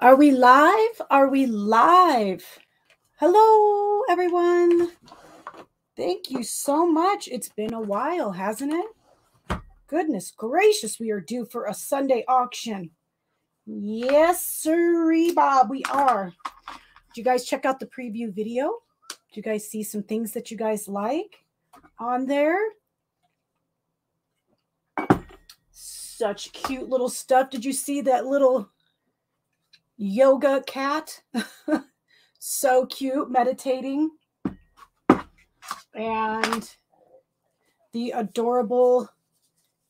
Are we live? Are we live? Hello, everyone. Thank you so much. It's been a while, hasn't it? Goodness gracious, we are due for a Sunday auction. Yes, sirree, Bob, we are. Did you guys check out the preview video? Did you guys see some things that you guys like on there? Such cute little stuff. Did you see that little yoga cat. so cute, meditating. And the adorable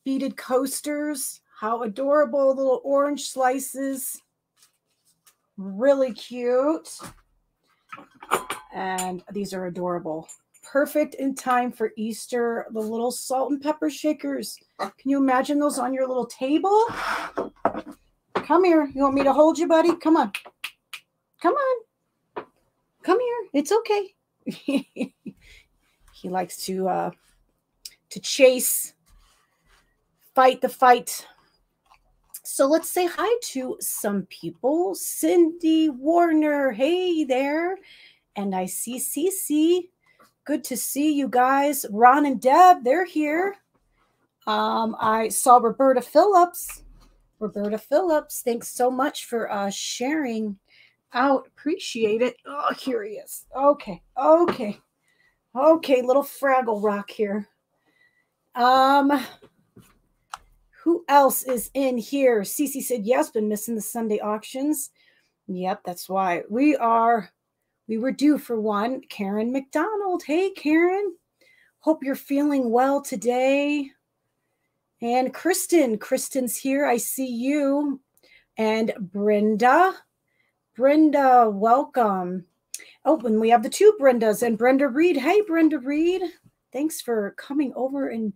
beaded coasters. How adorable, little orange slices. Really cute. And these are adorable. Perfect in time for Easter. The little salt and pepper shakers. Can you imagine those on your little table? Come here. You want me to hold you, buddy? Come on. Come on. Come here. It's okay. he likes to uh to chase, fight the fight. So let's say hi to some people. Cindy Warner. Hey there. And I see Cece. Good to see you guys. Ron and Deb, they're here. Um, I saw Roberta Phillips. Roberta Phillips, thanks so much for uh, sharing out. Appreciate it. Oh, here he is. Okay, okay, okay. Little Fraggle Rock here. Um, who else is in here? Cece said yes, been missing the Sunday auctions. Yep, that's why we are. We were due for one. Karen McDonald. Hey, Karen. Hope you're feeling well today. And Kristen, Kristen's here. I see you. And Brenda. Brenda, welcome. Oh, and we have the two Brendas and Brenda Reed. Hey, Brenda Reed. Thanks for coming over and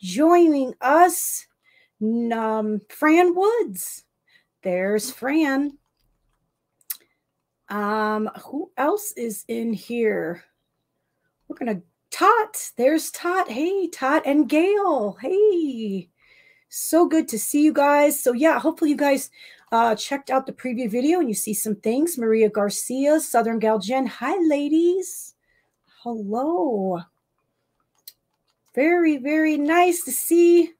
joining us. Um, Fran Woods. There's Fran. Um, who else is in here? We're gonna Tot, there's Tot. Hey, Tot and Gail. Hey, so good to see you guys. So, yeah, hopefully, you guys uh, checked out the preview video and you see some things. Maria Garcia, Southern Gal Jen. Hi, ladies. Hello. Very, very nice to see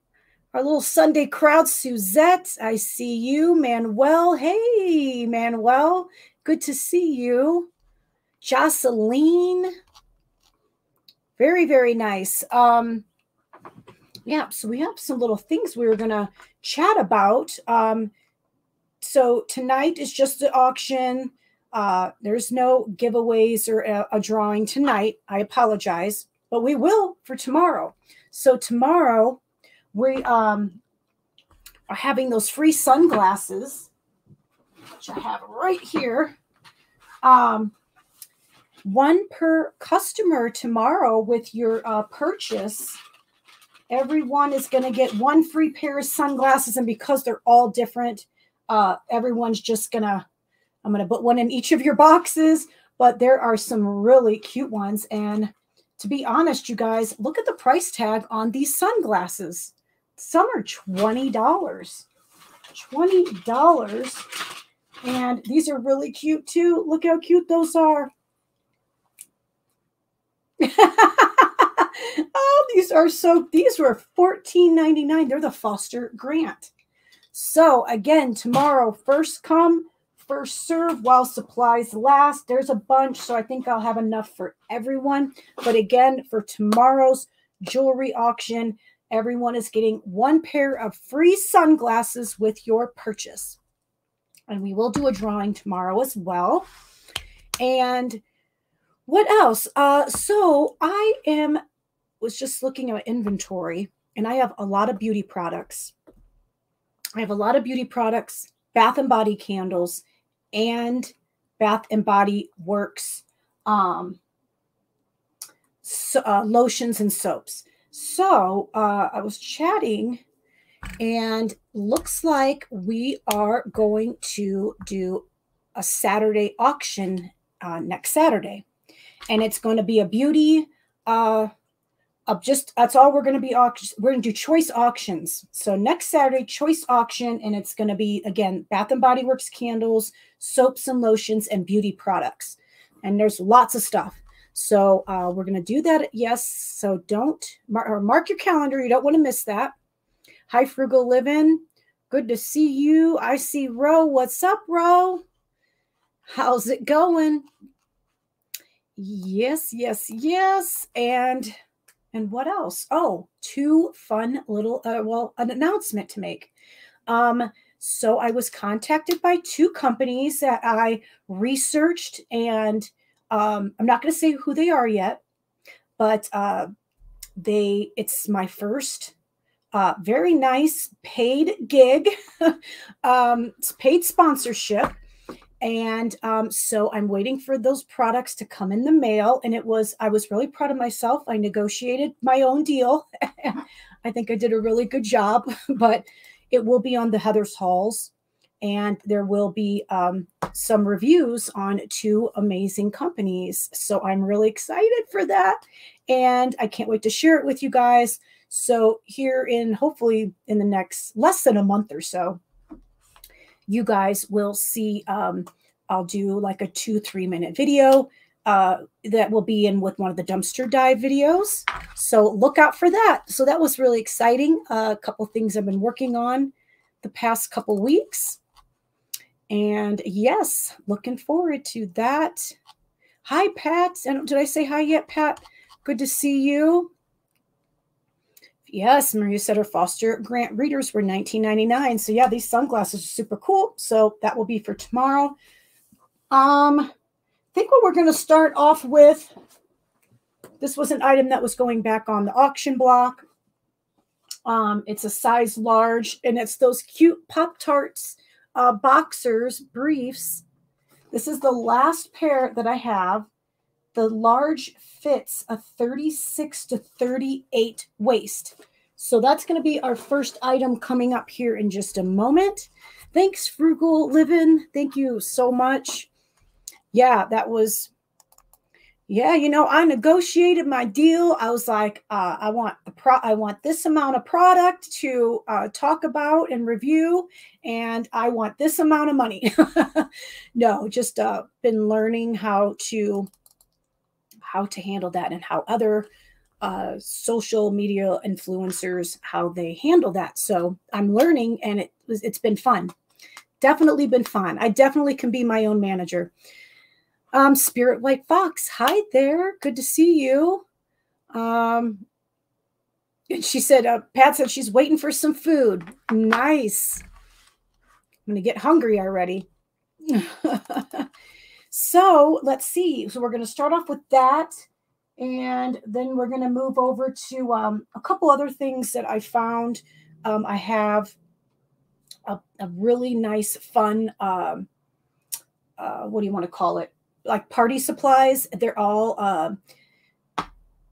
our little Sunday crowd. Suzette, I see you. Manuel. Hey, Manuel. Good to see you. Jocelyn. Very, very nice. Um, yeah, so we have some little things we were going to chat about. Um, so tonight is just the auction. Uh, there's no giveaways or a, a drawing tonight. I apologize, but we will for tomorrow. So tomorrow we um, are having those free sunglasses, which I have right here. Um, one per customer tomorrow with your uh, purchase. Everyone is going to get one free pair of sunglasses. And because they're all different, uh, everyone's just going to, I'm going to put one in each of your boxes. But there are some really cute ones. And to be honest, you guys, look at the price tag on these sunglasses. Some are $20. $20. And these are really cute too. Look how cute those are. oh, these are so, these were $14.99. They're the Foster Grant. So again, tomorrow, first come, first serve while supplies last. There's a bunch, so I think I'll have enough for everyone. But again, for tomorrow's jewelry auction, everyone is getting one pair of free sunglasses with your purchase. And we will do a drawing tomorrow as well. And what else? Uh, so I am was just looking at inventory, and I have a lot of beauty products. I have a lot of beauty products, Bath and Body candles, and Bath and Body Works um, so, uh, lotions and soaps. So uh, I was chatting, and looks like we are going to do a Saturday auction uh, next Saturday and it's going to be a beauty uh, up just that's all we're going to be we're going to do choice auctions. So next saturday choice auction and it's going to be again bath and body works candles soaps and lotions and beauty products. And there's lots of stuff. So uh, we're going to do that yes so don't mar- mark your calendar you don't want to miss that. Hi frugal living good to see you. I see ro. What's up ro? How's it going yes yes yes and and what else? Oh, two fun little, uh, well, an announcement to make. Um, so I was contacted by two companies that I researched, and um, I'm not going to say who they are yet, but uh, they, it's my first uh, very nice paid gig, um, it's paid sponsorship. And um, so I'm waiting for those products to come in the mail. And it was, I was really proud of myself. I negotiated my own deal. I think I did a really good job, but it will be on the Heather's Hauls. And there will be um, some reviews on two amazing companies. So I'm really excited for that. And I can't wait to share it with you guys. So, here in hopefully in the next less than a month or so, you guys will see um, I'll do like a two, three minute video uh, that will be in with one of the dumpster dive videos. So look out for that. So that was really exciting. Uh, a couple things I've been working on the past couple weeks. And yes, looking forward to that. Hi, Pat. And did I say hi yet, Pat? Good to see you. Yes, Maria said her Foster Grant readers were 19.99. So yeah, these sunglasses are super cool. So that will be for tomorrow. Um, I think what we're going to start off with. This was an item that was going back on the auction block. Um, it's a size large, and it's those cute Pop Tarts uh, boxers briefs. This is the last pair that I have. The large fits a 36 to 38 waist. So that's going to be our first item coming up here in just a moment. Thanks, Frugal Living. Thank you so much. Yeah, that was, yeah, you know, I negotiated my deal. I was like, uh, I want the pro, I want this amount of product to uh, talk about and review, and I want this amount of money. no, just uh, been learning how to how to handle that and how other uh, social media influencers how they handle that. So I'm learning, and it was it's been fun. Definitely been fun. I definitely can be my own manager. Um, Spirit White Fox, hi there. Good to see you. Um, and she said, uh, Pat said she's waiting for some food. Nice. I'm gonna get hungry already. So let's see. So we're going to start off with that. And then we're going to move over to um, a couple other things that I found. Um, I have a, a, really nice, fun, um, uh, what do you want to call it? Like party supplies. They're all uh,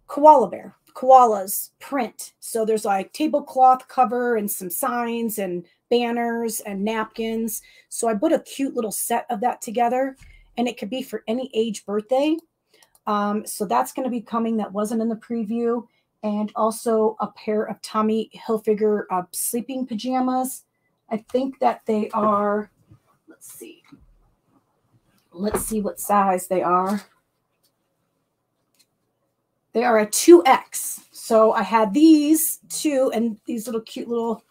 koala bear, koalas print. So there's like tablecloth cover and some signs and banners and napkins. So I put a cute little set of that together and it could be for any age birthday. Um, so that's going to be coming. That wasn't in the preview. And also a pair of Tommy Hilfiger uh, sleeping pajamas. I think that they are, let's see. Let's see what size they are. They are a 2X. So I had these two and these little cute little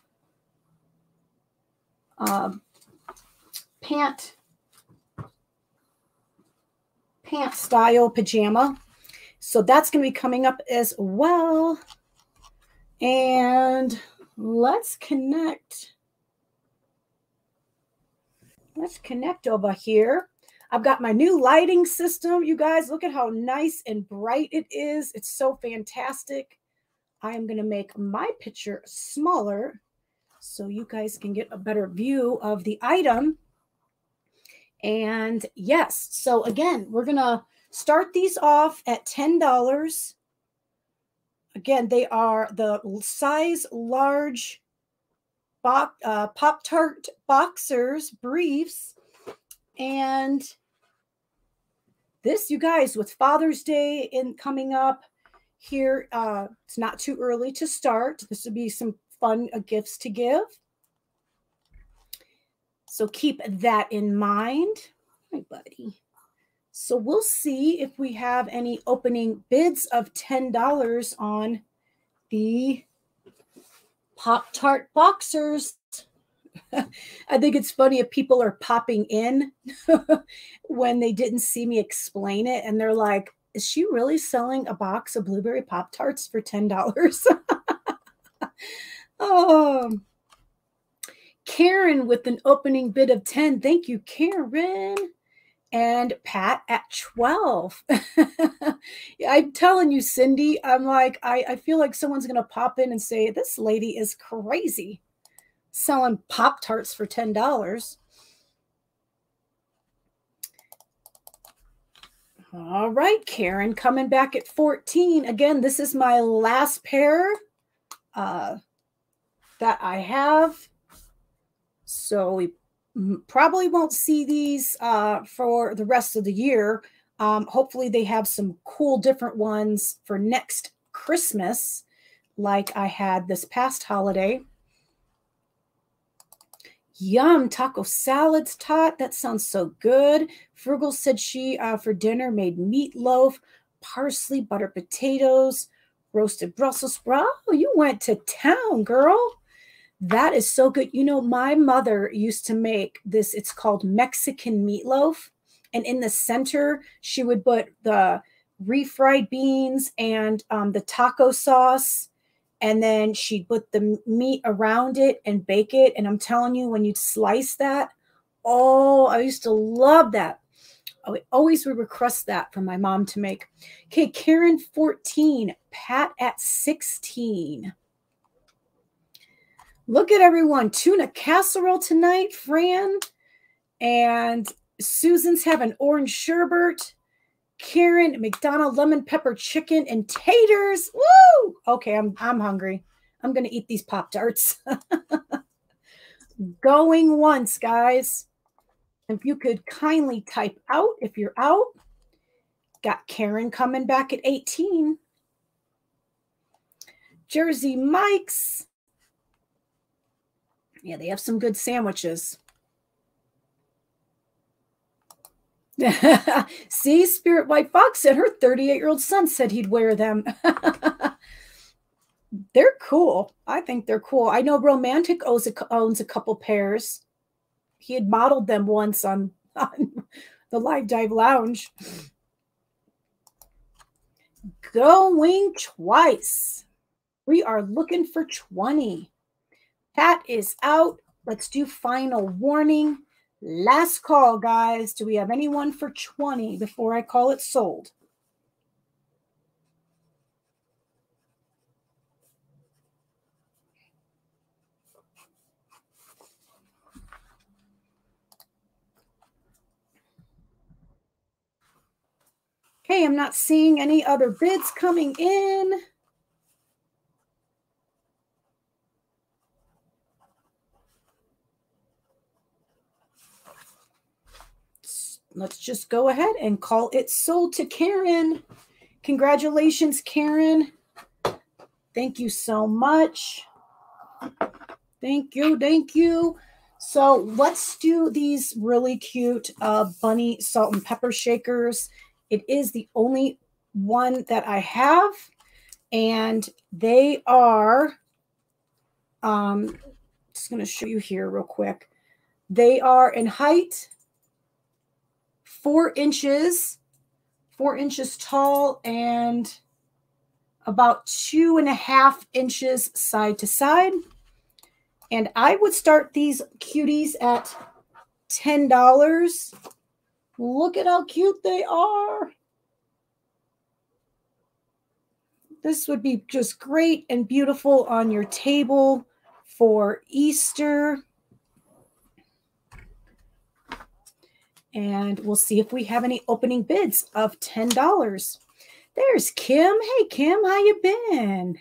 um, pant pants style pajama. So that's going to be coming up as well. And let's connect. Let's connect over here. I've got my new lighting system. You guys, look at how nice and bright it is. It's so fantastic. I am going to make my picture smaller so you guys can get a better view of the item. And yes, so again, we're going to start these off at $10. Again, they are the size large uh, Pop Tart boxers, briefs. And this, you guys, with Father's Day in coming up, here. Uh, it's not too early to start. This would be some fun uh, gifts to give. So keep that in mind. My buddy. So we'll see if we have any opening bids of $10 on the Pop Tart Boxers. I think it's funny if people are popping in when they didn't see me explain it and they're like, is she really selling a box of blueberry Pop Tarts for $10? oh, Karen with an opening bid of 10. Thank you, Karen. And Pat at 12. I'm telling you, Cindy, I'm like, I, I feel like someone's going to pop in and say, This lady is crazy selling Pop Tarts for $10. All right, Karen, coming back at 14. Again, this is my last pair uh, that I have. So we probably won't see these uh, for the rest of the year. Um, hopefully they have some cool different ones for next Christmas, like I had this past holiday. Yum, taco salads, Tot. That sounds so good. Frugal said she, uh, for dinner, made meatloaf, parsley, butter potatoes, roasted Brussels sprout. Oh, you went to town, girl. That is so good. You know, my mother used to make this, it's called Mexican meatloaf. And in the center, she would put the refried beans and um, the taco sauce and then she'd put the meat around it and bake it. And I'm telling you, when you slice that, oh, I used to love that. I always would request that for my mom to make. Okay, Karen 14, Pat at 16. Look at everyone. Tuna casserole tonight, Fran. And Susan's having orange sherbet. Karen, McDonald lemon pepper chicken and taters. Woo! Okay, I'm I'm hungry. I'm gonna eat these Pop Tarts. Going once, guys. If you could kindly type out if you're out. Got Karen coming back at 18. Jersey Mike's. Yeah, they have some good sandwiches. See, Spirit White Fox said her 38 year old son said he'd wear them. they're cool. I think they're cool. I know Romantic owns a, owns a couple pairs. He had modeled them once on, on the Live Dive Lounge. Going twice. We are looking for 20. Pat is out. Let's do final warning. Last call, guys. Do we have anyone for 20 before I call it sold? Okay, I'm not seeing any other bids coming in. Let's just go ahead and call it sold to Karen. Congratulations, Karen. Thank you so much. Thank you. Thank you. So let's do these really cute uh, bunny salt and pepper shakers. It is the only one that I have. And they are, um, just going to show you here real quick. They are in height four inches, four inches tall, and about two and a half inches side to side. And I would start these cuties at $10. Look at how cute they are. This would be just great and beautiful on your table for Easter. And we'll see if we have any opening bids of $10. There's Kim. Hey, Kim, how you been?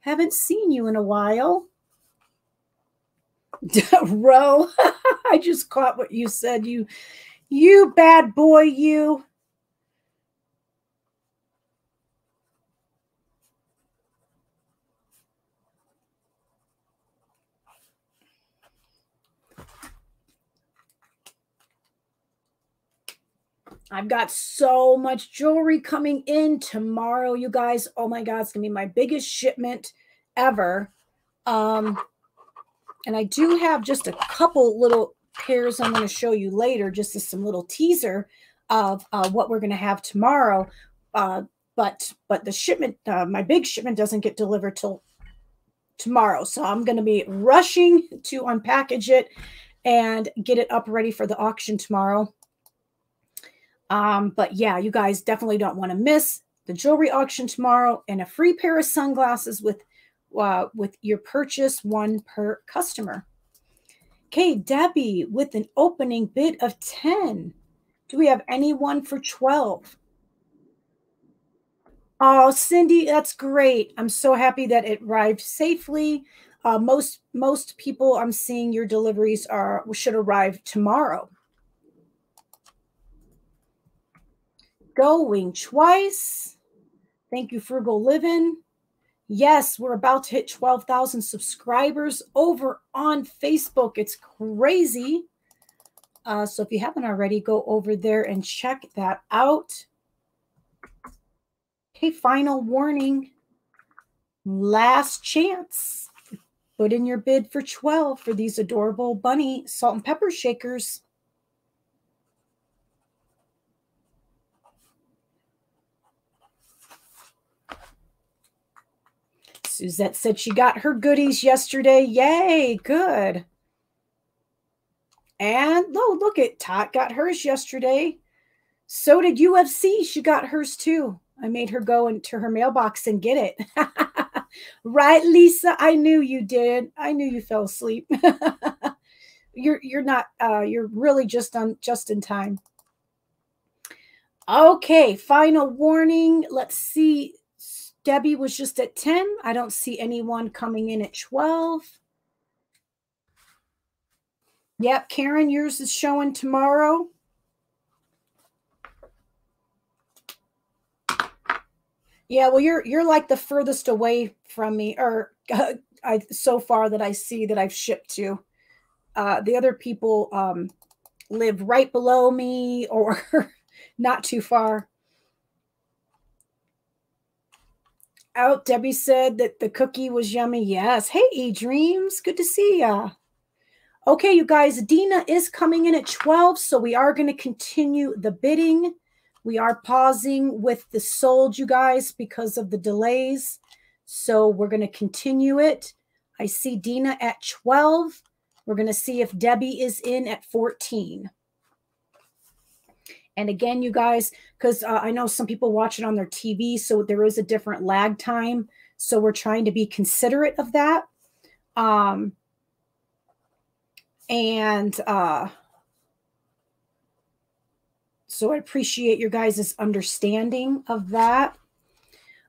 Haven't seen you in a while. Row, I just caught what you said. You, you bad boy, you. I've got so much jewelry coming in tomorrow, you guys. Oh my God, it's going to be my biggest shipment ever. Um, and I do have just a couple little pairs I'm going to show you later, just as some little teaser of uh, what we're going to have tomorrow. Uh, but but the shipment, uh, my big shipment doesn't get delivered till tomorrow. So I'm going to be rushing to unpackage it and get it up ready for the auction tomorrow. Um, but yeah, you guys definitely don't want to miss the jewelry auction tomorrow and a free pair of sunglasses with uh, with your purchase, one per customer. Okay, Debbie with an opening bid of 10. Do we have anyone for 12? Oh, Cindy, that's great. I'm so happy that it arrived safely. Uh, most most people I'm seeing your deliveries are should arrive tomorrow. Going twice. Thank you, Frugal Living. Yes, we're about to hit 12,000 subscribers over on Facebook. It's crazy. Uh, so if you haven't already, go over there and check that out. Okay, final warning. Last chance. Put in your bid for 12 for these adorable bunny salt and pepper shakers. Suzette said she got her goodies yesterday. Yay, good. And oh, look at Tot got hers yesterday. So did UFC. She got hers too. I made her go into her mailbox and get it. right, Lisa? I knew you did. I knew you fell asleep. you're you're not uh you're really just on just in time. Okay, final warning. Let's see. Debbie was just at 10. I don't see anyone coming in at 12. Yep, Karen, yours is showing tomorrow. Yeah, well, you're you're like the furthest away from me, or uh, I so far that I see that I've shipped to. Uh, the other people um, live right below me or not too far. Out. Debbie said that the cookie was yummy. Yes. Hey, E Dreams. Good to see ya. Okay, you guys, Dina is coming in at 12, so we are going to continue the bidding. We are pausing with the sold, you guys, because of the delays. So we're going to continue it. I see Dina at 12. We're going to see if Debbie is in at 14. And again, you guys, because uh, I know some people watch it on their TV, so there is a different lag time. So we're trying to be considerate of that. Um, and uh, so I appreciate your guys' understanding of that.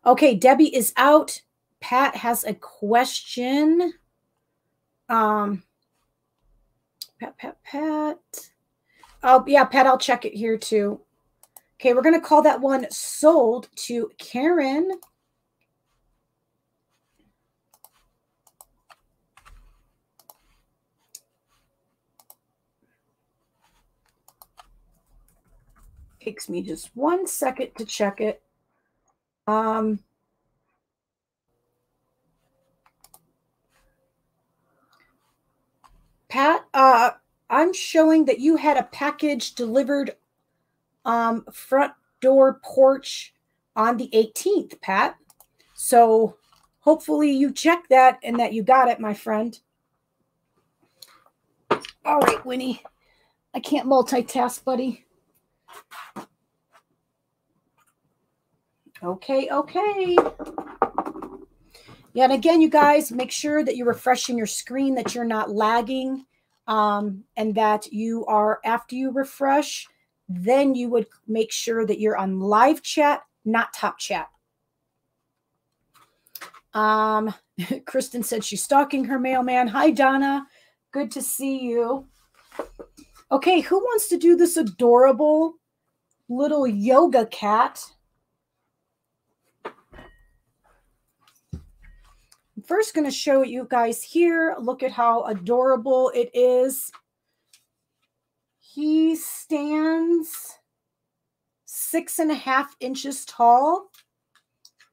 Okay, Debbie is out. Pat has a question. Um, Pat, Pat, Pat. Oh, yeah, Pat, I'll check it here too. Okay, we're going to call that one sold to Karen. Takes me just one second to check it. Um, Pat, uh, I'm showing that you had a package delivered um, front door porch on the 18th, Pat. So hopefully you checked that and that you got it, my friend. All right, Winnie. I can't multitask, buddy. Okay, okay. Yeah, and again, you guys, make sure that you're refreshing your screen, that you're not lagging um, and that you are, after you refresh, then you would make sure that you're on live chat, not top chat. Um, Kristen said she's stalking her mailman. Hi, Donna. Good to see you. Okay, who wants to do this adorable little yoga cat? First going to show you guys here. Look at how adorable it is. He stands six and a half inches tall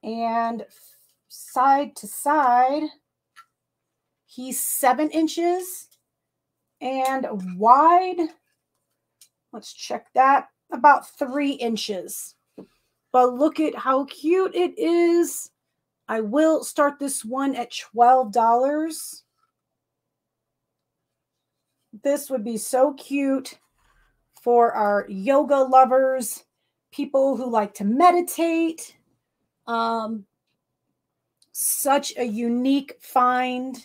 and side to side, he's seven inches and wide. Let's check that about three inches. But look at how cute it is. I will start this one at $12. This would be so cute for our yoga lovers, people who like to meditate. Um, such a unique find.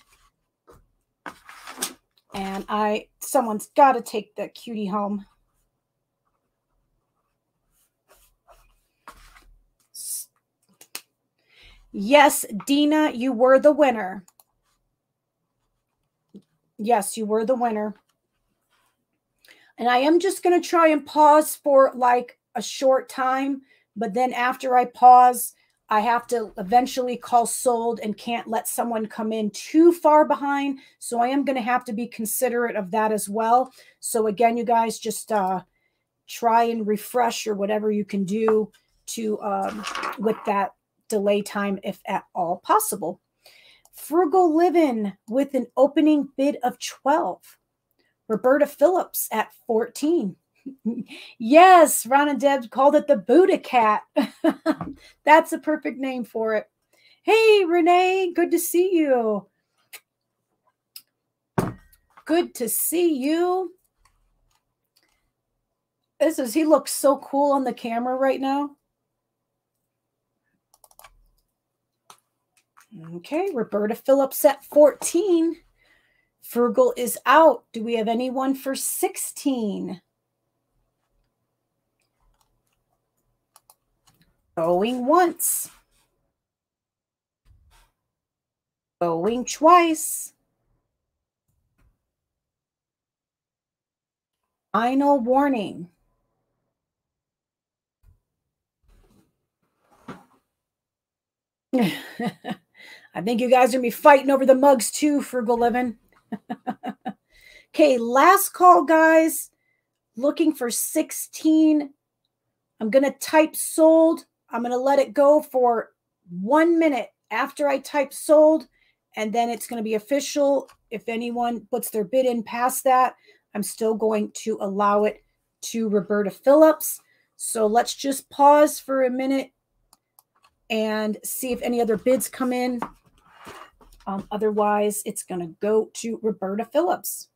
And I, someone's got to take the cutie home. Yes, Dina, you were the winner. Yes, you were the winner. And I am just going to try and pause for like a short time. But then after I pause, I have to eventually call sold and can't let someone come in too far behind. So I am going to have to be considerate of that as well. So again, you guys just uh, try and refresh or whatever you can do to um, with that delay time if at all possible. Frugal Living with an opening bid of 12. Roberta Phillips at 14. yes, Ron and Deb called it the Buddha cat. That's a perfect name for it. Hey, Renee, good to see you. Good to see you. This is, he looks so cool on the camera right now. Okay, Roberta Phillips at 14. Frugal is out. Do we have anyone for 16? Going once. Going twice. Final warning. I think you guys are going to be fighting over the mugs too, Frugal Living. okay, last call, guys. Looking for 16. I'm going to type sold. I'm going to let it go for one minute after I type sold, and then it's going to be official. If anyone puts their bid in past that, I'm still going to allow it to Roberta Phillips. So let's just pause for a minute and see if any other bids come in. Um, otherwise, it's going to go to Roberta Phillips.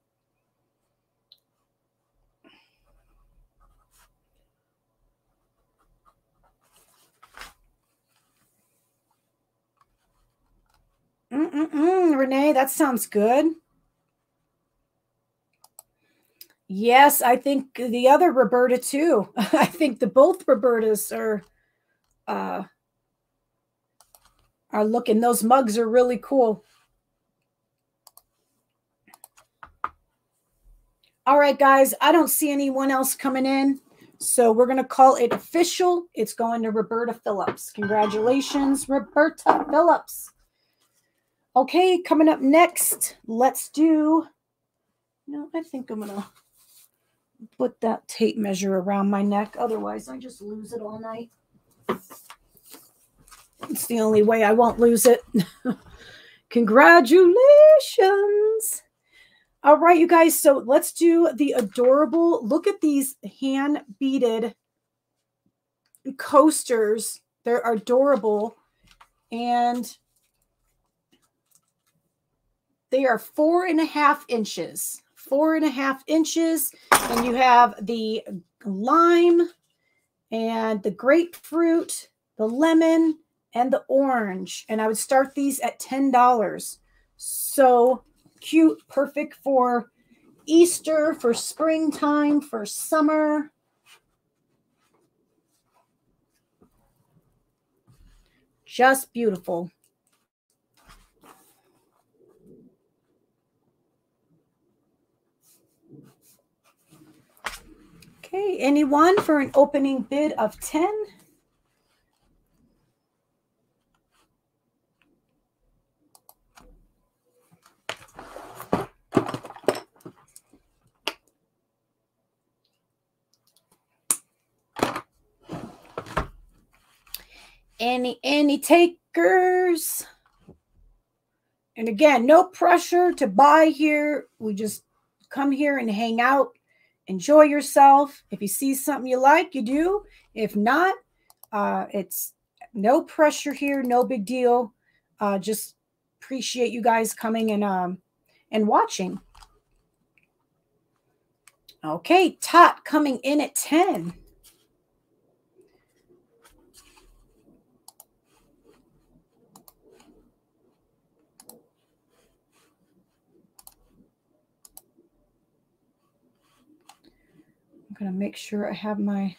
Mm-mm-mm, Renee, that sounds good. Yes, I think the other Roberta too. I think the both Robertas are uh, are looking. Those mugs are really cool. All right, guys, I don't see anyone else coming in. So we're going to call it official. It's going to Roberta Phillips. Congratulations, Roberta Phillips. Okay, coming up next, let's do. No, I think I'm going to put that tape measure around my neck. Otherwise, I just lose it all night. It's the only way I won't lose it. Congratulations. All right, you guys. So let's do the adorable. Look at these hand beaded coasters. They're adorable. And they are four and a half inches. Four and a half inches. And you have the lime and the grapefruit, the lemon, and the orange. And I would start these at $10. So cute, perfect for Easter, for springtime, for summer. Just beautiful. Okay, anyone for an opening bid of 10? Any any takers? And again, no pressure to buy here. We just come here and hang out, enjoy yourself. If you see something you like, you do. If not, uh, it's no pressure here, no big deal. Uh, just appreciate you guys coming and um, and watching. Okay, Tot coming in at 10. Going to make sure I have my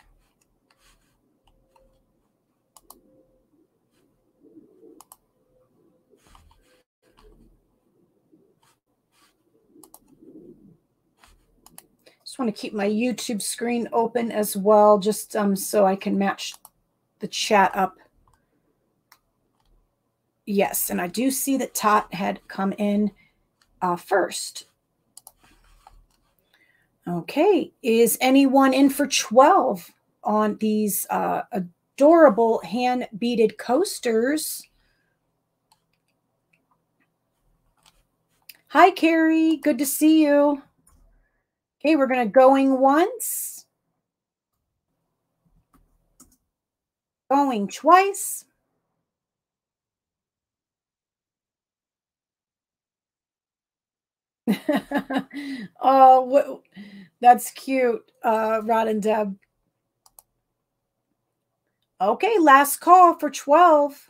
just want to keep my YouTube screen open as well, just um, so I can match the chat up. Yes, and I do see that Tot had come in uh, first. Okay, is anyone in for 12 on these uh, adorable hand beaded coasters? Hi, Carrie. Good to see you. Okay, we're going to going once. Going twice. oh, that's cute, uh, Rod and Deb. Okay, last call for 12.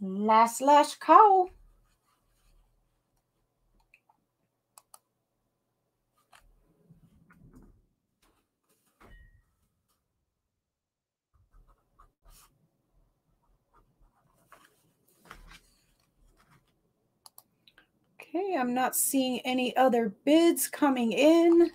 Last, last call. I'm not seeing any other bids coming in.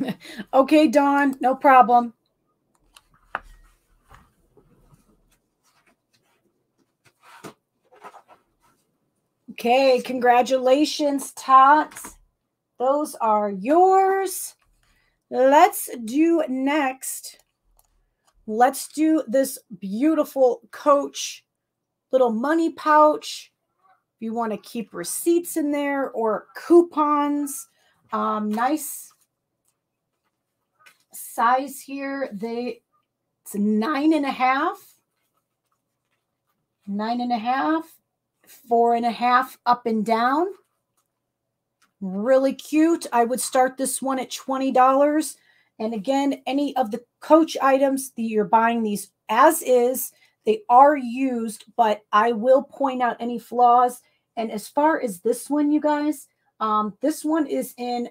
okay, Dawn, no problem. Okay, congratulations, Tots. Those are yours. Let's do next. Let's do this beautiful coach little money pouch. If you want to keep receipts in there or coupons, um, nice size here. They it's nine and a half, nine and a half, four and a half up and down. Really cute. I would start this one at $20. And again, any of the coach items that you're buying these as is, they are used, but I will point out any flaws. And as far as this one, you guys, um, this one is in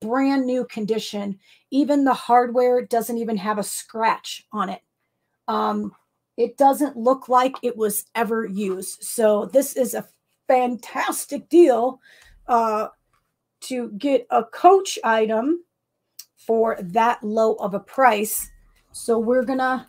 brand new condition. Even the hardware doesn't even have a scratch on it. Um, it doesn't look like it was ever used. So this is a fantastic deal uh, to get a coach item for that low of a price. So we're going to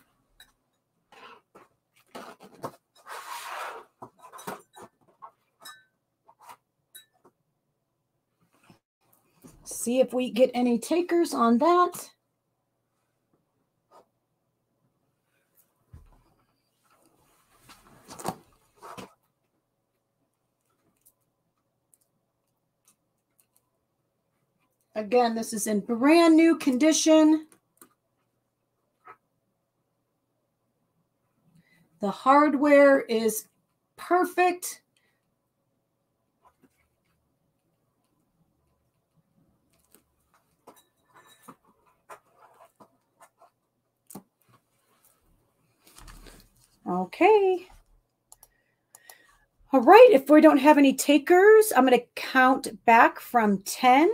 see if we get any takers on that. Again, this is in brand new condition. The hardware is perfect. Okay. All right, if we don't have any takers, I'm going to count back from 10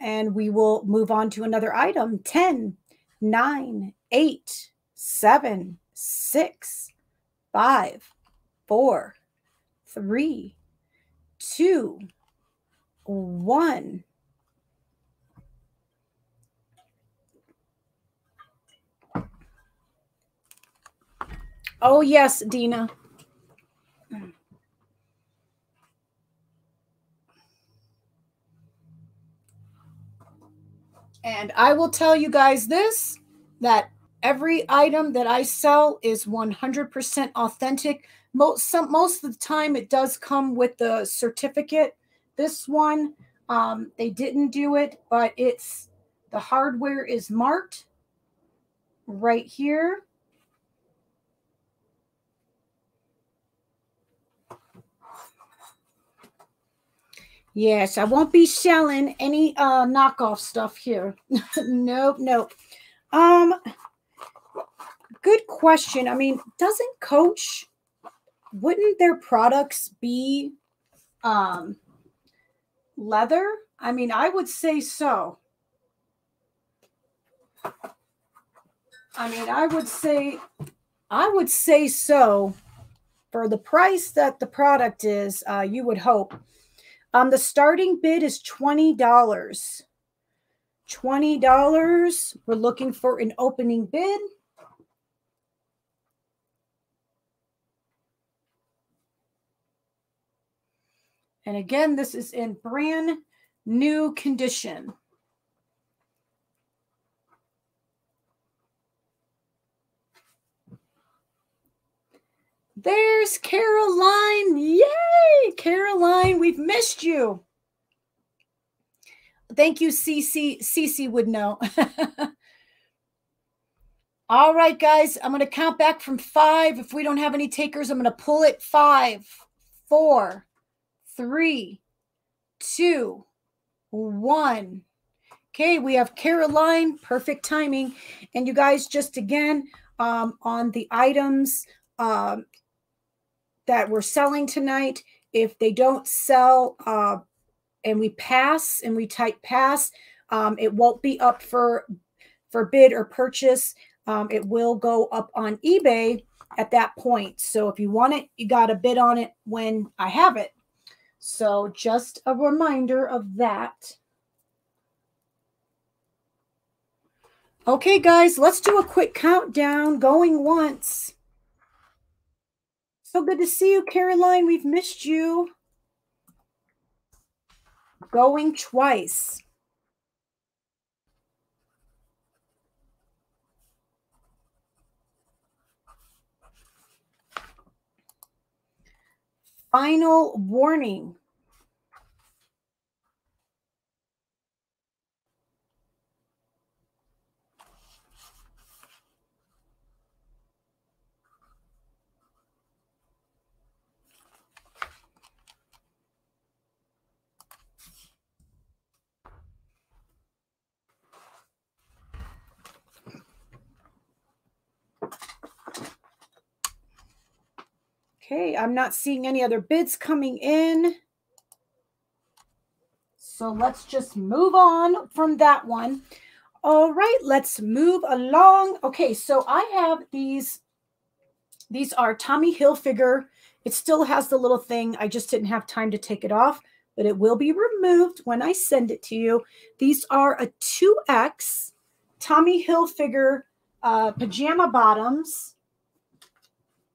and we will move on to another item 10, 9, 8, 7, 6, 5, 4, 3, 2, 1. Oh, yes, Dina. And I will tell you guys this that every item that I sell is 100% authentic. Most some, most of the time it does come with the certificate. This one um, they didn't do it, but it's the hardware is marked right here. Yes, I won't be selling any uh knockoff stuff here. nope, nope. Um good question. I mean, doesn't coach wouldn't their products be um leather? I mean, I would say so. I mean, I would say I would say so for the price that the product is, uh, you would hope. Um, the starting bid is $20. $20. We're looking for an opening bid. And again, this is in brand new condition. There's Caroline. Yay, Caroline, we've missed you. Thank you, Cece. Cece would know. All right, guys, I'm going to count back from five. If we don't have any takers, I'm going to pull it five, four, three, two, one. Okay, we have Caroline, perfect timing. And you guys, just again, um, on the items, um, that we're selling tonight. If they don't sell uh, and we pass and we type pass, um, it won't be up for for bid or purchase. Um, it will go up on eBay at that point. So if you want it, you got to bid on it when I have it. So just a reminder of that. Okay, guys, let's do a quick countdown going once. So good to see you, Caroline. We've missed you. Going twice. Final warning. Okay, I'm not seeing any other bids coming in. So let's just move on from that one. All right, let's move along. Okay, so I have these. These are Tommy Hilfiger. It still has the little thing. I just didn't have time to take it off, but it will be removed when I send it to you. These are a 2X Tommy Hilfiger uh, pajama bottoms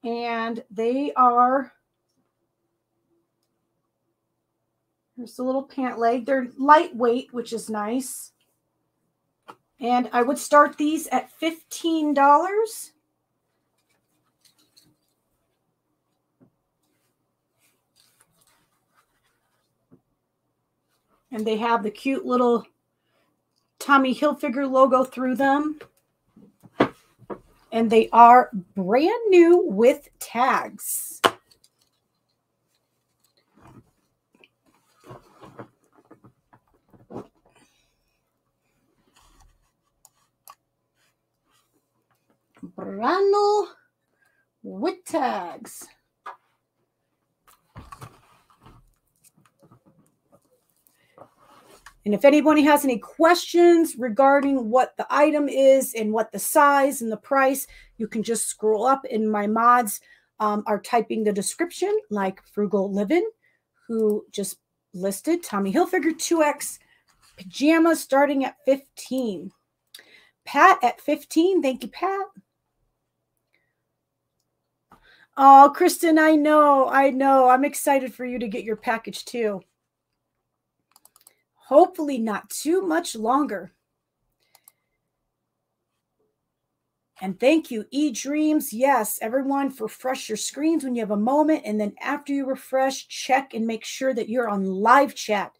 and they are here's the little pant leg. They're lightweight which is nice. And i would start these at $15 and they have the cute little Tommy Hilfiger logo through them and they are brand new with tags. Brand new with tags. And if anybody has any questions regarding what the item is and what the size and the price, you can just scroll up and my mods um, are typing the description like Frugal Living, who just listed Tommy Hilfiger 2X pajamas starting at 15. Pat at 15. Thank you, Pat. Oh, Kristen, I know. I know. I'm excited for you to get your package too hopefully not too much longer. And thank you, eDreams. Yes, everyone, refresh your screens when you have a moment. And then after you refresh, check and make sure that you're on live chat,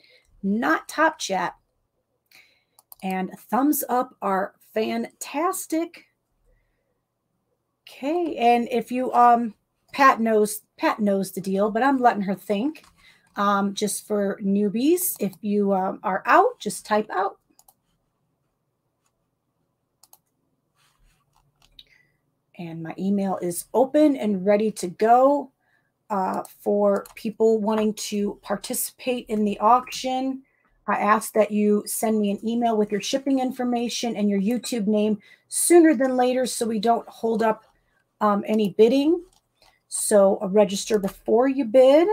not top chat. And thumbs up are fantastic. Okay. And if you, um, Pat knows, Pat knows the deal, but I'm letting her think. Um, just for newbies, if you um, are out, just type out. And my email is open and ready to go uh, for people wanting to participate in the auction. I ask that you send me an email with your shipping information and your YouTube name sooner than later so we don't hold up um, any bidding. So uh, register before you bid.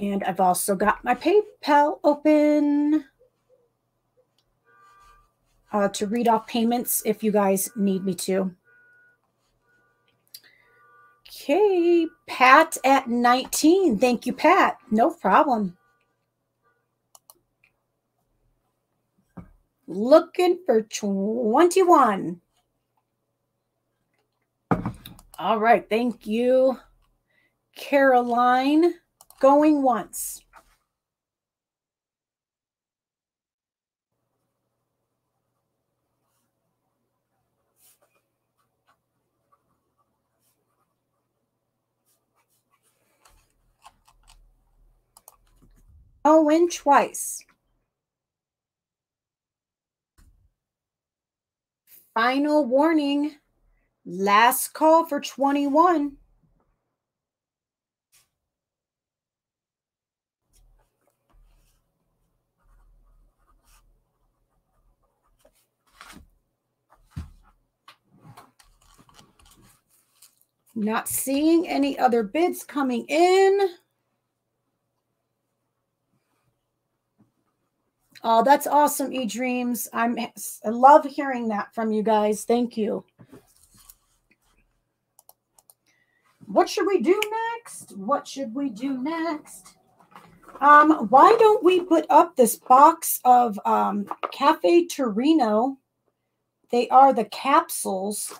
And I've also got my PayPal open uh, to read off payments if you guys need me to. Okay, Pat at 19. Thank you, Pat. No problem. Looking for 21. All right, thank you, Caroline. Going once. Going twice. Final warning. Last call for 21. Not seeing any other bids coming in. Oh, that's awesome, eDreams. I'm I love hearing that from you guys. Thank you. What should we do next? What should we do next? Um, why don't we put up this box of um, Cafe Torino? They are the capsules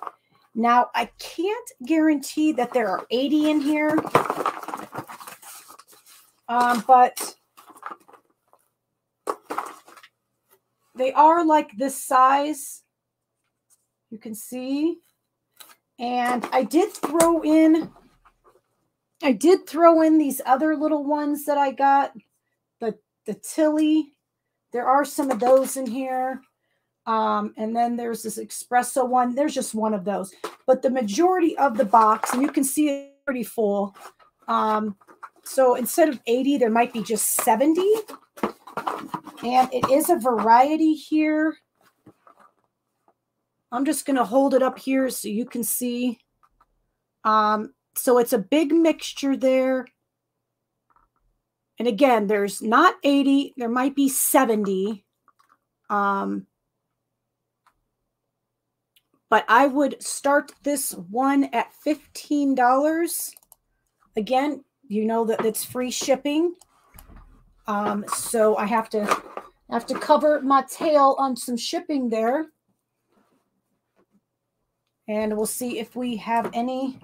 now, I can't guarantee that there are 80 in here, um, but they are like this size. You can see. And I did throw in, I did throw in these other little ones that I got, the, the Tilly. There are some of those in here. Um, and then there's this espresso one. There's just one of those. But the majority of the box, and you can see it pretty full. Um, so instead of 80, there might be just 70. And it is a variety here. I'm just going to hold it up here so you can see. Um, so it's a big mixture there. And again, there's not 80, there might be 70. Um, but I would start this one at $15. Again, you know that it's free shipping. Um, so I have to have to cover my tail on some shipping there. And we'll see if we have any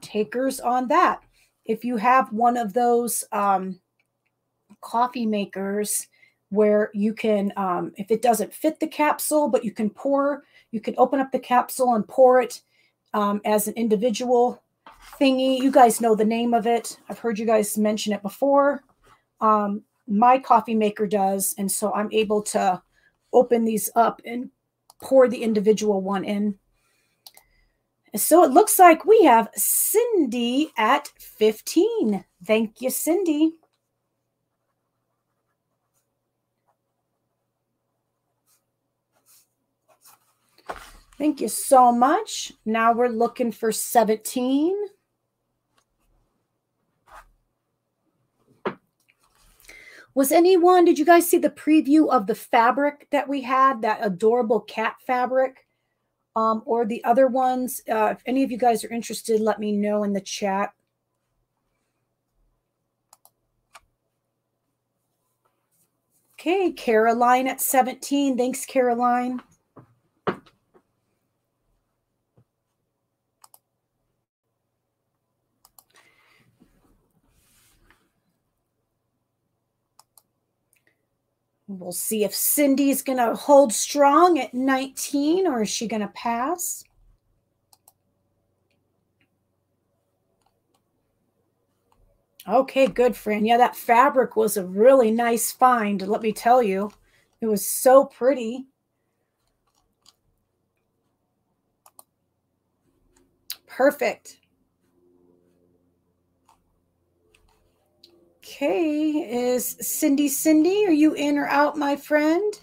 takers on that. If you have one of those um, coffee makers where you can, um, if it doesn't fit the capsule, but you can pour you can open up the capsule and pour it um, as an individual thingy. You guys know the name of it. I've heard you guys mention it before. Um, my coffee maker does. And so I'm able to open these up and pour the individual one in. So it looks like we have Cindy at 15. Thank you, Cindy. Thank you so much. Now we're looking for 17. Was anyone, did you guys see the preview of the fabric that we had, that adorable cat fabric? Um, or the other ones? Uh, if any of you guys are interested, let me know in the chat. Okay, Caroline at 17. Thanks, Caroline. We'll see if Cindy's going to hold strong at 19 or is she going to pass? Okay, good, Fran. Yeah, that fabric was a really nice find, let me tell you. It was so pretty. Perfect. Okay, is Cindy Cindy? Are you in or out, my friend?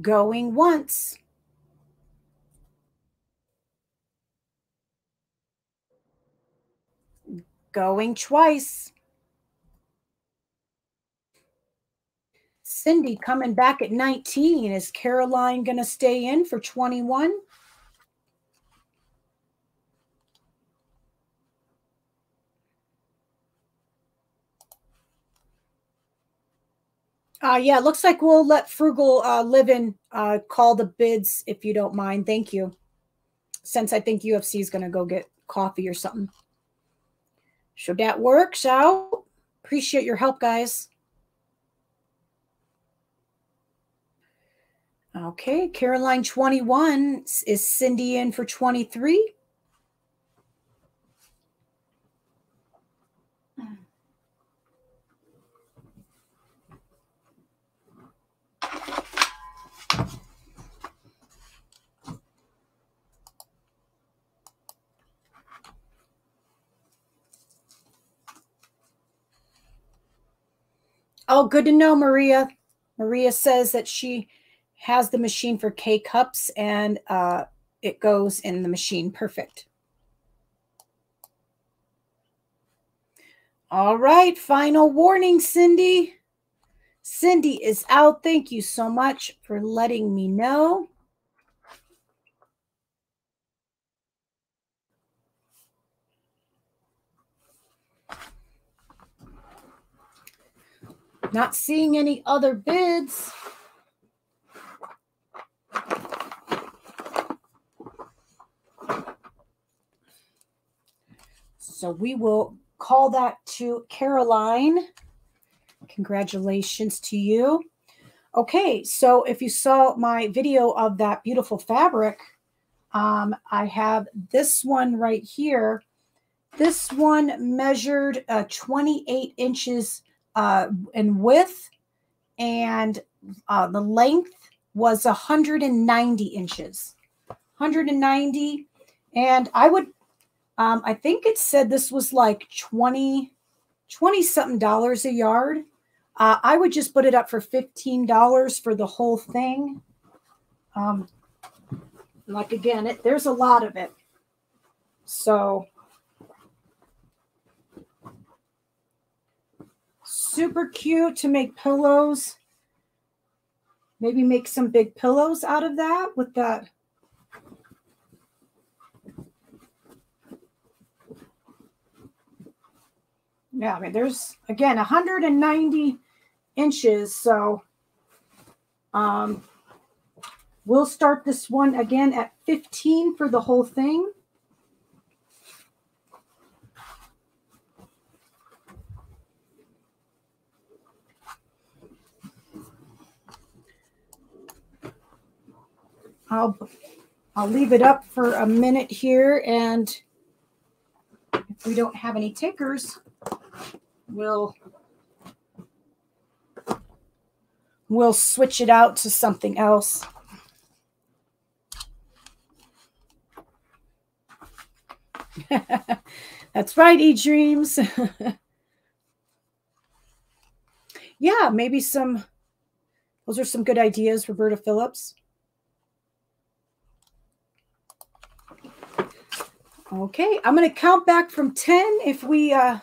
Going once. Going twice. Cindy coming back at 19. Is Caroline going to stay in for 21? Uh, yeah, looks like we'll let Frugal uh, live in uh, call the bids if you don't mind. Thank you. Since I think UFC is going to go get coffee or something. Should that work, Shao? Appreciate your help, guys. Okay, Caroline 21. Is Cindy in for 23? Oh, good to know, Maria. Maria says that she has the machine for K cups and uh, it goes in the machine. Perfect. All right, final warning, Cindy. Cindy is out. Thank you so much for letting me know. Not seeing any other bids. So we will call that to Caroline. Congratulations to you. Okay, so if you saw my video of that beautiful fabric, um, I have this one right here. This one measured uh, 28 inches uh, in width, and uh, the length was 190 inches. 190. And I would, um, I think it said this was like 20, 20 something dollars a yard. Uh, I would just put it up for $15 for the whole thing. Um, like again, it, there's a lot of it. So super cute to make pillows. Maybe make some big pillows out of that with that. Yeah, I mean, there's, again, 190 inches. So um, we'll start this one again at 15 for the whole thing. I'll I'll leave it up for a minute here and if we don't have any takers, we'll we'll switch it out to something else. That's right, e-dreams. yeah, maybe some those are some good ideas, Roberta Phillips. Okay, I'm going to count back from 10. If we uh,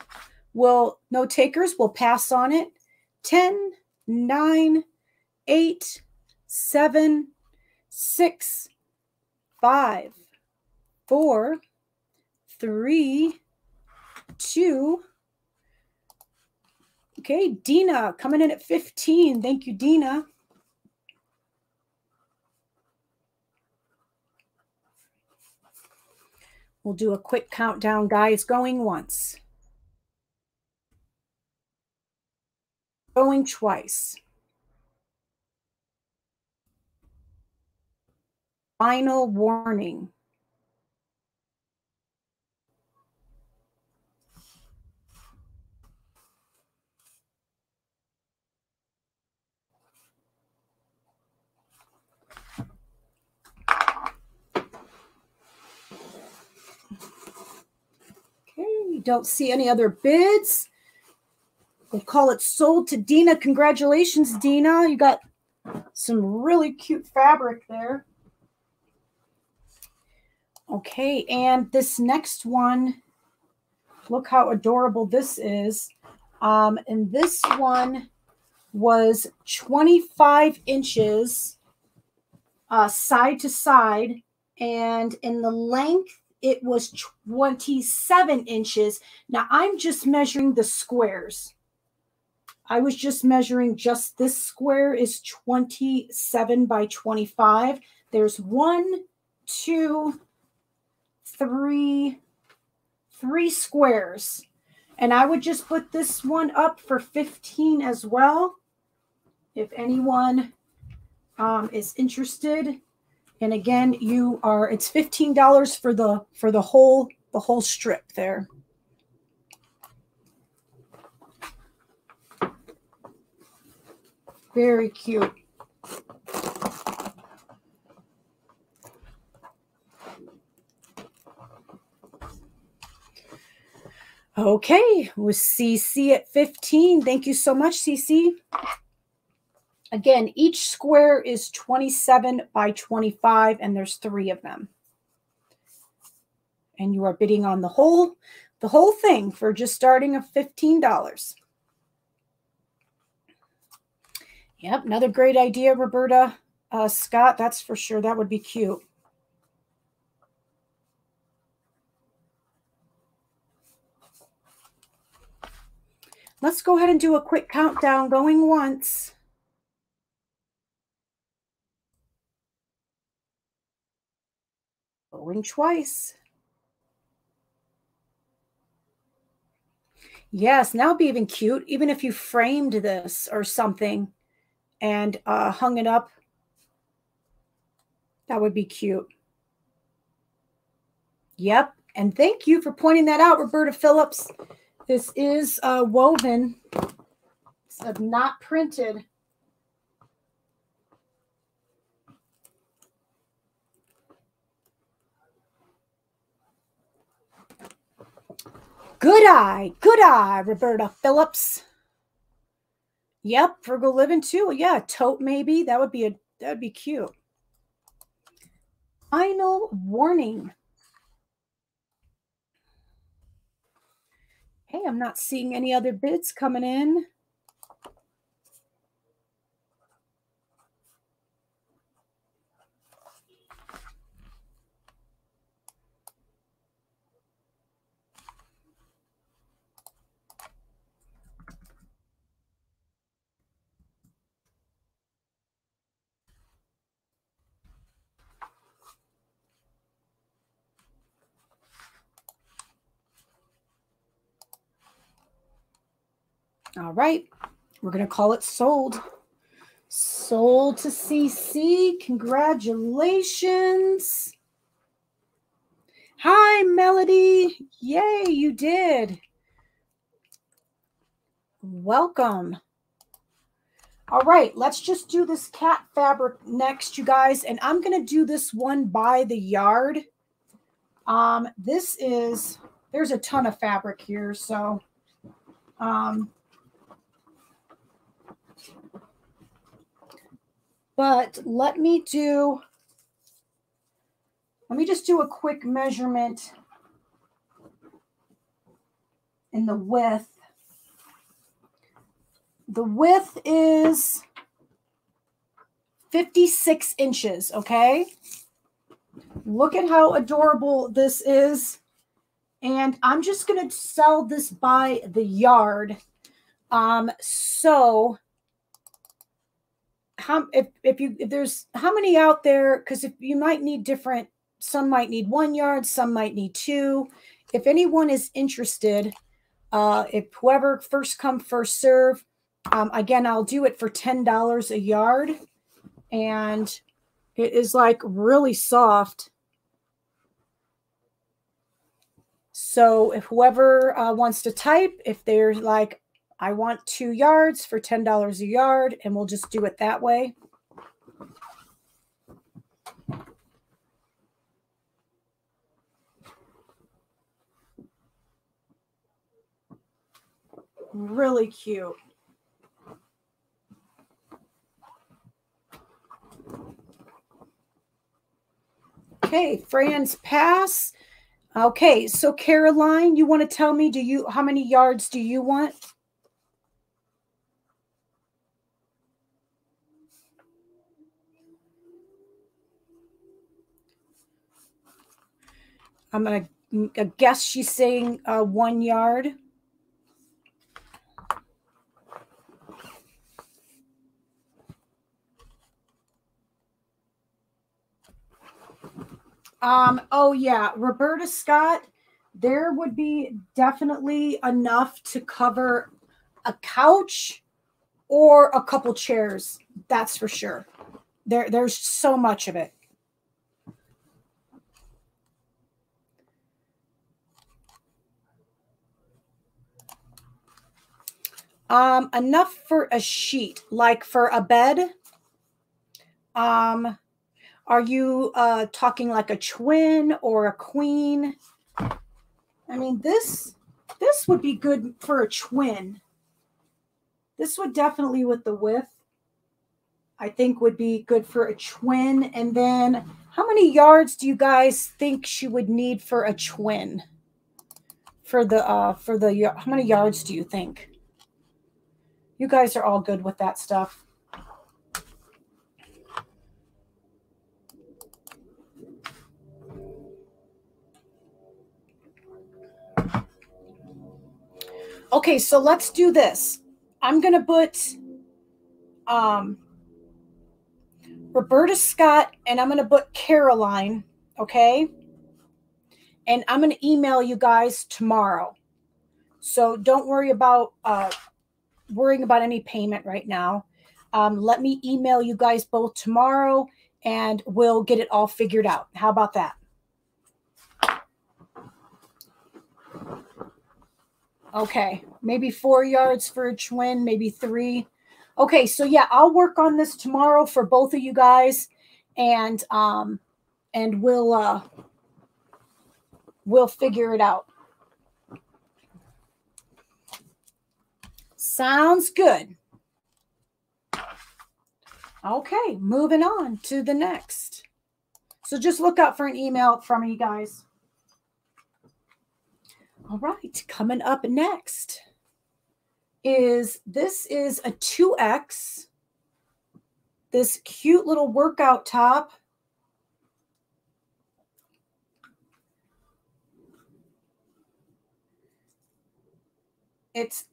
will, no takers, we'll pass on it. 10, 9, 8, 7, 6, 5, 4, three, two. Okay, Dina coming in at 15. Thank you, Dina. We'll do a quick countdown, guys. Going once. Going twice. Final warning. Okay, don't see any other bids. We'll call it sold to Dina. Congratulations, Dina. You got some really cute fabric there. Okay, and this next one, look how adorable this is. Um, and this one was 25 inches uh, side to side. And in the length, it was 27 inches. Now I'm just measuring the squares. I was just measuring just this square is 27 by 25. There's one, two, three, three squares. And I would just put this one up for 15 as well. If anyone um, is interested. And again, you are, it's $15 for the, for the whole, the whole strip there. Very cute. Okay, with CC at 15. Thank you so much, CC. Again, each square is 27 by 25, and there's three of them. And you are bidding on the whole, the whole thing for just starting of $15. Yep, another great idea, Roberta. Uh, Scott, that's for sure. That would be cute. Let's go ahead and do a quick countdown going once. Going twice. Yes, now be even cute, even if you framed this or something and uh, hung it up. That would be cute. Yep. And thank you for pointing that out, Roberta Phillips. This is uh, woven. It's not printed. Good eye, good eye, Roberta Phillips. Yep, Frugal Living too. Yeah, tote maybe. That would be a that'd be cute. Final warning. Hey, I'm not seeing any other bids coming in. All right. We're going to call it sold. Sold to CC. Congratulations. Hi, Melody. Yay, you did. Welcome. All right, let's just do this cat fabric next, you guys. And I'm going to do this one by the yard. Um, this is, there's a ton of fabric here. So, um, But let me do, let me just do a quick measurement in the width. The width is 56 inches, okay? Look at how adorable this is. And I'm just going to sell this by the yard. Um, so how if if you if there's how many out there because if you might need different some might need one yard some might need two. If anyone is interested uh if whoever first come first serve um again i'll do it for ten dollars a yard. And it is like really soft. So if whoever uh, wants to type if they're like I want two yards for $10 a yard, and we'll just do it that way. Really cute. Okay, Fran's pass. Okay, so Caroline, you want to tell me, do you how many yards do you want? I'm going to guess she's saying uh, one yard. Um, oh yeah, Roberta Scott, there would be definitely enough to cover a couch or a couple chairs. That's for sure. There, there's so much of it. Um, enough for a sheet, like for a bed. Um, are you uh, talking like a twin or a queen? I mean, this this would be good for a twin. This would definitely with the width, I think would be good for a twin. And then how many yards do you guys think she would need for a twin? For the uh for the how many yards do you think? You guys are all good with that stuff. Okay, so let's do this. I'm going to put um, Roberta Scott and I'm going to put Caroline, okay? And I'm going to email you guys tomorrow. So don't worry about uh, worrying about any payment right now. Um, let me email you guys both tomorrow and we'll get it all figured out. How about that? Okay, maybe four yards for a twin, maybe three. Okay, so yeah, I'll work on this tomorrow for both of you guys, and um, and we'll uh, we'll figure it out. Sounds good. Okay, moving on to the next. So just look out for an email from you guys. All right, coming up next is this is a 2X. This cute little workout top. It's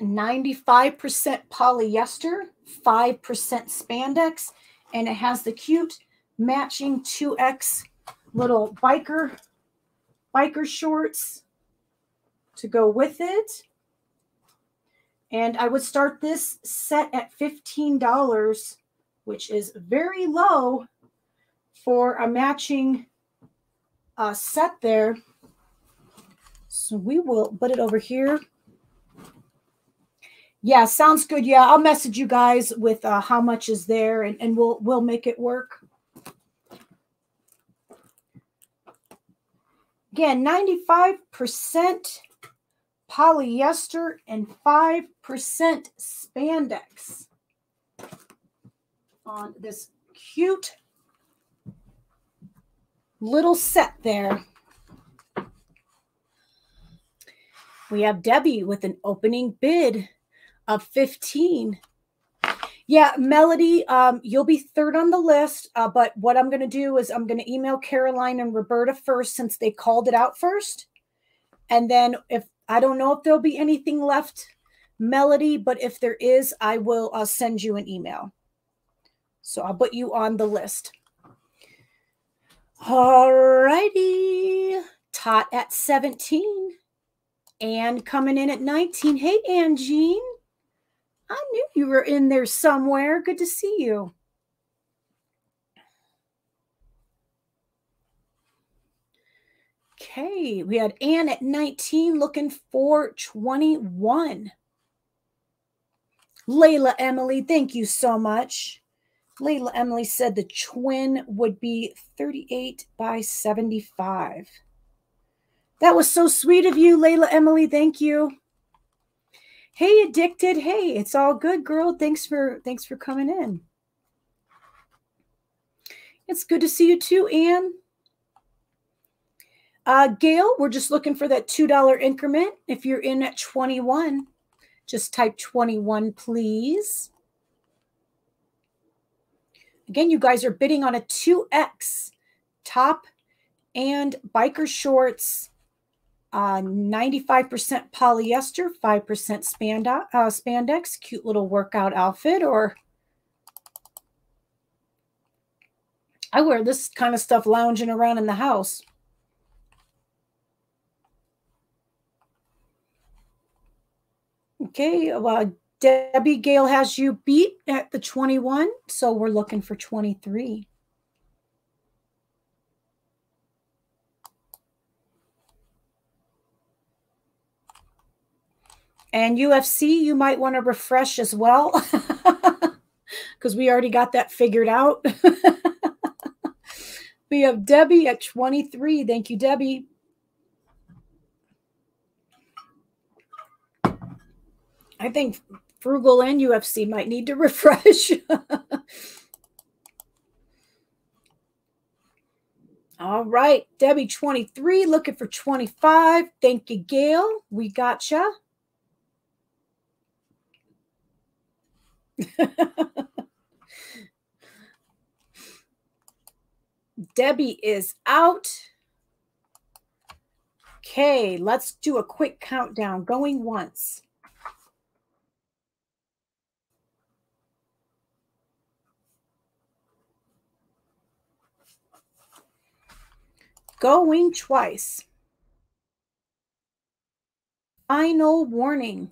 95% polyester, 5% spandex, and it has the cute matching 2X little biker biker shorts to go with it. And I would start this set at $15, which is very low for a matching uh, set there. So we will put it over here. Yeah, sounds good. Yeah, I'll message you guys with uh, how much is there, and, and we'll we'll make it work. Again, 95% polyester and 5% spandex on this cute little set there. We have Debbie with an opening bid of 15. Yeah, Melody, um, you'll be third on the list. Uh, but what I'm going to do is I'm going to email Caroline and Roberta first since they called it out first. And then if I don't know if there'll be anything left, Melody, but if there is, I will uh, send you an email. So I'll put you on the list. All righty. Tot at 17. and coming in at 19. Hey, Angine. I knew you were in there somewhere. Good to see you. Okay, we had Anne at 19 looking for 21. Layla Emily, thank you so much. Layla Emily said the twin would be 38 by 75. That was so sweet of you, Layla Emily. Thank you. Hey, addicted. Hey, it's all good, girl. Thanks for thanks for coming in. It's good to see you too, Anne. Uh, Gail, we're just looking for that $2 increment. If you're in at 21, just type 21, please. Again, you guys are bidding on a 2X top and biker shorts uh, 95% polyester, 5% spandex, uh, spandex, cute little workout outfit, or I wear this kind of stuff lounging around in the house. Okay, well, Debbie Gail has you beat at the 21, so we're looking for 23. And UFC, you might want to refresh as well because we already got that figured out. we have Debbie at 23. Thank you, Debbie. I think Frugal and UFC might need to refresh. All right, Debbie 23, looking for 25. Thank you, Gail. We gotcha. Debbie is out. Okay, let's do a quick countdown. Going once. Going twice. Final warning.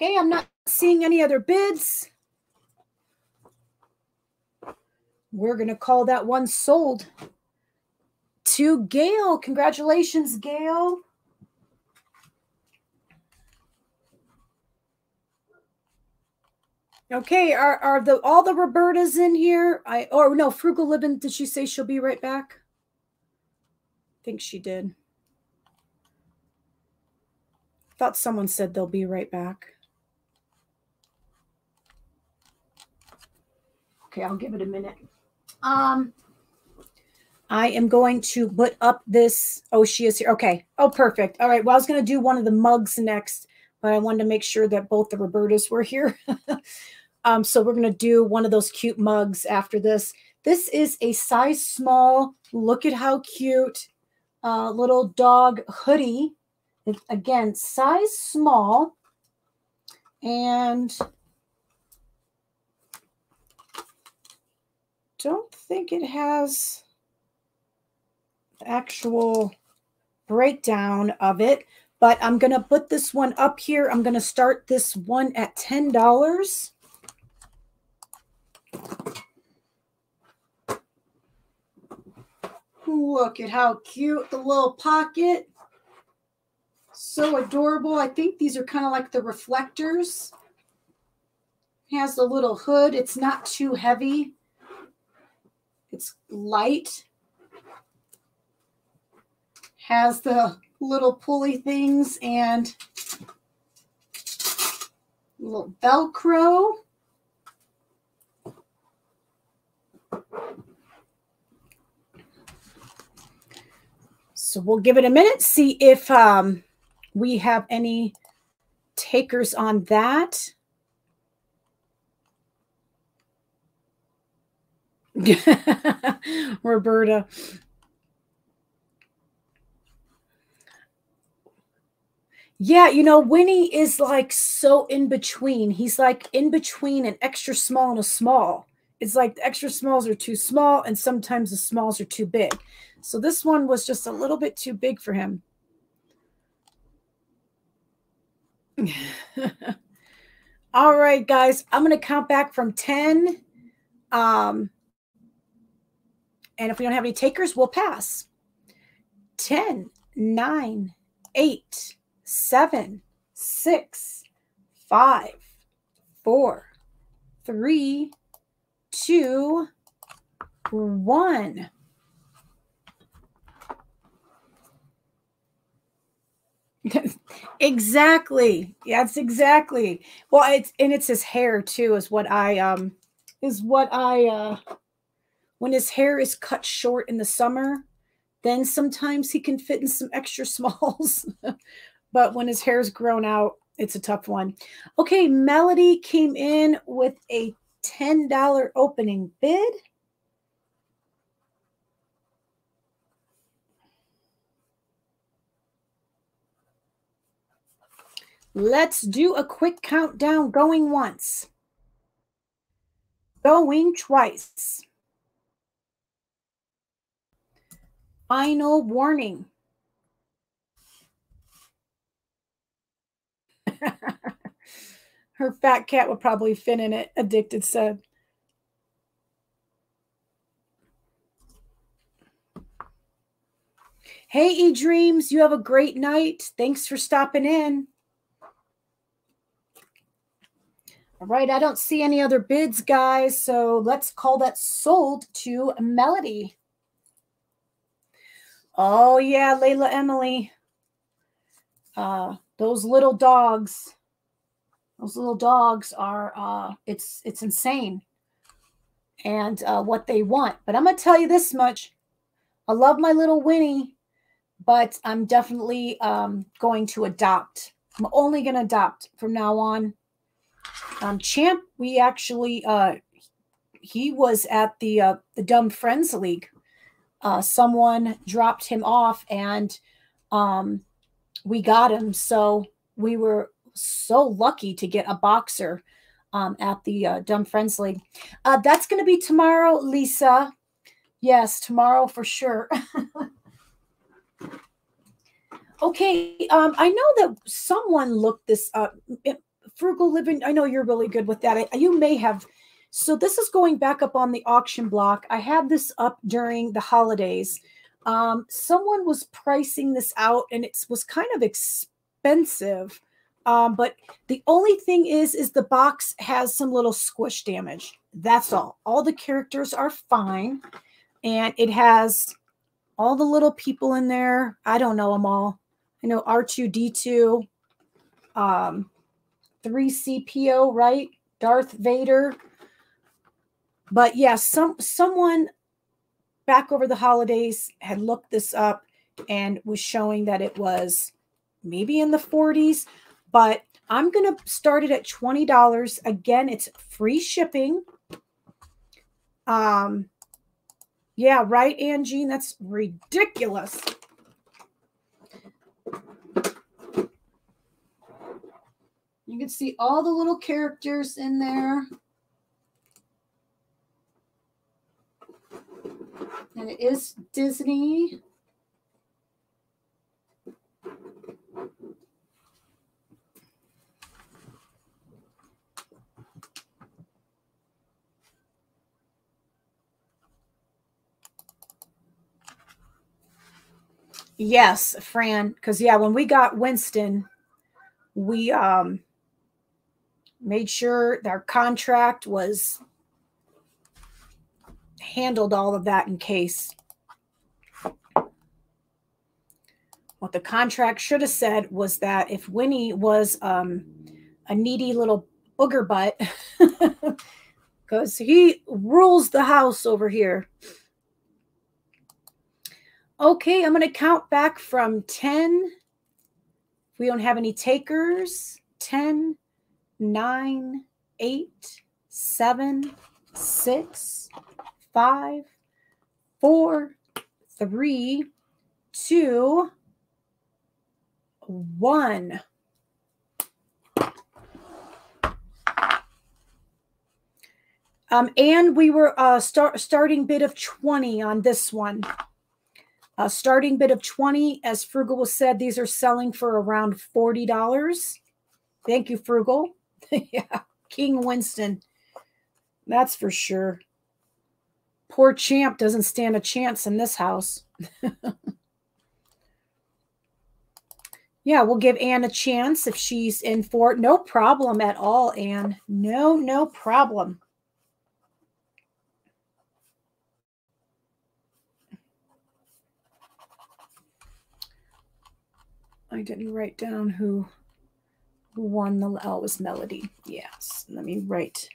Okay, I'm not seeing any other bids. We're going to call that one sold to Gail. Congratulations, Gail. Okay, are, are the all the Robertas in here? I or no, Frugal Living, did she say she'll be right back? I think she did. Thought someone said they'll be right back. Okay, I'll give it a minute. Um, I am going to put up this. Oh, she is here. Okay. Oh, perfect. All right. Well, I was going to do one of the mugs next, but I wanted to make sure that both the Robertas were here. um, so we're going to do one of those cute mugs after this. This is a size small. Look at how cute. Uh, little dog hoodie. Again, size small. And don't think it has the actual breakdown of it, but I'm going to put this one up here. I'm going to start this one at $10. Look at how cute the little pocket. So adorable. I think these are kind of like the reflectors. Has a little hood. It's not too heavy. It's light. has the little pulley things and little Velcro. So we'll give it a minute, see if um, we have any takers on that. Roberta. Yeah, you know, Winnie is like so in between. He's like in between an extra small and a small. It's like the extra smalls are too small, and sometimes the smalls are too big. So this one was just a little bit too big for him. All right, guys, I'm going to count back from 10. Um, and if we don't have any takers, we'll pass. 10, 9, 8, seven, six, five, four, three, two, one. exactly. That's exactly. Well, it's and it's his hair too, is what I um is what I uh when his hair is cut short in the summer, then sometimes he can fit in some extra smalls but when his hair's grown out, it's a tough one. Okay, Melody came in with a $10 opening bid. Let's do a quick countdown going once, going twice. Final warning. Her fat cat would probably fit in it, Addicted said. Hey, E Dreams, you have a great night. Thanks for stopping in. All right, I don't see any other bids, guys. So let's call that sold to Melody. Oh, yeah, Layla Emily. Uh, those little dogs. Those little dogs are uh it's it's insane. And uh what they want. But i'm gonna tell you this much. I love my little winnie but i'm definitely um going to adopt. I'm only gonna adopt from now on. Um champ we actually uh he was at the uh the dumb friends league uh someone dropped him off and um we got him. So we were so lucky to get a boxer um, at the uh, Dumb Friends League. Uh, that's going to be tomorrow, Lisa. Yes, tomorrow for sure. okay, um, I know that someone looked this up. Frugal Living, I know you're really good with that. I, you may have. So this is going back up on the auction block. I had this up during the holidays. Um, someone was pricing this out and it was kind of expensive. Um, but the only thing is, is the box has some little squish damage. That's all. All the characters are fine. And it has all the little people in there. I don't know them all. I know R2D2, um, 3CPO, right? Darth Vader. But yeah, some someone back over the holidays had looked this up and was showing that it was maybe in the 40s, but I'm going to start it at $20. Again, it's free shipping. Um, yeah, right, Angie? That's ridiculous. You can see all the little characters in there. And it is Disney. Yes, Fran, because yeah, when we got Winston, we um made sure our contract was handled all of that in case. What the contract should have said was that if Winnie was um, a needy little booger butt, because he rules the house over here. Okay, I'm going to count back from 10. We don't have any takers. 10, 9, 8, 7, 6, 5, 4, 3, 2, 1. Um, and we were uh, start, starting bid of 20 on this one. A starting bid of 20, as Frugal was said, these are selling for around $40. Thank you, Frugal. yeah, King Winston. That's for sure. Poor Champ doesn't stand a chance in this house. yeah, we'll give Anne a chance if she's in for it. No problem at all, Anne. No, no problem. I didn't write down who won the oh, it was Melody. Yes. Let me write.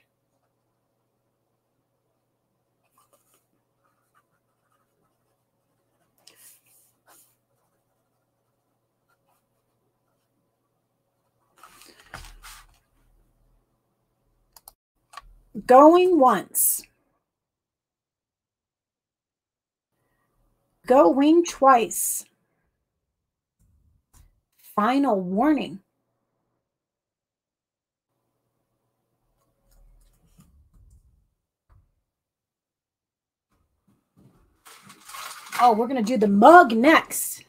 Going once. Going twice final warning. Oh, we're going to do the mug next.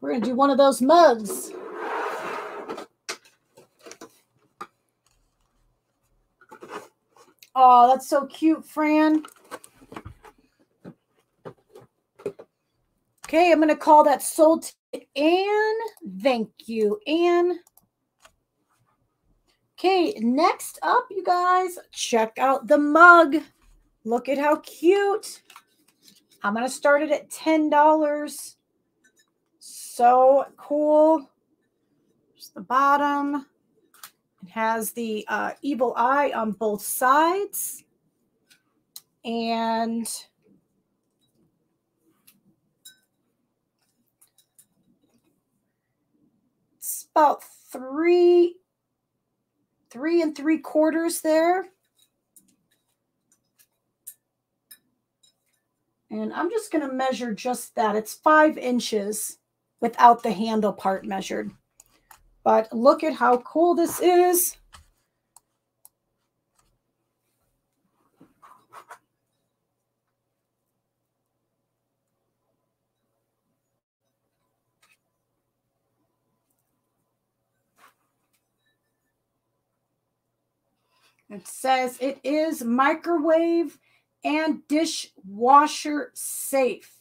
We're going to do one of those mugs. Oh, that's so cute, Fran. Okay, I'm going to call that sold Anne. Thank you, Anne. Okay, next up, you guys, check out the mug. Look at how cute. I'm going to start it at $10. So cool. Just the bottom. Has the uh, evil eye on both sides. And it's about three, three and three quarters there. And I'm just going to measure just that. It's five inches without the handle part measured. But look at how cool this is. It says it is microwave and dishwasher safe.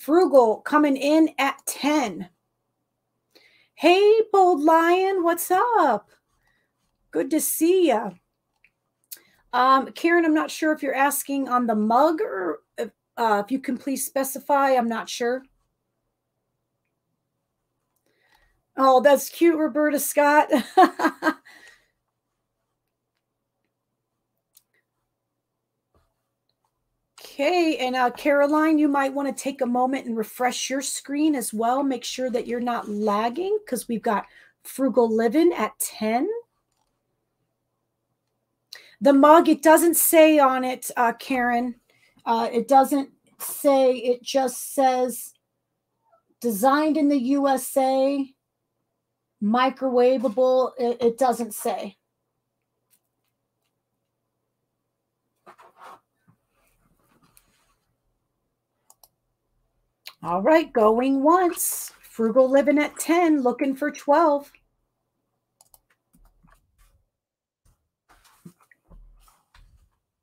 Frugal coming in at 10. Hey, Bold Lion, what's up? Good to see you. Um, Karen, I'm not sure if you're asking on the mug or if, uh, if you can please specify. I'm not sure. Oh, that's cute, Roberta Scott. okay, and uh, Caroline, you might want to take a moment and refresh your screen as well. Make sure that you're not lagging because we've got Frugal Living at 10. The mug, it doesn't say on it, uh, Karen. Uh, it doesn't say, it just says designed in the USA, microwavable. It, it doesn't say. All right, going once. Frugal living at 10, looking for 12.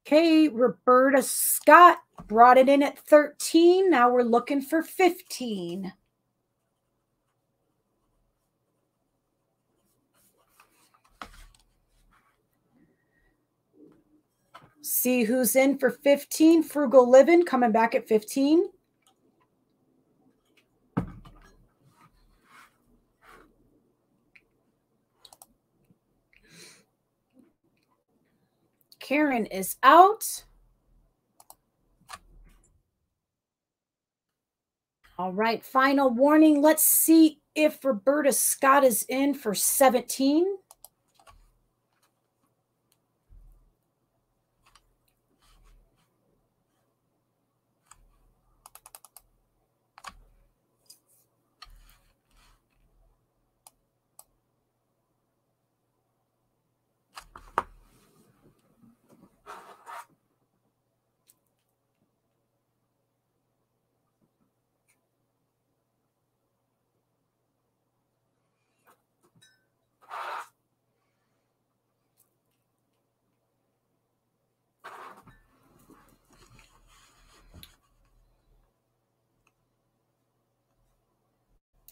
Okay, Roberta Scott brought it in at 13. Now we're looking for 15. See who's in for 15. Frugal Living coming back at 15. Karen is out. All right, final warning. Let's see if Roberta Scott is in for 17.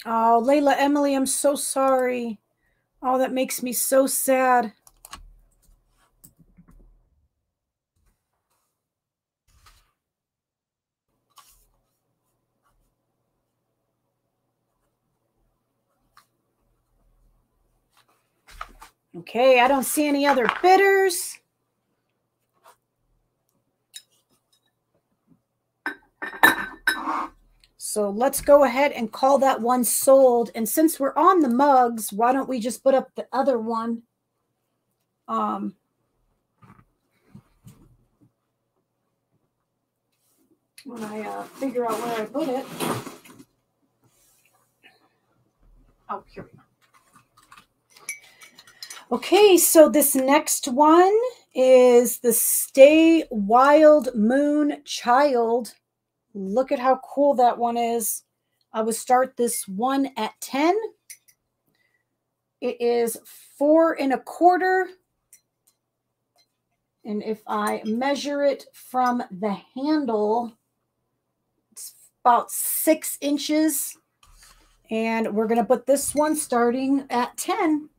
Oh, Layla Emily, I'm so sorry. Oh, that makes me so sad. Okay, I don't see any other bidders. So let's go ahead and call that one sold. And since we're on the mugs, why don't we just put up the other one? Um, when I uh, figure out where I put it. Oh, here we go. Okay, so this next one is the Stay Wild Moon Child Look at how cool that one is. I would start this one at 10. It is four and a quarter. And if I measure it from the handle, it's about six inches. And we're going to put this one starting at 10.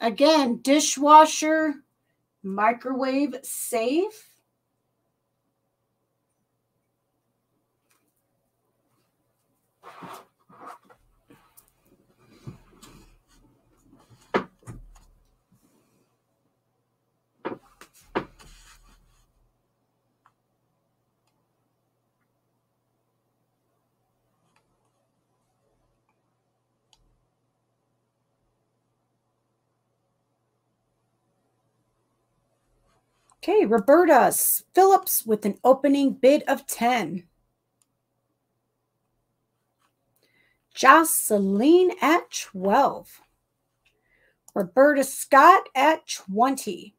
Again, dishwasher, microwave safe. Okay, Roberta Phillips with an opening bid of 10. Jocelyn at 12. Roberta Scott at 20.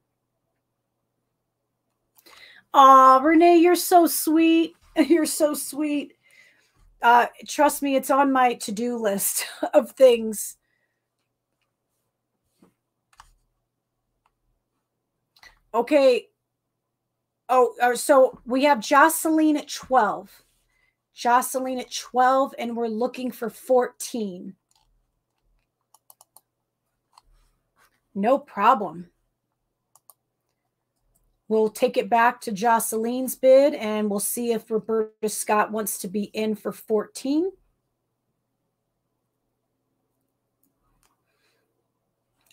Aw, Renee, you're so sweet. You're so sweet. Uh, trust me, it's on my to-do list of things. Okay, Oh, uh, so we have Jocelyn at 12. Jocelyn at 12, and we're looking for 14. No problem. We'll take it back to Jocelyn's bid and we'll see if Roberta Scott wants to be in for 14.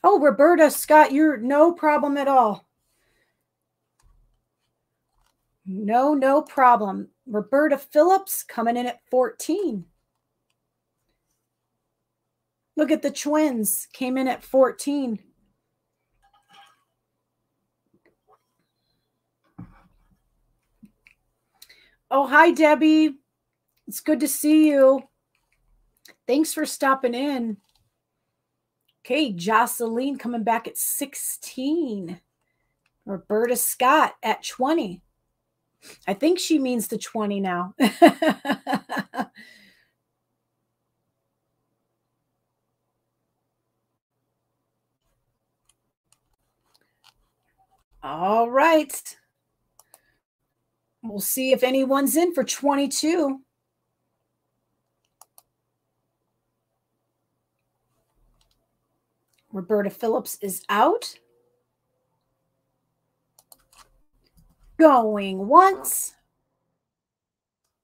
Oh, Roberta Scott, you're no problem at all. No, no problem. Roberta Phillips coming in at 14. Look at the twins, came in at 14. Oh, hi, Debbie. It's good to see you. Thanks for stopping in. Okay, Jocelyn coming back at 16. Roberta Scott at 20. I think she means the 20 now. All right. We'll see if anyone's in for 22. Roberta Phillips is out. Going once.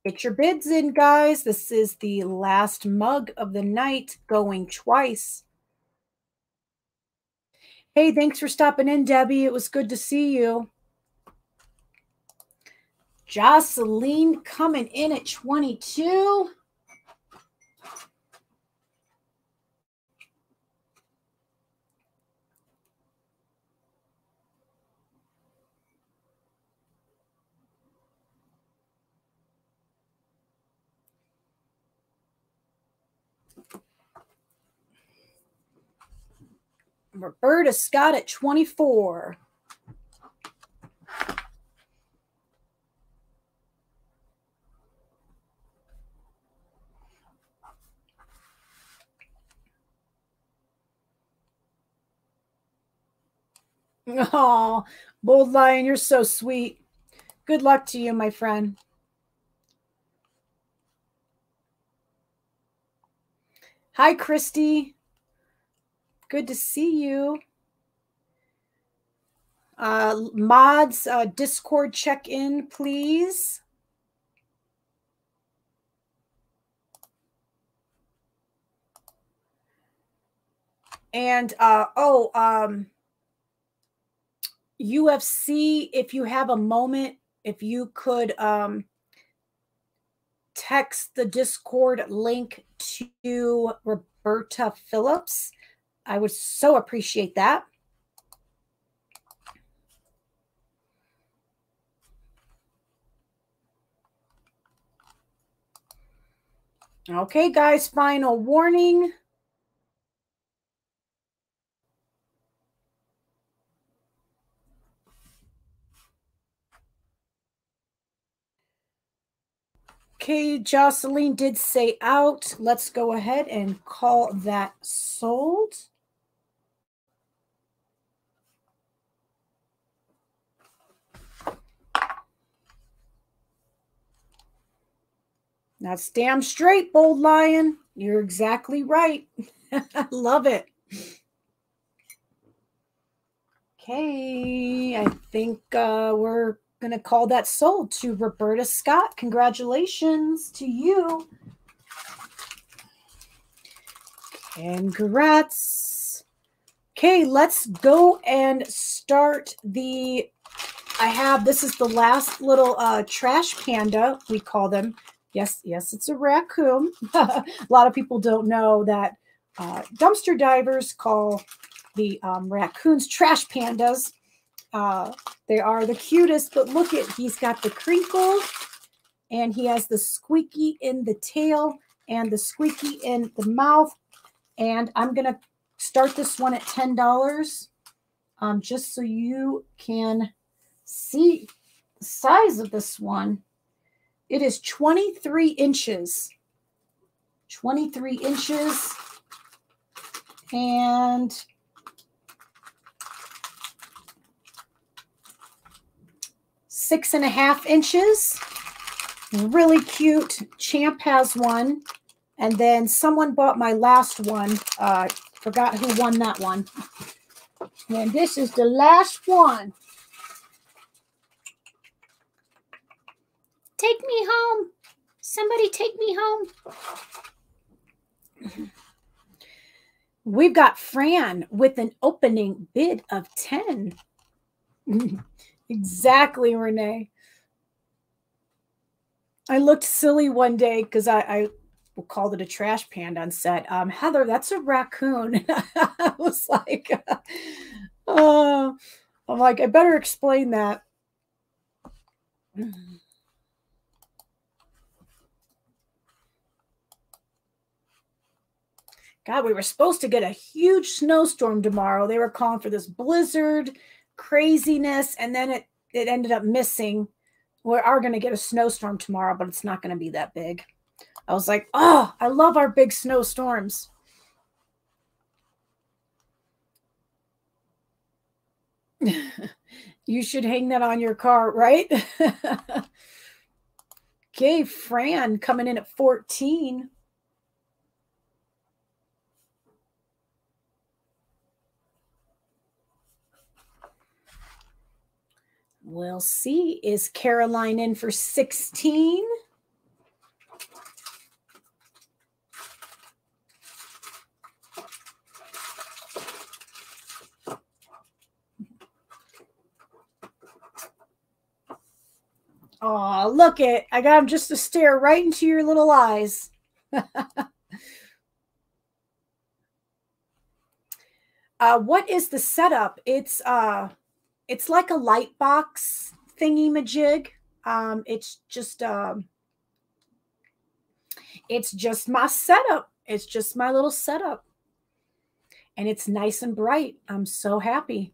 Get your bids in, guys. This is the last mug of the night, going twice. Hey, thanks for stopping in, Debbie. It was good to see you. Jocelyn coming in at 22. Roberta Scott at 24. Oh, Bold Lion, you're so sweet. Good luck to you, my friend. Hi, Christy. Good to see you. Uh, mods, uh, Discord check in, please. And uh, oh, um, UFC, if you have a moment, if you could um, text the Discord link to Roberta Phillips I would so appreciate that. Okay, guys, final warning. Okay, Jocelyn did say out. Let's go ahead and call that sold. That's damn straight, bold lion. You're exactly right. I love it. Okay, I think uh, we're going to call that sold to Roberta Scott. Congratulations to you. Congrats. Okay, let's go and start the. I have this is the last little uh, trash panda, we call them. Yes, yes, it's a raccoon. a lot of people don't know that uh, dumpster divers call the um, raccoons trash pandas. Uh, they are the cutest, but look at he's got the crinkle and he has the squeaky in the tail and the squeaky in the mouth. And I'm going to start this one at $10 um, just so you can see the size of this one. It is 23 inches. 23 inches. And six and a half inches. Really cute. Champ has one. And then someone bought my last one. Uh, forgot who won that one. And this is the last one. Take me home. Somebody take me home. We've got Fran with an opening bid of 10. exactly, Renee. I looked silly one day because I, I called it a trash panda on set. um, Heather, that's a raccoon. I was like, uh, I'm like, I better explain that. God, we were supposed to get a huge snowstorm tomorrow. They were calling for this blizzard craziness, and then it it ended up missing. We are going to get a snowstorm tomorrow, but it's not going to be that big. I was like, oh, I love our big snowstorms. you should hang that on your car, right? okay, Fran coming in at 14. We'll see. Is Caroline in for 16? Oh, look it. I got him just to stare right into your little eyes. uh, what is the setup? It's uh it's like a light box thingy majig. Um, it's just um it's just my setup. It's just my little setup. And it's nice and bright. I'm so happy.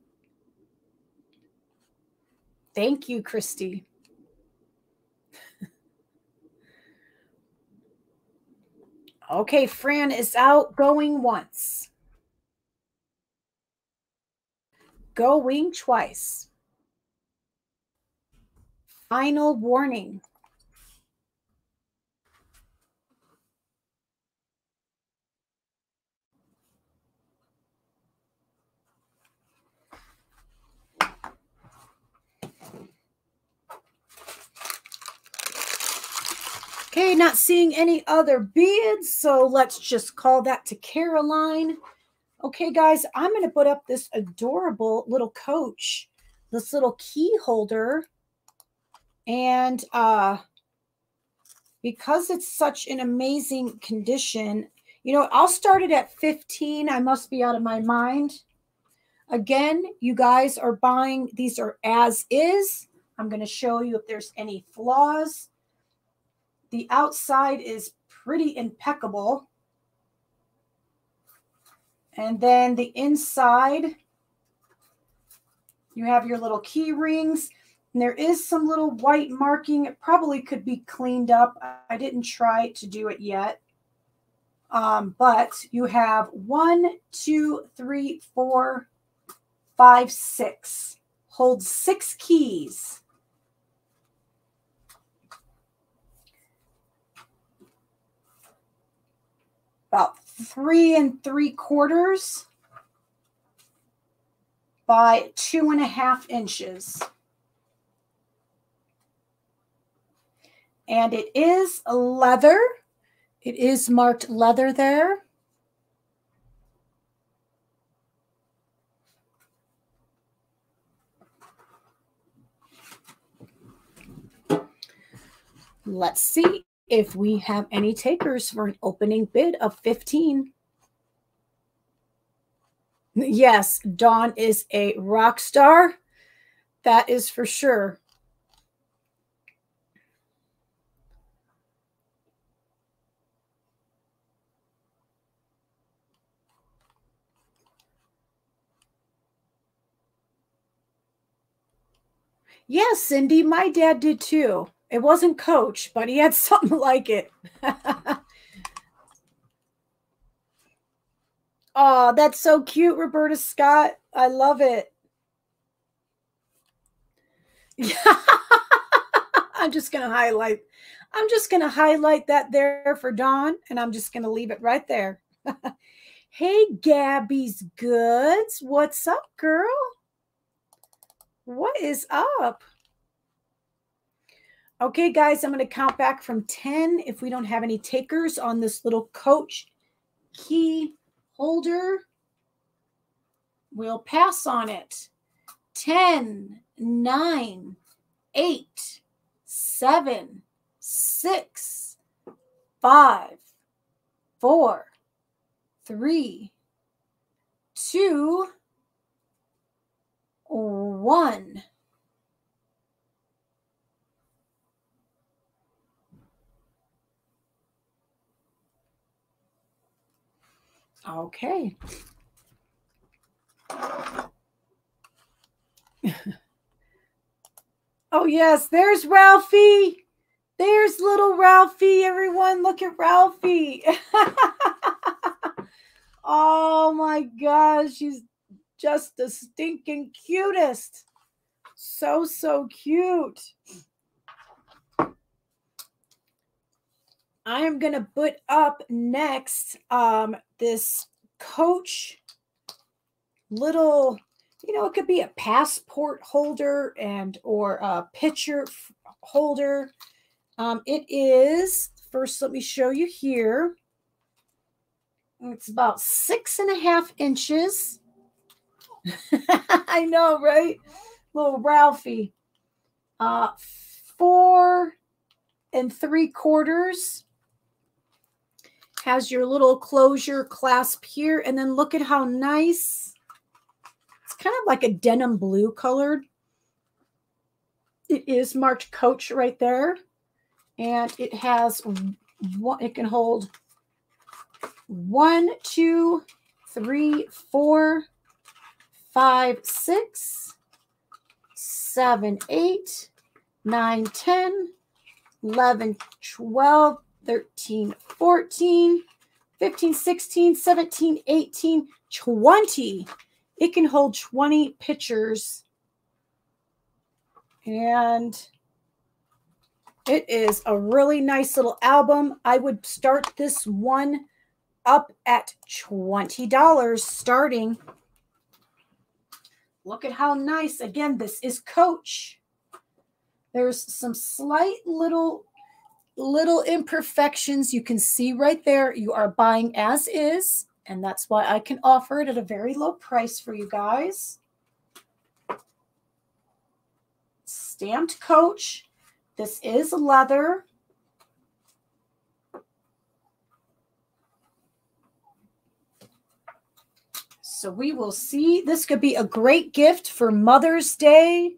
Thank you, Christy. Okay, Fran is out going once. Going twice. Final warning. Okay, not seeing any other bids, so let's just call that to Caroline. Okay, guys, I'm going to put up this adorable little coach, this little key holder. And uh, because it's such an amazing condition, you know, I'll start it at 15. I must be out of my mind. Again, you guys are buying, these are as is. I'm going to show you if there's any flaws. The outside is pretty impeccable. And then the inside, you have your little key rings. And there is some little white marking. It probably could be cleaned up. I didn't try to do it yet. Um, but you have one, two, three, four, five, six. Holds six keys. about three and three quarters by two and a half inches. And it is leather. It is marked leather there. Let's see if we have any takers for an opening bid of 15. Yes, Dawn is a rock star. That is for sure. Yes, Cindy, my dad did too. It wasn't Coach, but he had something like it. oh, that's so cute, Roberta Scott. I love it. I'm just going to highlight. I'm just going to highlight that there for Dawn, and I'm just going to leave it right there. hey, Gabby's Goods. What's up, girl? What is up? Okay, guys, I'm going to count back from 10 if we don't have any takers on this little coach key holder. We'll pass on it. 10, 9, 8, 7, 6, 5, 4, 3, 2, 1. Okay. oh, yes, there's Ralphie. There's little Ralphie, everyone. Look at Ralphie. oh my gosh, she's just the stinking cutest. So, so cute. I am going to put up next um, this Coach little you know, it could be a passport holder and or a picture holder. Um, it is, first let me show you here. It's about six and a half inches. I know, right? Little Ralphie. Uh, four and three quarters. Has your little closure clasp here. And then look at how nice. It's kind of like a denim blue colored. It is marked Coach right there. And it has, what it can hold one, two, three, four, five, six, seven, eight, nine, 10, 11, 12, 13, 14, 15, 16, 17, 18, 20. It can hold 20 pictures. And it is a really nice little album. I would start this one up at $20 starting. Look at how nice. Again, this is Coach. There's some slight little little imperfections you can see right there. You are buying as is, and that's why I can offer it at a very low price for you guys. Stamped Coach. This is leather. So we will see. This could be a great gift for Mother's Day.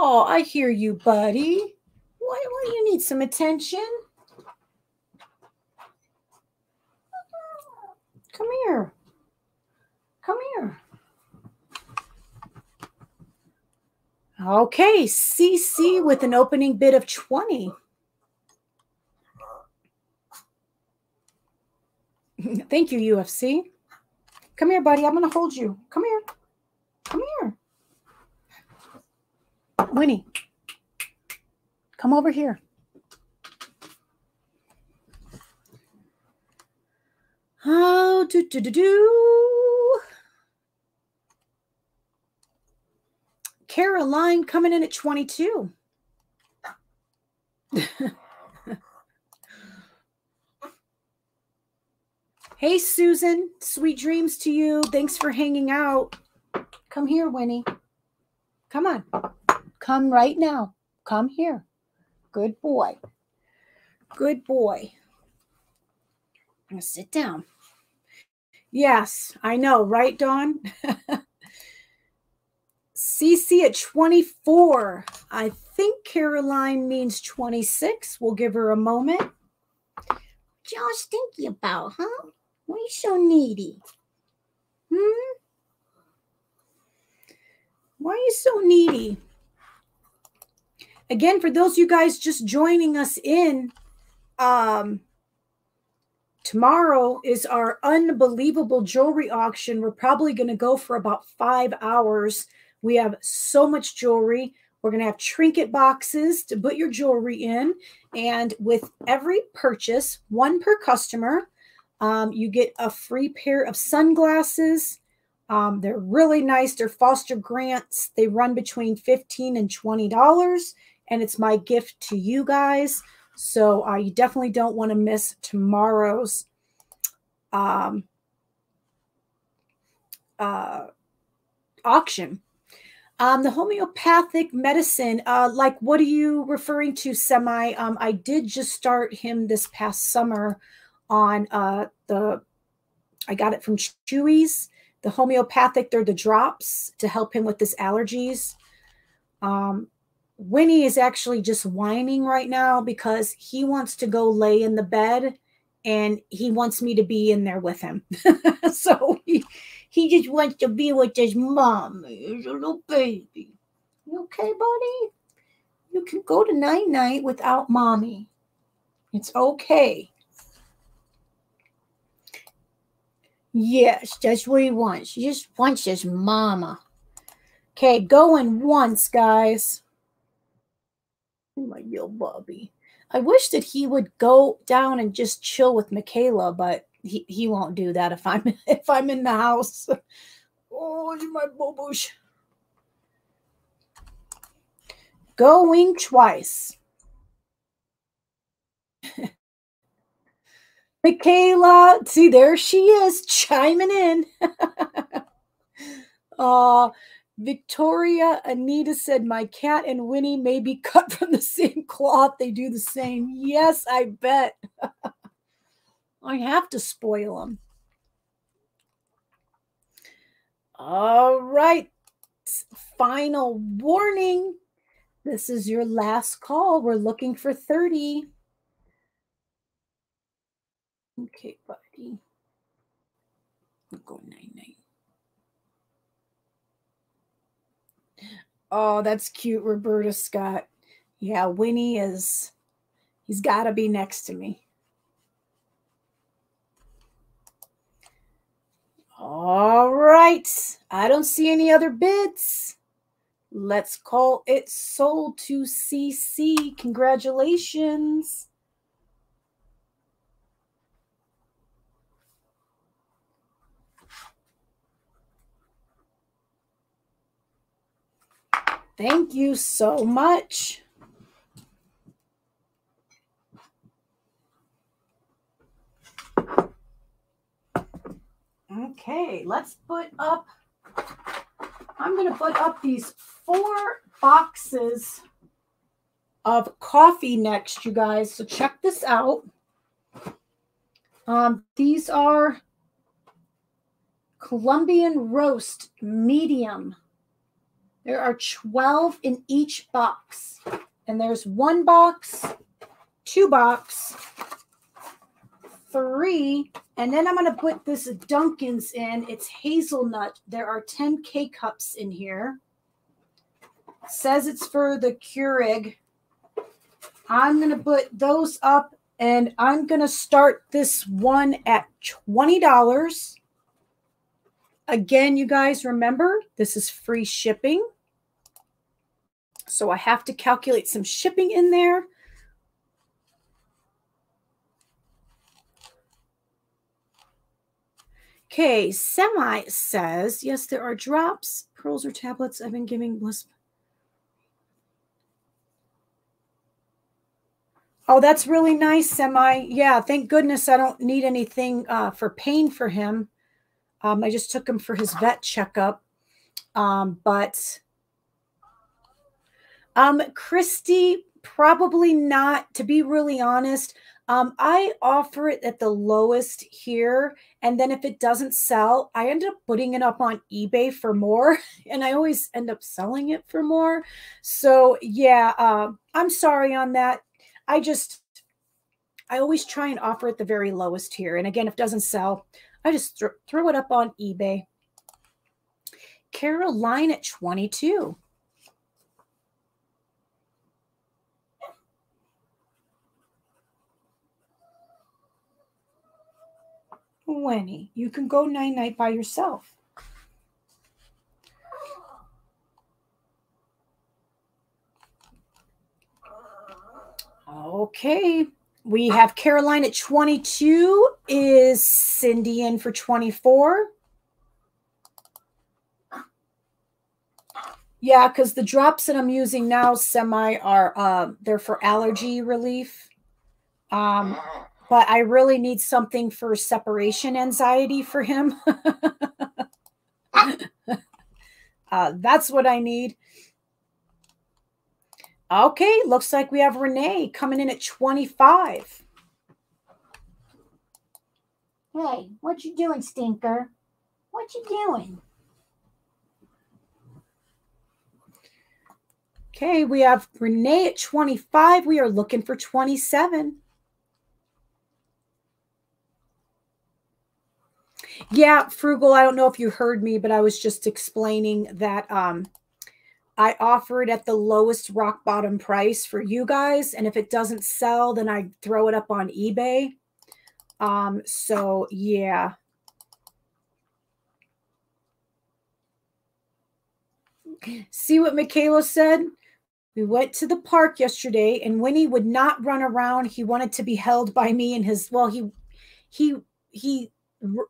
Oh, I hear you, buddy. Why, why do you need some attention? Come here. Come here. Okay, CC with an opening bid of 20. Thank you, UFC. Come here, buddy. I'm going to hold you. Come here. Come here. Winnie, come over here. Oh, do, do, do, do. Caroline coming in at 22. Hey, Susan. Sweet dreams to you. Thanks for hanging out. Come here, Winnie. Come on. Come right now. Come here. Good boy. Good boy. I'm going to sit down. Yes, I know, right, Dawn? CC at 24. I think Caroline means 26. We'll give her a moment. Y'all thinking about, huh? Why are you so needy? Hmm? Why are you so needy? Again, for those of you guys just joining us in, um, tomorrow is our unbelievable jewelry auction. We're probably going to go for about five hours. We have so much jewelry. We're going to have trinket boxes to put your jewelry in. And with every purchase, one per customer, um, you get a free pair of sunglasses. Um, they're really nice. They're foster grants. They run between 15 and $20. And it's my gift to you guys. So uh, you definitely don't want to miss tomorrow's um, uh, auction. Um, the homeopathic medicine, uh, like what are you referring to, Semi? Um, I did just start him this past summer on uh, the, I got it from Chewy's, the homeopathic, they're the drops to help him with his allergies. Um, Winnie is actually just whining right now because he wants to go lay in the bed and he wants me to be in there with him. so he, he just wants to be with his mom. Little baby. You okay, buddy? You can go to night night without mommy. It's okay. Yes, that's what he wants. He just wants his mama. Okay, going once, guys. Oh, my little Bobby. I wish that he would go down and just chill with Michaela, but he, he won't do that if I'm if I'm in the house. Oh, my bobush. Going twice. Michaela, see there she is chiming in. uh Victoria Anita said, My cat and Winnie may be cut from the same cloth. They do the same. Yes, I bet. I have to spoil them. All right. Final warning. This is your last call. We're looking for 30. Okay, buddy. I'll go 99. Oh, that's cute, Roberta Scott. Yeah, Winnie is, he's got to be next to me. All right. I don't see any other bids. Let's call it sold to CC. Congratulations. Thank you so much. Okay, let's put up, I'm going to put up these four boxes of coffee next, you guys. So check this out. Um, these are Colombian roast medium. There are 12 in each box. And there's one box, two box, three, and then I'm going to put this Dunkin's in. It's hazelnut. There are 10 K cups in here. Says it's for the Keurig. I'm going to put those up and I'm going to start this one at $20. Again, you guys remember, this is free shipping. So I have to calculate some shipping in there. Okay, Semi says, yes, there are drops, pearls, or tablets I've been giving Bliss. Oh, that's really nice, Semi. Yeah, thank goodness I don't need anything uh, for pain for him. Um, I just took him for his vet checkup. Um, but um, Christy, probably not. To be really honest, um, I offer it at the lowest here. And then if it doesn't sell, I end up putting it up on eBay for more. And I always end up selling it for more. So, yeah, uh, I'm sorry on that. I just, I always try and offer it the very lowest here. And again, if it doesn't sell, I just th throw it up on eBay. Caroline at 22. Winnie, you can go night night by yourself. Okay. We have Caroline at 22. Is Cindy in for 24? Yeah, because the drops that I'm using now, semi, are uh, they're for allergy relief. Um, but I really need something for separation anxiety for him. uh, that's what I need. Okay, looks like we have Renee coming in at 25. Hey, what you doing, stinker? What you doing? Okay, we have Renee at 25. We are looking for 27. Yeah, frugal. I don't know if you heard me, but I was just explaining that um, I offer it at the lowest rock bottom price for you guys. And if it doesn't sell, then I throw it up on eBay. Um, so yeah. See what Michaela said? We went to the park yesterday and Winnie would not run around. He wanted to be held by me and his, well, he, he he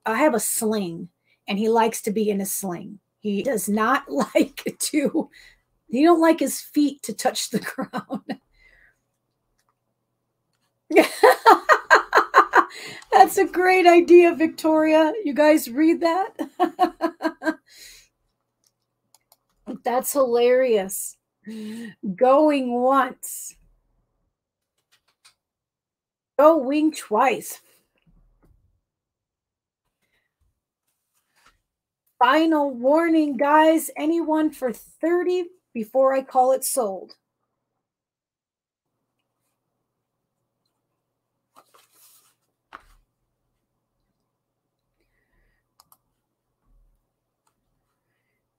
I have a sling and he likes to be in a sling. He does not like to he don't like his feet to touch the ground. That's a great idea, Victoria. You guys read that? That's hilarious. Going once. Going twice. Final warning, guys. Anyone for 30 before I call it sold.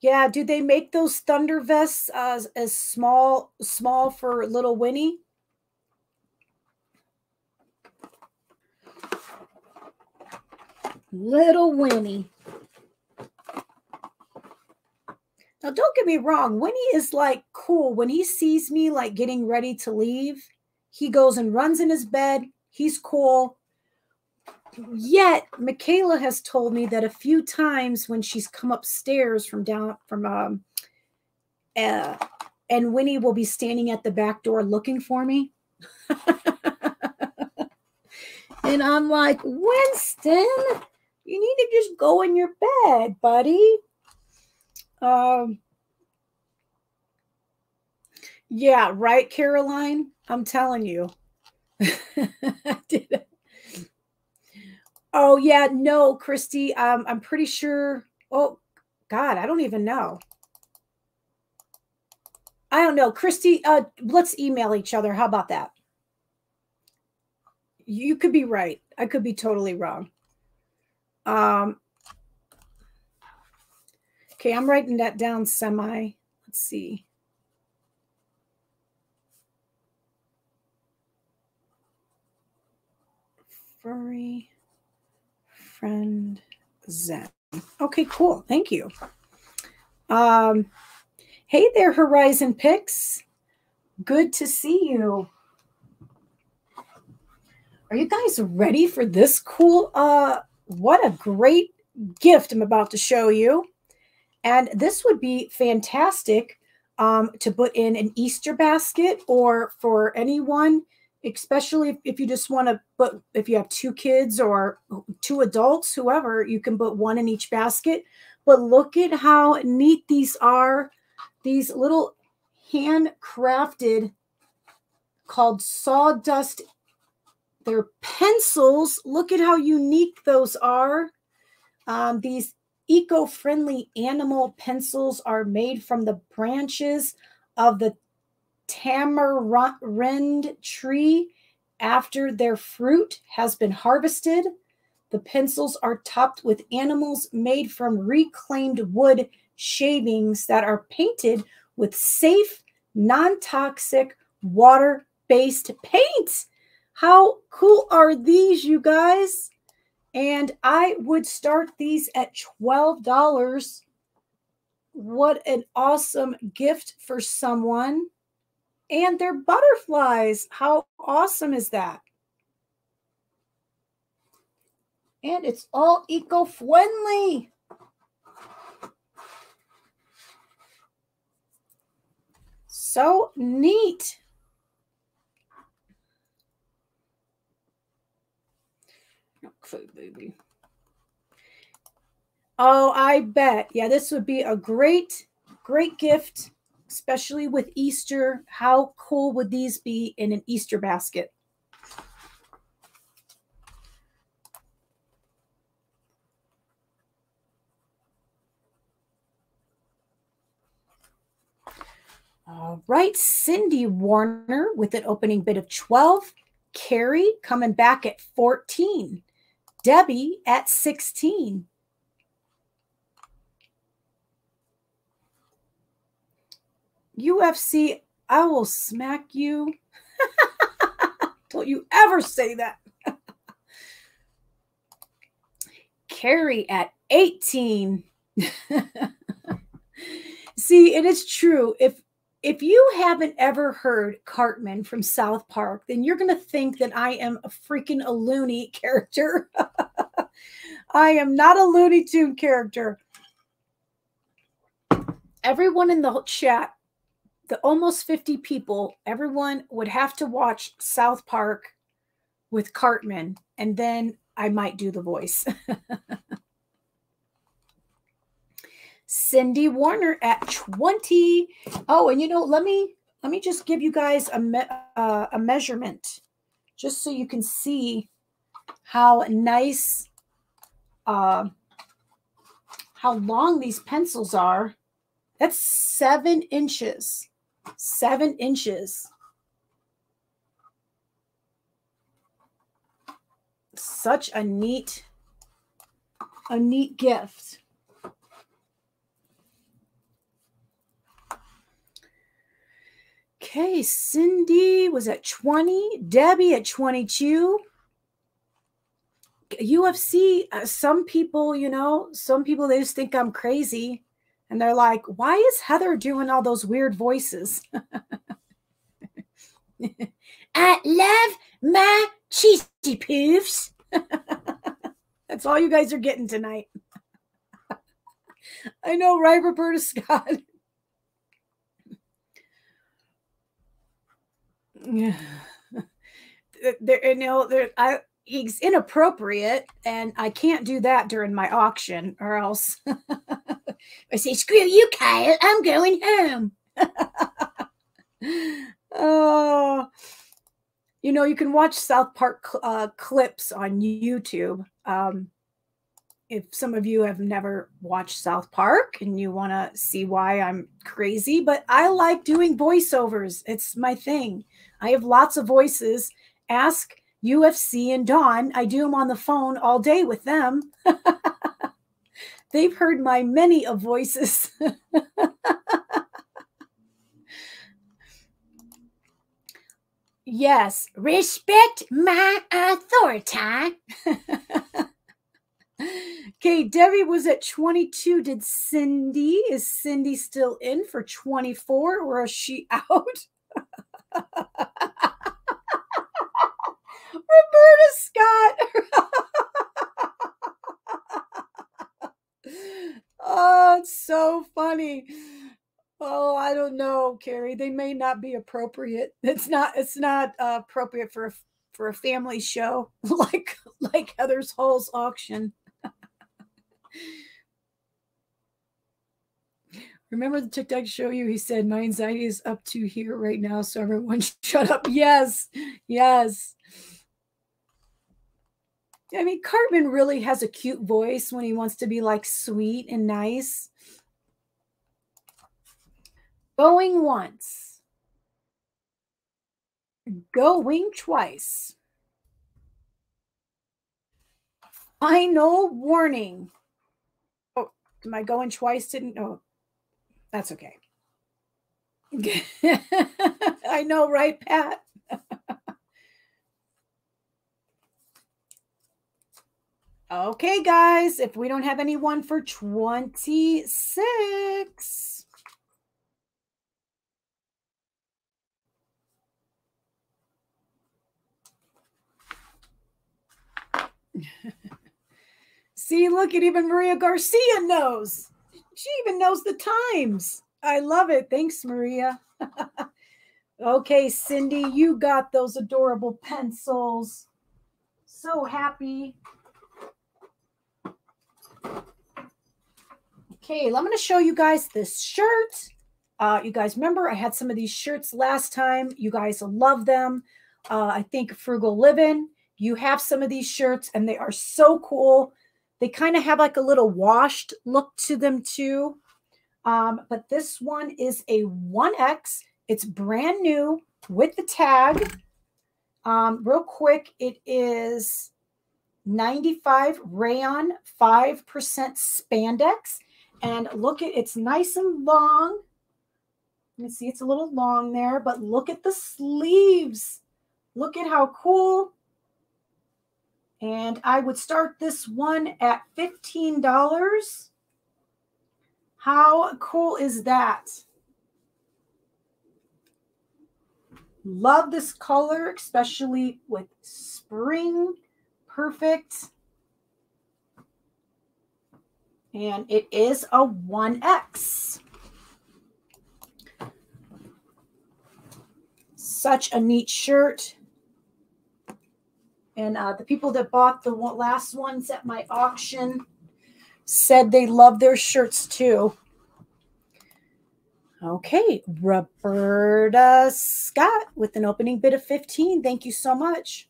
Yeah, do they make those thunder vests as as small small for little Winnie? Little Winnie. Now, don't get me wrong. Winnie is like cool. When he sees me like getting ready to leave, he goes and runs in his bed. He's cool. Yet, Michaela has told me that a few times when she's come upstairs from down from um uh, and Winnie will be standing at the back door looking for me. and I'm like, Winston, you need to just go in your bed, buddy. Um, yeah, right, Caroline. I'm telling you. oh yeah, no, Christy. Um, I'm pretty sure. Oh God, I don't even know. I don't know, Christy. Uh, let's email each other. How about that? You could be right. I could be totally wrong. Um, Okay, I'm writing that down semi. Let's see. Furry friend Zen. Okay, cool. Thank you. Um, hey there, Horizon Picks. Good to see you. Are you guys ready for this cool? Uh, what a great gift I'm about to show you. And this would be fantastic um, to put in an Easter basket or for anyone, especially if, if you just want to put, if you have two kids or two adults, whoever, you can put one in each basket. But look at how neat these are. These little handcrafted called sawdust. They're pencils. Look at how unique those are. Um, these Eco friendly animal pencils are made from the branches of the tamarind tree after their fruit has been harvested. The pencils are topped with animals made from reclaimed wood shavings that are painted with safe, non toxic, water based paint. How cool are these, you guys? And I would start these at $12. What an awesome gift for someone. And they're butterflies. How awesome is that? And it's all eco friendly. So neat. Food, baby. Oh, I bet. Yeah, this would be a great, great gift, especially with Easter. How cool would these be in an Easter basket? All right, Cindy Warner with an opening bid of 12. Carrie coming back at 14. Debbie at 16. UFC, I will smack you. Don't you ever say that. Carrie at 18. See, it is true. If if you haven't ever heard Cartman from South Park, then you're going to think that I am a freaking a loony character. I am not a Looney Tune character. Everyone in the chat, the almost 50 people, everyone would have to watch South Park with Cartman, and then I might do the voice. Cindy Warner at 20. Oh, and you know, let me let me just give you guys a me, uh, a measurement just so you can see how nice uh, how long these pencils are. That's seven inches. Seven inches. Such a neat, a neat gift. Okay, Cindy was at 20, Debbie at 22. UFC, uh, some people, you know, some people they just think I'm crazy. And they're like, why is Heather doing all those weird voices? I love my cheesy poofs. That's all you guys are getting tonight. I know, right, Roberta Scott? Yeah. there, you know, there, I, he's inappropriate, and I can't do that during my auction, or else I say, "Screw you, Kyle! I'm going home." oh, you know, you can watch South Park uh, clips on YouTube. Um, if some of you have never watched South Park and you want to see why I'm crazy, but I like doing voiceovers. It's my thing. I have lots of voices. Ask UFC and Dawn. I do them on the phone all day with them. They've heard my many of voices. yes, respect my authority. okay, Debbie was at 22. Did Cindy, is Cindy still in for 24 or is she out? Roberta Scott. oh, it's so funny. Oh, I don't know, Carrie. They may not be appropriate. It's not. It's not uh, appropriate for a, for a family show like like Heather's Hauls auction. Remember the TikTok show you? He said my anxiety is up to here right now, so everyone shut up. Yes, yes. I mean, Cartman really has a cute voice when he wants to be like sweet and nice. Going once, going twice. Final warning. Oh, am I going twice? Didn't know. Oh, that's okay. I know, right, Pat? Okay, guys, if we don't have anyone for 26. See, look at even Maria Garcia knows. She even knows the times. I love it. Thanks, Maria. okay, Cindy, you got those adorable pencils. So happy. Okay, I'm going to show you guys this shirt. Uh, you guys remember I had some of these shirts last time. You guys love them. Uh, I think Frugal Living. You have some of these shirts and they are so cool. They kind of have like a little washed look to them too. Um, but this one is a 1X. It's brand new with the tag. Um, real quick, it is 95 rayon, 5% spandex. And look at it's nice and long. You can see it's a little long there, but look at the sleeves. Look at how cool. And I would start this one at $15. How cool is that? Love this color, especially with spring perfect. And it is a 1X. Such a neat shirt. And uh, the people that bought the last ones at my auction said they love their shirts too. Okay, Roberta Scott with an opening bid of 15. Thank you so much.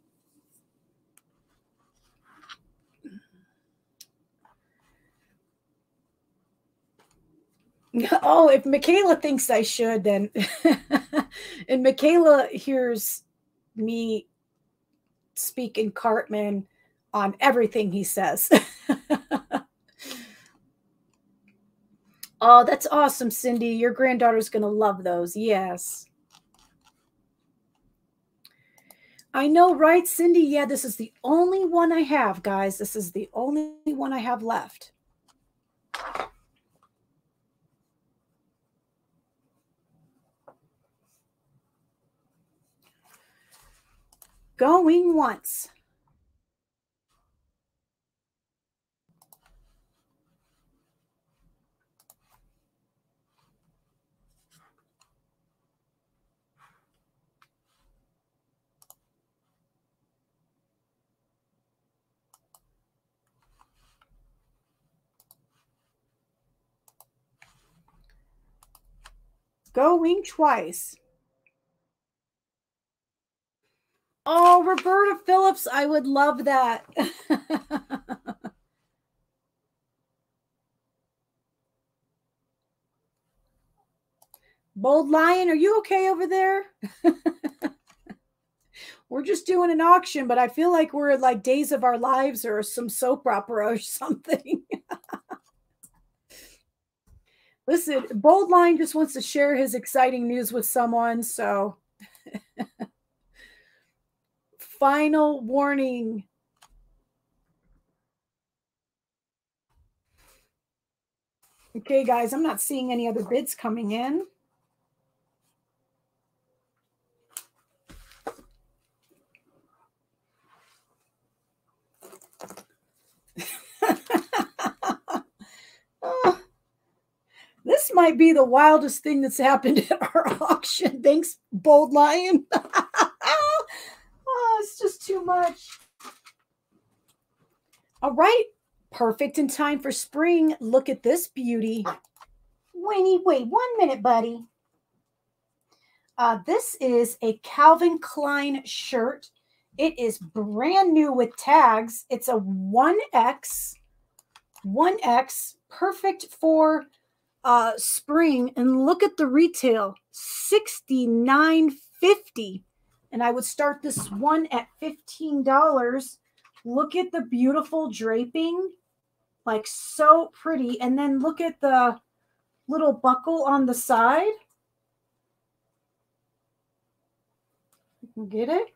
Oh, if Michaela thinks I should, then and Michaela hears me speak in Cartman on everything he says. oh, that's awesome, Cindy. Your granddaughter's going to love those. Yes. I know, right, Cindy? Yeah, this is the only one I have, guys. This is the only one I have left. Going once. Going twice. Oh, Roberta Phillips, I would love that. Bold Lion, are you okay over there? we're just doing an auction, but I feel like we're like Days of Our Lives or some soap opera or something. Listen, Bold Lion just wants to share his exciting news with someone, so final warning. Okay, guys, I'm not seeing any other bids coming in. oh, this might be the wildest thing that's happened at our auction. Thanks, Bold Lion. just too much. All right. Perfect in time for spring. Look at this beauty. Winnie, wait one minute, buddy. Uh, this is a Calvin Klein shirt. It is brand new with tags. It's a 1X. 1X. Perfect for uh, spring. And look at the retail. 69.50 and I would start this one at $15. Look at the beautiful draping, like so pretty. And then look at the little buckle on the side. You can get it.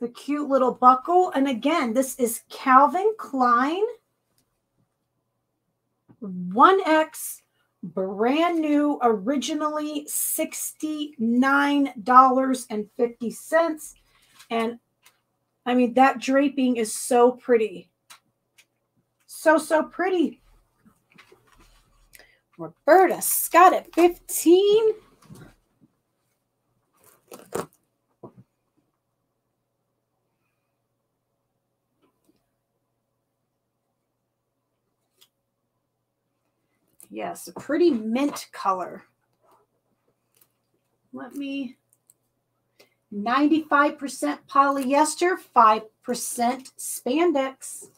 The cute little buckle. And again, this is Calvin Klein 1X brand new, originally $69.50. And I mean, that draping is so pretty. So, so pretty. Roberta Scott at 15. Yes, a pretty mint color. Let me 95% polyester, 5% spandex.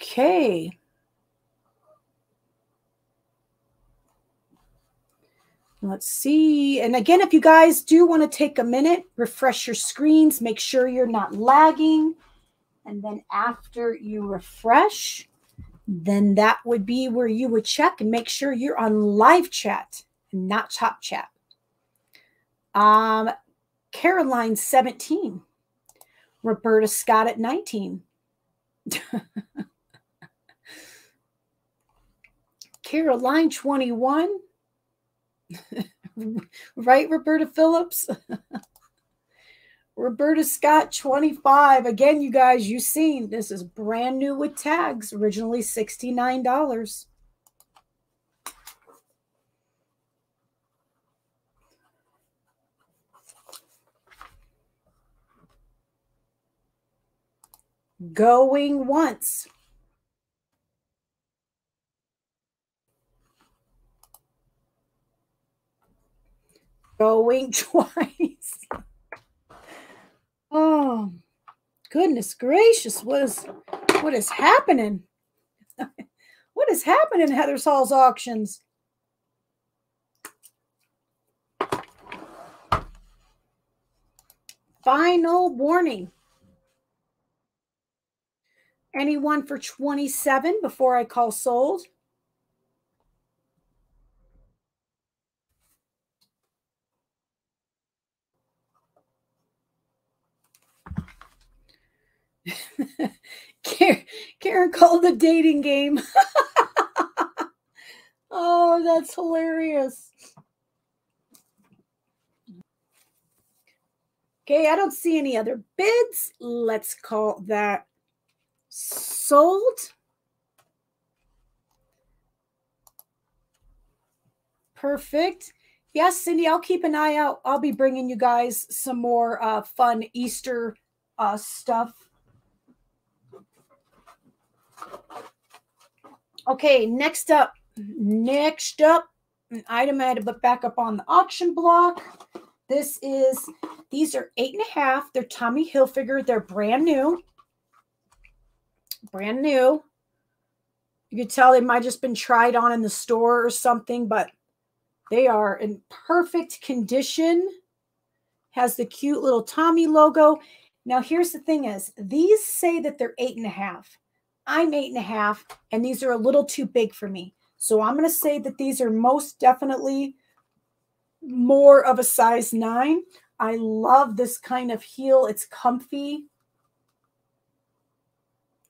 Okay. Let's see. And again, if you guys do want to take a minute, refresh your screens, make sure you're not lagging. And then after you refresh, then that would be where you would check and make sure you're on live chat and not top chat. Um, Caroline 17, Roberta Scott at 19. Caroline 21. right, Roberta Phillips? Roberta Scott 25. Again, you guys, you seen this is brand new with tags, originally $69. Going once. Going twice. oh, goodness gracious. What is what is happening? what is happening Heather's Hauls auctions? Final warning. Anyone for 27 before I call sold? Karen called the dating game. oh, that's hilarious. Okay, I don't see any other bids. Let's call that sold. Perfect. Yes, Cindy, I'll keep an eye out. I'll be bringing you guys some more uh, fun Easter uh, stuff. Okay, next up, next up, an item I had to put back up on the auction block. This is, these are eight and a half. They're Tommy Hilfiger. They're brand new brand new. You could tell they might just been tried on in the store or something, but they are in perfect condition. Has the cute little Tommy logo. Now, here's the thing is, these say that they're eight and a half. I'm eight and a half, and these are a little too big for me. So I'm going to say that these are most definitely more of a size nine. I love this kind of heel. It's comfy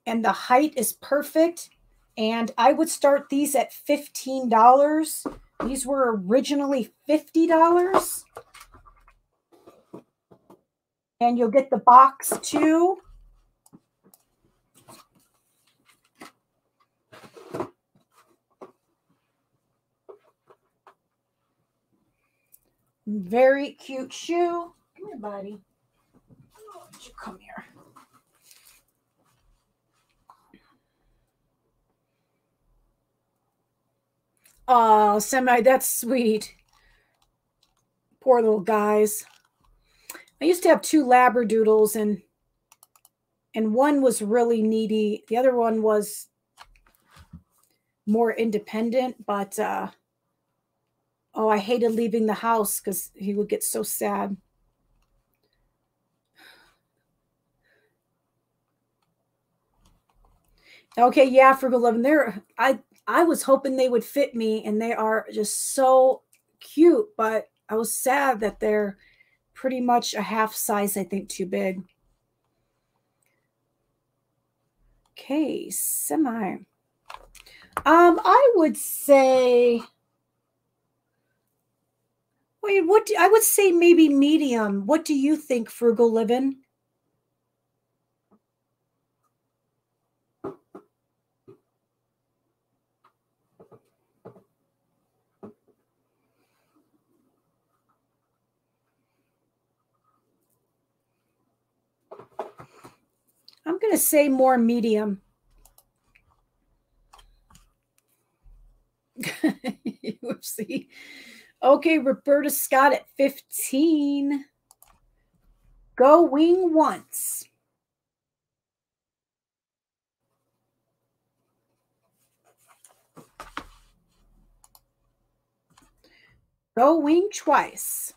and the height is perfect. And I would start these at $15. These were originally $50. And you'll get the box too. Very cute shoe. Come here, buddy. Oh, you come here? Oh, semi, that's sweet. Poor little guys. I used to have two labradoodles and and one was really needy. The other one was more independent, but uh oh, I hated leaving the house because he would get so sad. Okay, yeah, frugal living. There, I I was hoping they would fit me, and they are just so cute. But I was sad that they're pretty much a half size, I think, too big. Okay, semi. Um, I would say. Wait, what? Do, I would say maybe medium. What do you think, frugal living? I'm going to say more medium. Whoopsie. Okay, Roberta Scott at 15. Going once. Going twice.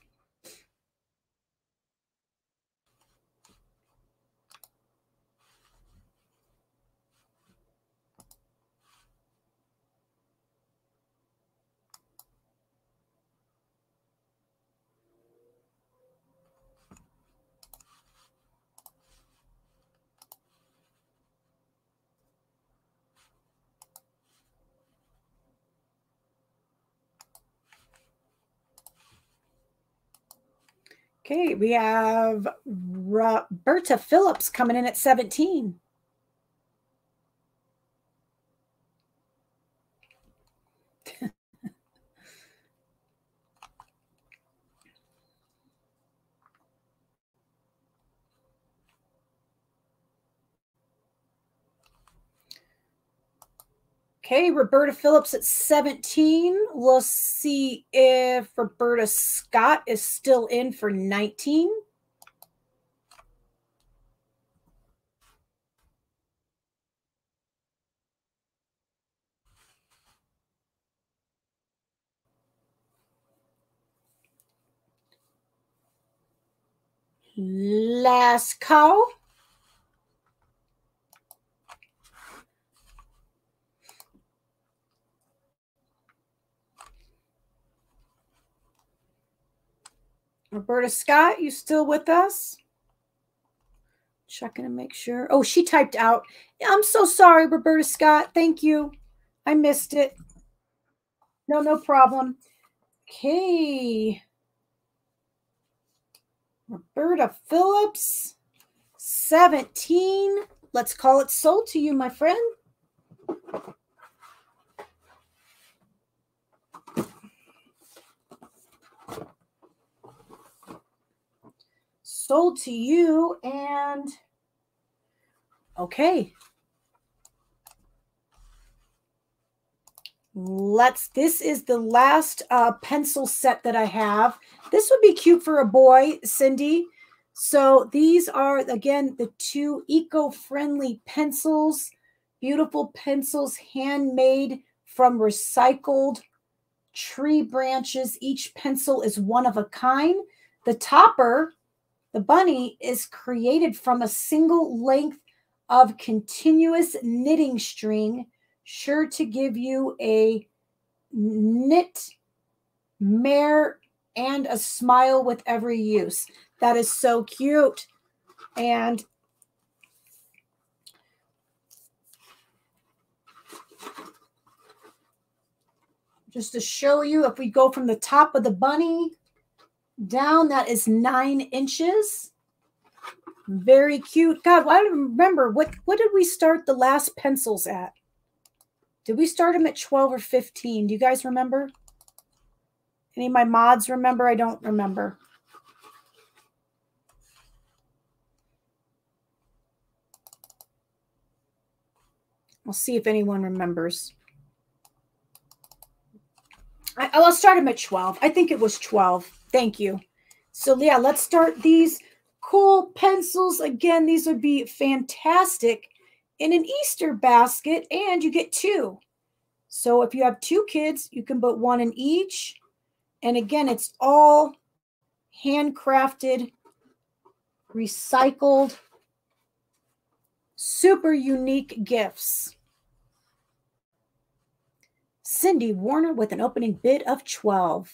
Okay, we have Roberta Phillips coming in at 17. Okay, Roberta Phillips at 17. We'll see if Roberta Scott is still in for 19. Last call. Roberta Scott, you still with us? Checking to make sure. Oh, she typed out. I'm so sorry, Roberta Scott. Thank you. I missed it. No, no problem. Okay. Roberta Phillips, 17. Let's call it sold to you, my friend. Sold to you and okay. Let's this is the last uh, pencil set that i have. This would be cute for a boy cindy. So these are again the two eco-friendly pencils beautiful pencils handmade from recycled tree branches. Each pencil is one of a kind. The topper the bunny is created from a single length of continuous knitting string, sure to give you a knit mare and a smile with every use. That is so cute. And just to show you, if we go from the top of the bunny down. That is nine inches. Very cute. God, I don't remember what what did we start the last pencils at? Did we start them at 12 or 15? Do you guys remember? Any of my mods remember? I don't remember. We'll see if anyone remembers. I, I'll start them at 12. I think it was 12. Thank you. So yeah, let's start these cool pencils. Again, these would be fantastic in an Easter basket and you get two. So if you have two kids, you can put one in each. And again, it's all handcrafted, recycled, super unique gifts. Cindy Warner with an opening bid of 12.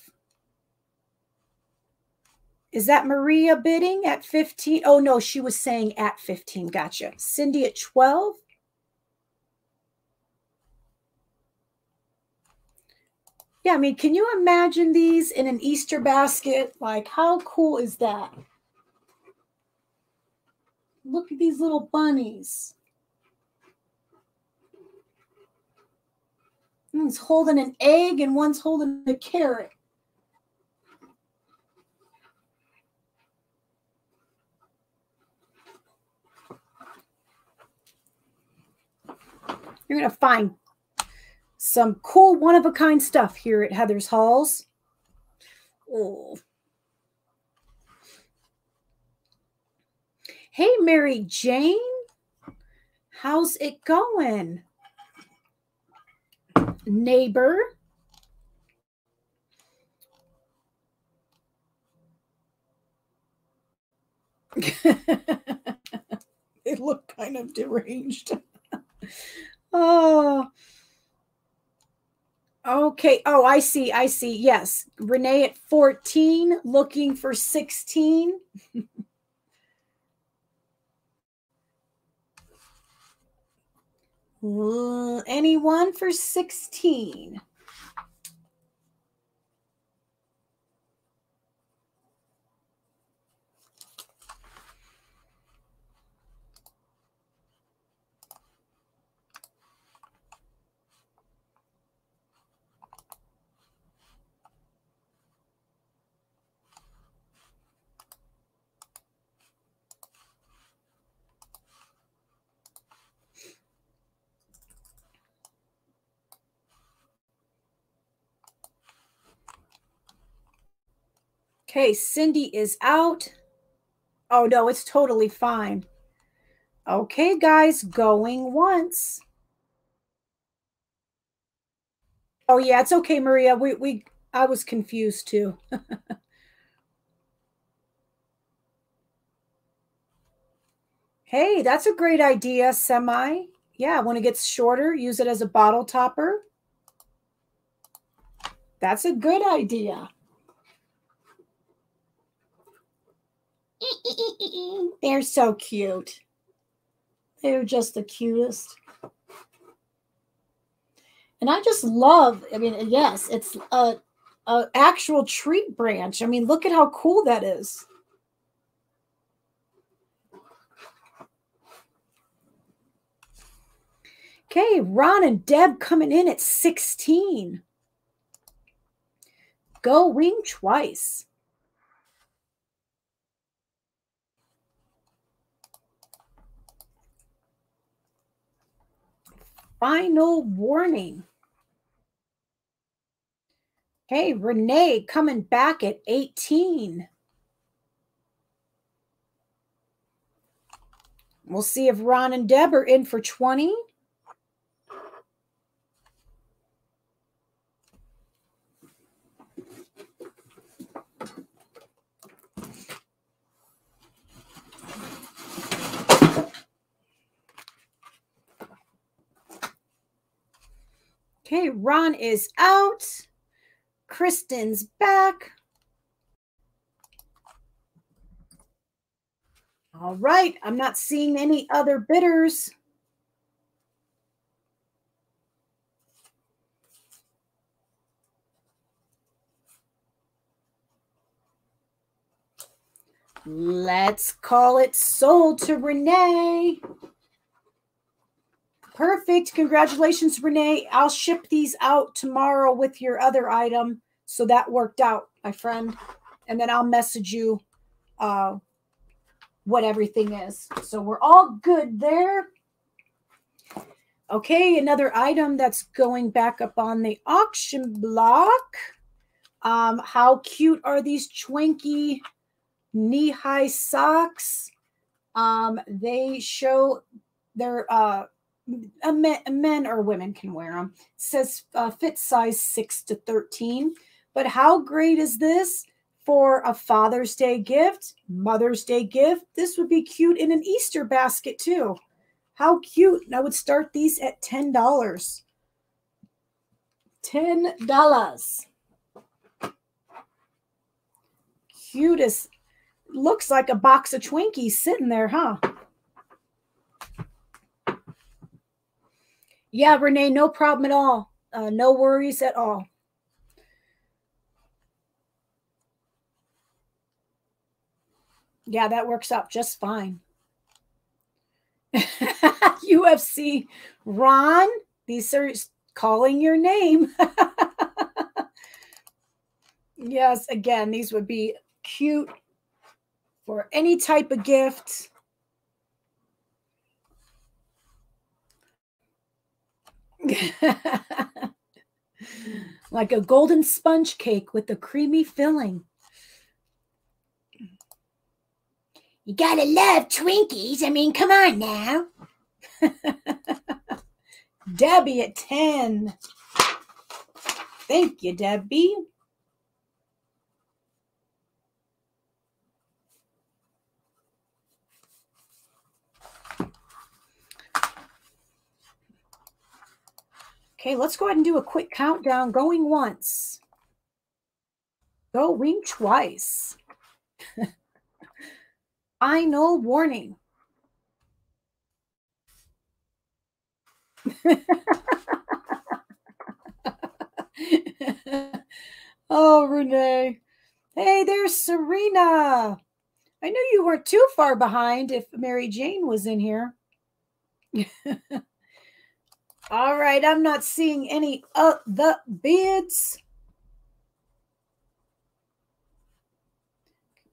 Is that Maria bidding at 15? Oh, no, she was saying at 15. Gotcha. Cindy at 12. Yeah, I mean, can you imagine these in an Easter basket? Like, how cool is that? Look at these little bunnies. One's holding an egg and one's holding a carrot. You're going to find some cool one of a kind stuff here at Heather's Hauls. Oh. Hey, Mary Jane. How's it going? Neighbor. they look kind of deranged. Oh. Okay. Oh, I see. I see. Yes. Renee at 14, looking for 16. Anyone for 16? Okay, Cindy is out. Oh, no, it's totally fine. Okay, guys, going once. Oh, yeah, it's okay, Maria. We, we, I was confused too. hey, that's a great idea, Semi. Yeah, when it gets shorter, use it as a bottle topper. That's a good idea. They're so cute. They're just the cutest. And I just love, I mean, yes, it's a, a actual tree branch. I mean, look at how cool that is. Okay, Ron and Deb coming in at 16. Go wing twice. Final warning. Hey, Renee coming back at 18. We'll see if Ron and Deb are in for 20. Okay, Ron is out. Kristen's back. All right, I'm not seeing any other bidders. Let's call it sold to Renee. Perfect. Congratulations, Renee. I'll ship these out tomorrow with your other item. So that worked out, my friend. And then I'll message you uh, what everything is. So we're all good there. Okay, another item that's going back up on the auction block. Um, how cute are these Chwanky knee-high socks? Um, they show their uh, men, men or women can wear them. It says uh, fit size 6 to 13. But how great is this for a Father's Day gift, Mother's Day gift? This would be cute in an Easter basket too. How cute. I would start these at $10. $10. Cutest. Looks like a box of Twinkies sitting there, huh? Yeah, Renee, no problem at all. Uh, no worries at all. Yeah, that works out just fine. UFC, Ron, these are calling your name. yes, again, these would be cute for any type of gift. like a golden sponge cake with a creamy filling. You gotta love Twinkies. I mean, come on now. Debbie at 10. Thank you, Debbie. Okay, let's go ahead and do a quick countdown. Going once. Going twice. Final warning. oh, Renee. Hey, there's Serena. I knew you weren't too far behind if Mary Jane was in here. All right, I'm not seeing any of the bids.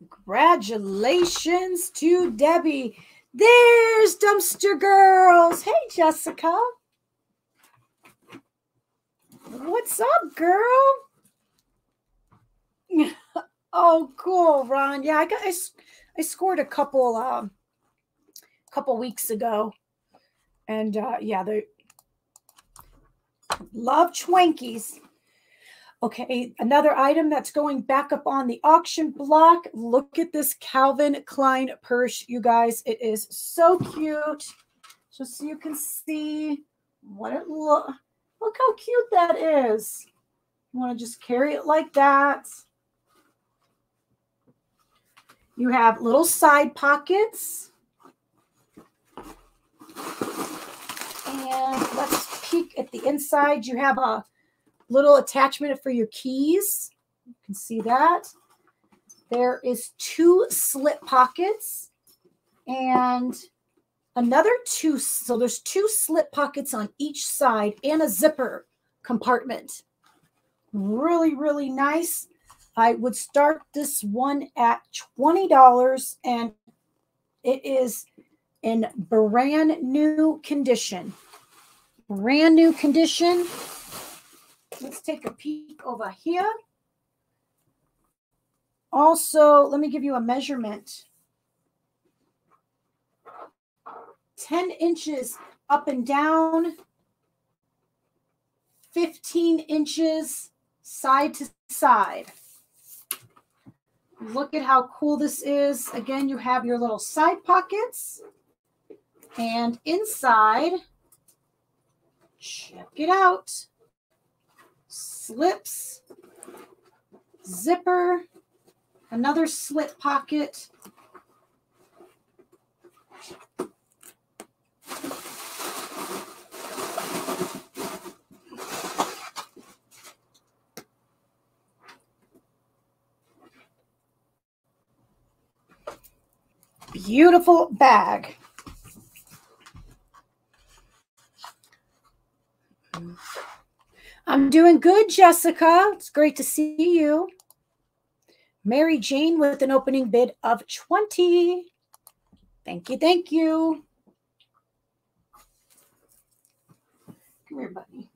Congratulations to Debbie. There's Dumpster Girls. Hey, Jessica. What's up, girl? oh, cool, Ron. Yeah, I got I, I scored a couple um couple weeks ago. And uh yeah, they love Schwankies. Okay, another item that's going back up on the auction block. Look at this Calvin Klein purse, you guys. It is so cute. Just so you can see what it look. Look how cute that is. You want to just carry it like that. You have little side pockets. And let's at the inside. You have a little attachment for your keys. You can see that. There is two slip pockets and another two. So there's two slip pockets on each side and a zipper compartment. Really, really nice. I would start this one at $20 and it is in brand new condition. Brand new condition. Let's take a peek over here. Also, let me give you a measurement. 10 inches up and down, 15 inches side to side. Look at how cool this is. Again, you have your little side pockets. And inside, check it out slips, zipper, another slip pocket. Beautiful bag. I'm doing good, Jessica. It's great to see you. Mary Jane with an opening bid of 20. Thank you. Thank you. Come here, buddy.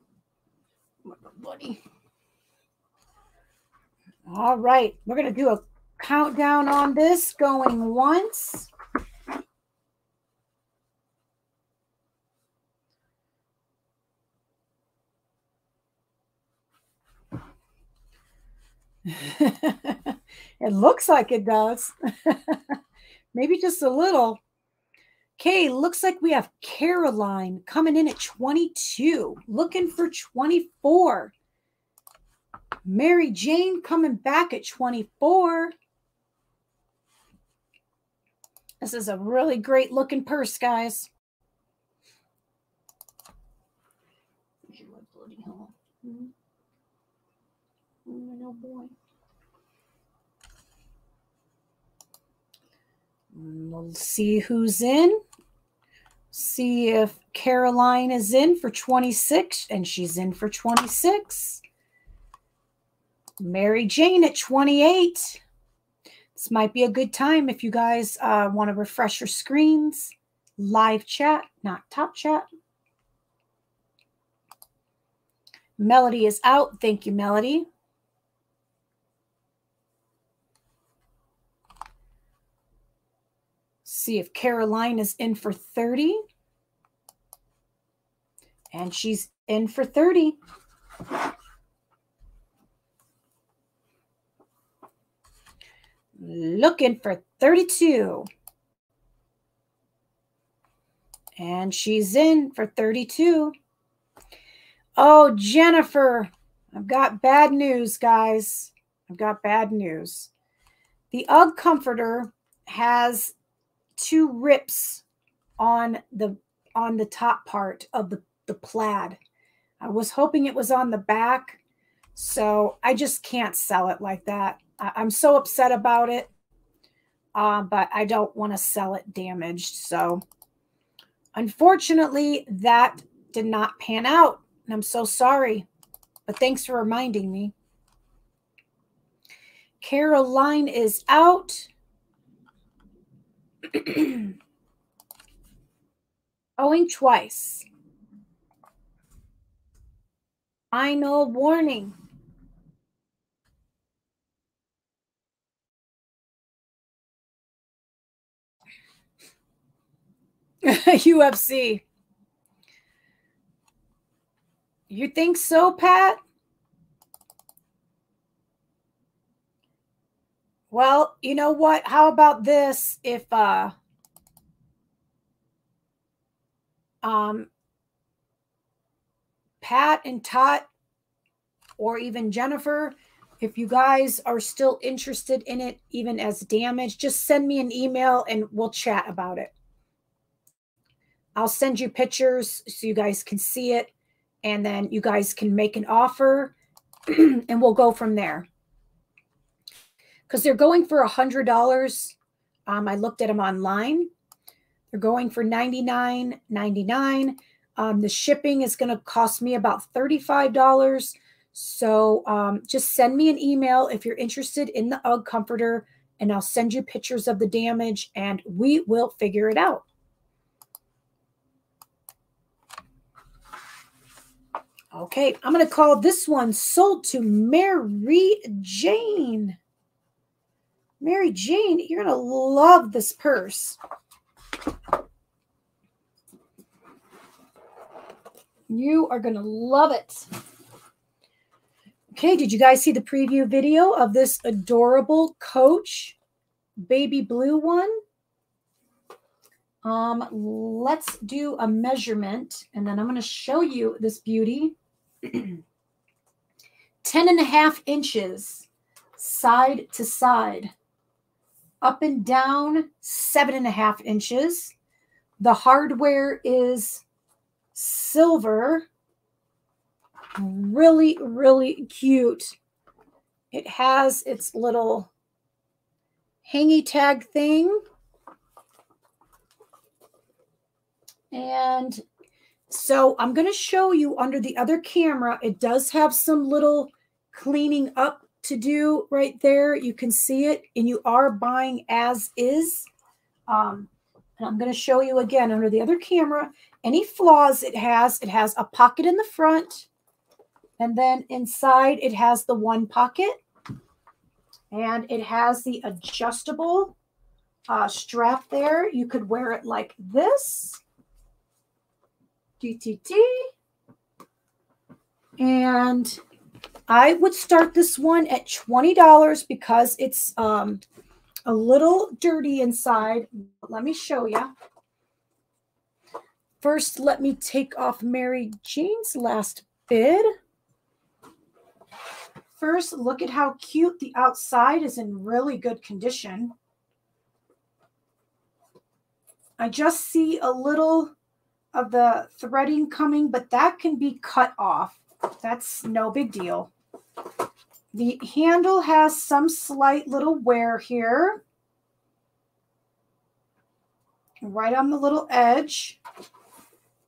Come on, buddy. All right. We're going to do a countdown on this going once. it looks like it does. Maybe just a little. Okay, looks like we have Caroline coming in at 22, looking for 24. Mary Jane coming back at 24. This is a really great looking purse, guys. Oh boy. We'll see who's in. See if Caroline is in for 26, and she's in for 26. Mary Jane at 28. This might be a good time if you guys uh, want to refresh your screens. Live chat, not top chat. Melody is out. Thank you, Melody. See if Caroline is in for 30. And she's in for 30. Looking for 32. And she's in for 32. Oh, Jennifer, I've got bad news, guys. I've got bad news. The UGG comforter has two rips on the on the top part of the, the plaid. I was hoping it was on the back, so I just can't sell it like that. I, am so upset about it, uh, but I don't want to sell it damaged. So unfortunately, that did not pan out, and I'm so sorry. But thanks for reminding me. Caroline is out. Owing twice. Final warning. UFC. You think so, Pat? Well, you know what? How about this if uh um Pat and Tot or even Jennifer, if you guys are still interested in it, even as damage, just send me an email and we'll chat about it. I'll send you pictures so you guys can see it, and then you guys can make an offer, and we'll go from there. Because they're going for a hundred dollars. Um, I looked at them online. They're going for ninety nine ninety nine. Um, the shipping is going to cost me about thirty five dollars. So um, just send me an email if you're interested in the UGG comforter, and I'll send you pictures of the damage, and we will figure it out. Okay, I'm going to call this one sold to Mary Jane. Mary Jane, you're going to love this purse. You are going to love it. Okay, did you guys see the preview video of this adorable Coach baby blue one? Um, let's do a measurement and then I'm going to show you this beauty. 10 and a half inches side to side, up and down seven and a half inches. The hardware is silver, really, really cute. It has its little hangy tag thing. And so I'm going to show you under the other camera. It does have some little cleaning up to do right there. You can see it and you are buying as is. Um, and I'm going to show you again under the other camera any flaws it has. It has a pocket in the front and then inside it has the one pocket and it has the adjustable uh, strap there. You could wear it like this DTT. And I would start this one at $20 because it's um, a little dirty inside. Let me show you. First, let me take off Mary Jane's last bid. First, look at how cute the outside is in really good condition. I just see a little of the threading coming, but that can be cut off. That's no big deal. The handle has some slight little wear here. Right on the little edge.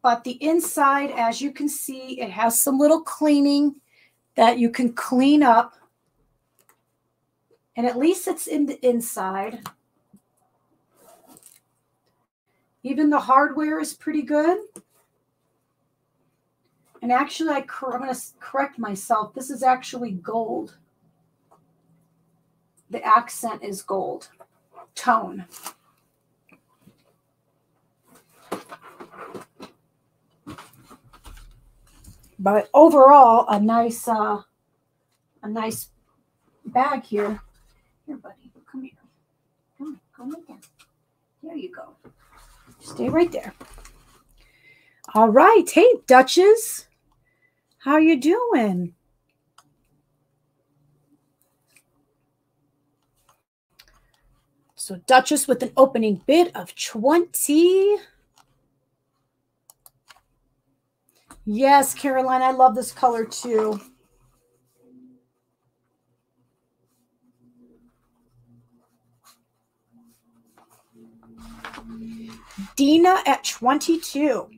But the inside, as you can see, it has some little cleaning that you can clean up. And at least it's in the inside. Even the hardware is pretty good. And actually, I am going to correct myself. This is actually gold. The accent is gold tone. But overall, a nice, uh, a nice bag here. Here, buddy, come here. Come come right There you go. Stay right there. All right. Hey, Duchess. How are you doing? So Duchess with an opening bid of 20. Yes, Caroline, I love this color too. Dina at 22.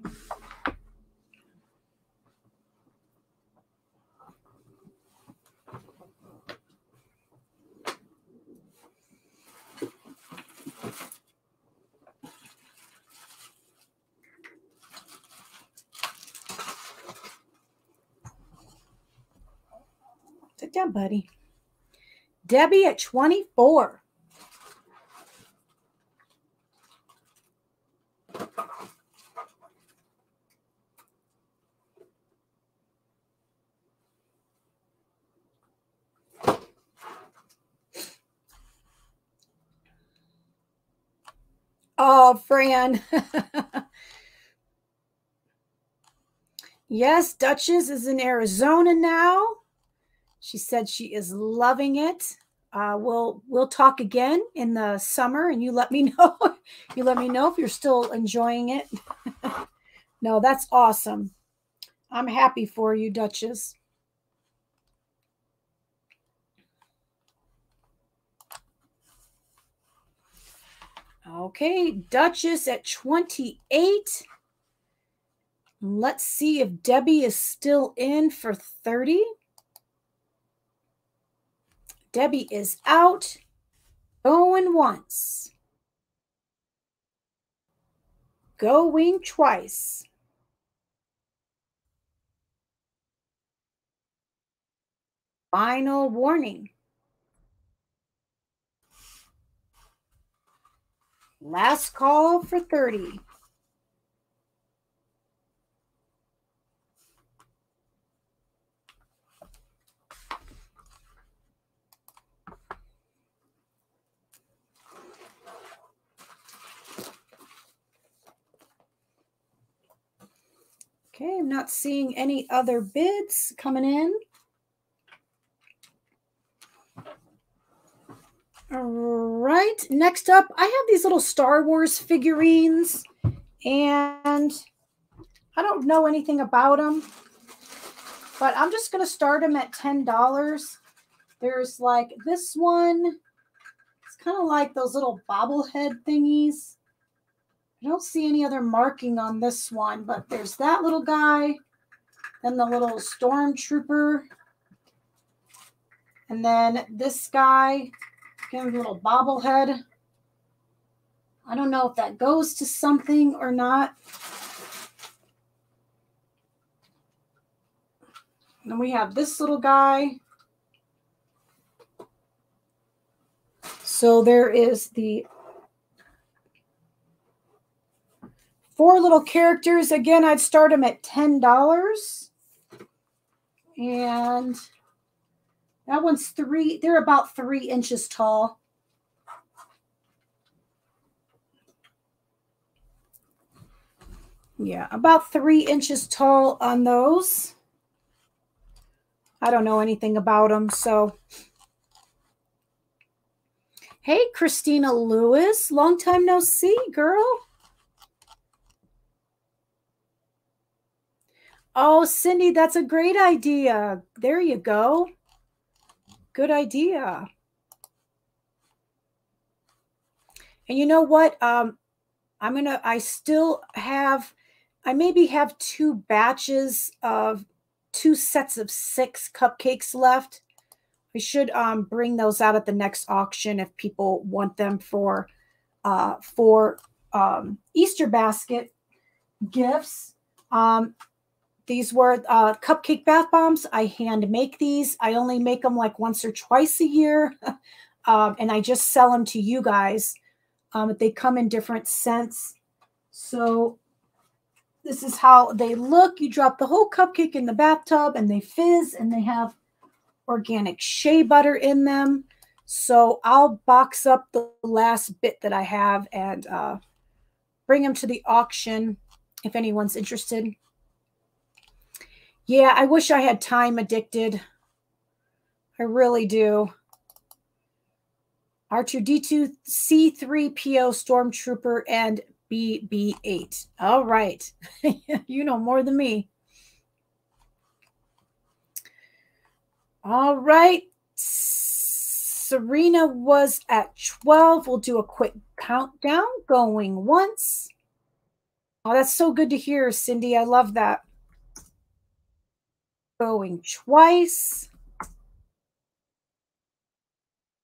done, buddy. Debbie at 24. Oh, Fran. yes, Duchess is in Arizona now. She said she is loving it. Uh, we'll we'll talk again in the summer, and you let me know. you let me know if you're still enjoying it. no, that's awesome. I'm happy for you, Duchess. Okay, Duchess at 28. Let's see if Debbie is still in for 30. Debbie is out. Going once. Going twice. Final warning. Last call for 30. Okay, I'm not seeing any other bids coming in. All right, next up, I have these little Star Wars figurines, and I don't know anything about them, but I'm just going to start them at $10. There's like this one. It's kind of like those little bobblehead thingies. I don't see any other marking on this one, but there's that little guy, then the little stormtrooper, and then this guy Give him a little bobblehead. I don't know if that goes to something or not. And we have this little guy. So there is the four little characters. Again, I'd start them at $10. And that one's three, they're about three inches tall. Yeah, about three inches tall on those. I don't know anything about them, so. Hey, Christina Lewis. Long time no see, girl. Oh, Cindy, that's a great idea. There you go. Good idea. And you know what? Um, I'm going to, I still have, I maybe have two batches of two sets of six cupcakes left. I should um, bring those out at the next auction if people want them for, uh, for um, Easter basket gifts. Um, these were uh, cupcake bath bombs. I hand make these. I only make them like once or twice a year. um, and I just sell them to you guys. Um, they come in different scents. So this is how they look. You drop the whole cupcake in the bathtub and they fizz and they have organic shea butter in them. So I'll box up the last bit that I have and uh, bring them to the auction if anyone's interested. Yeah, I wish I had time addicted. I really do. R2D2, C3PO Stormtrooper, and BB8. All right. you know more than me. All right. Serena was at 12. We'll do a quick countdown going once. Oh, that's so good to hear, Cindy. I love that going twice.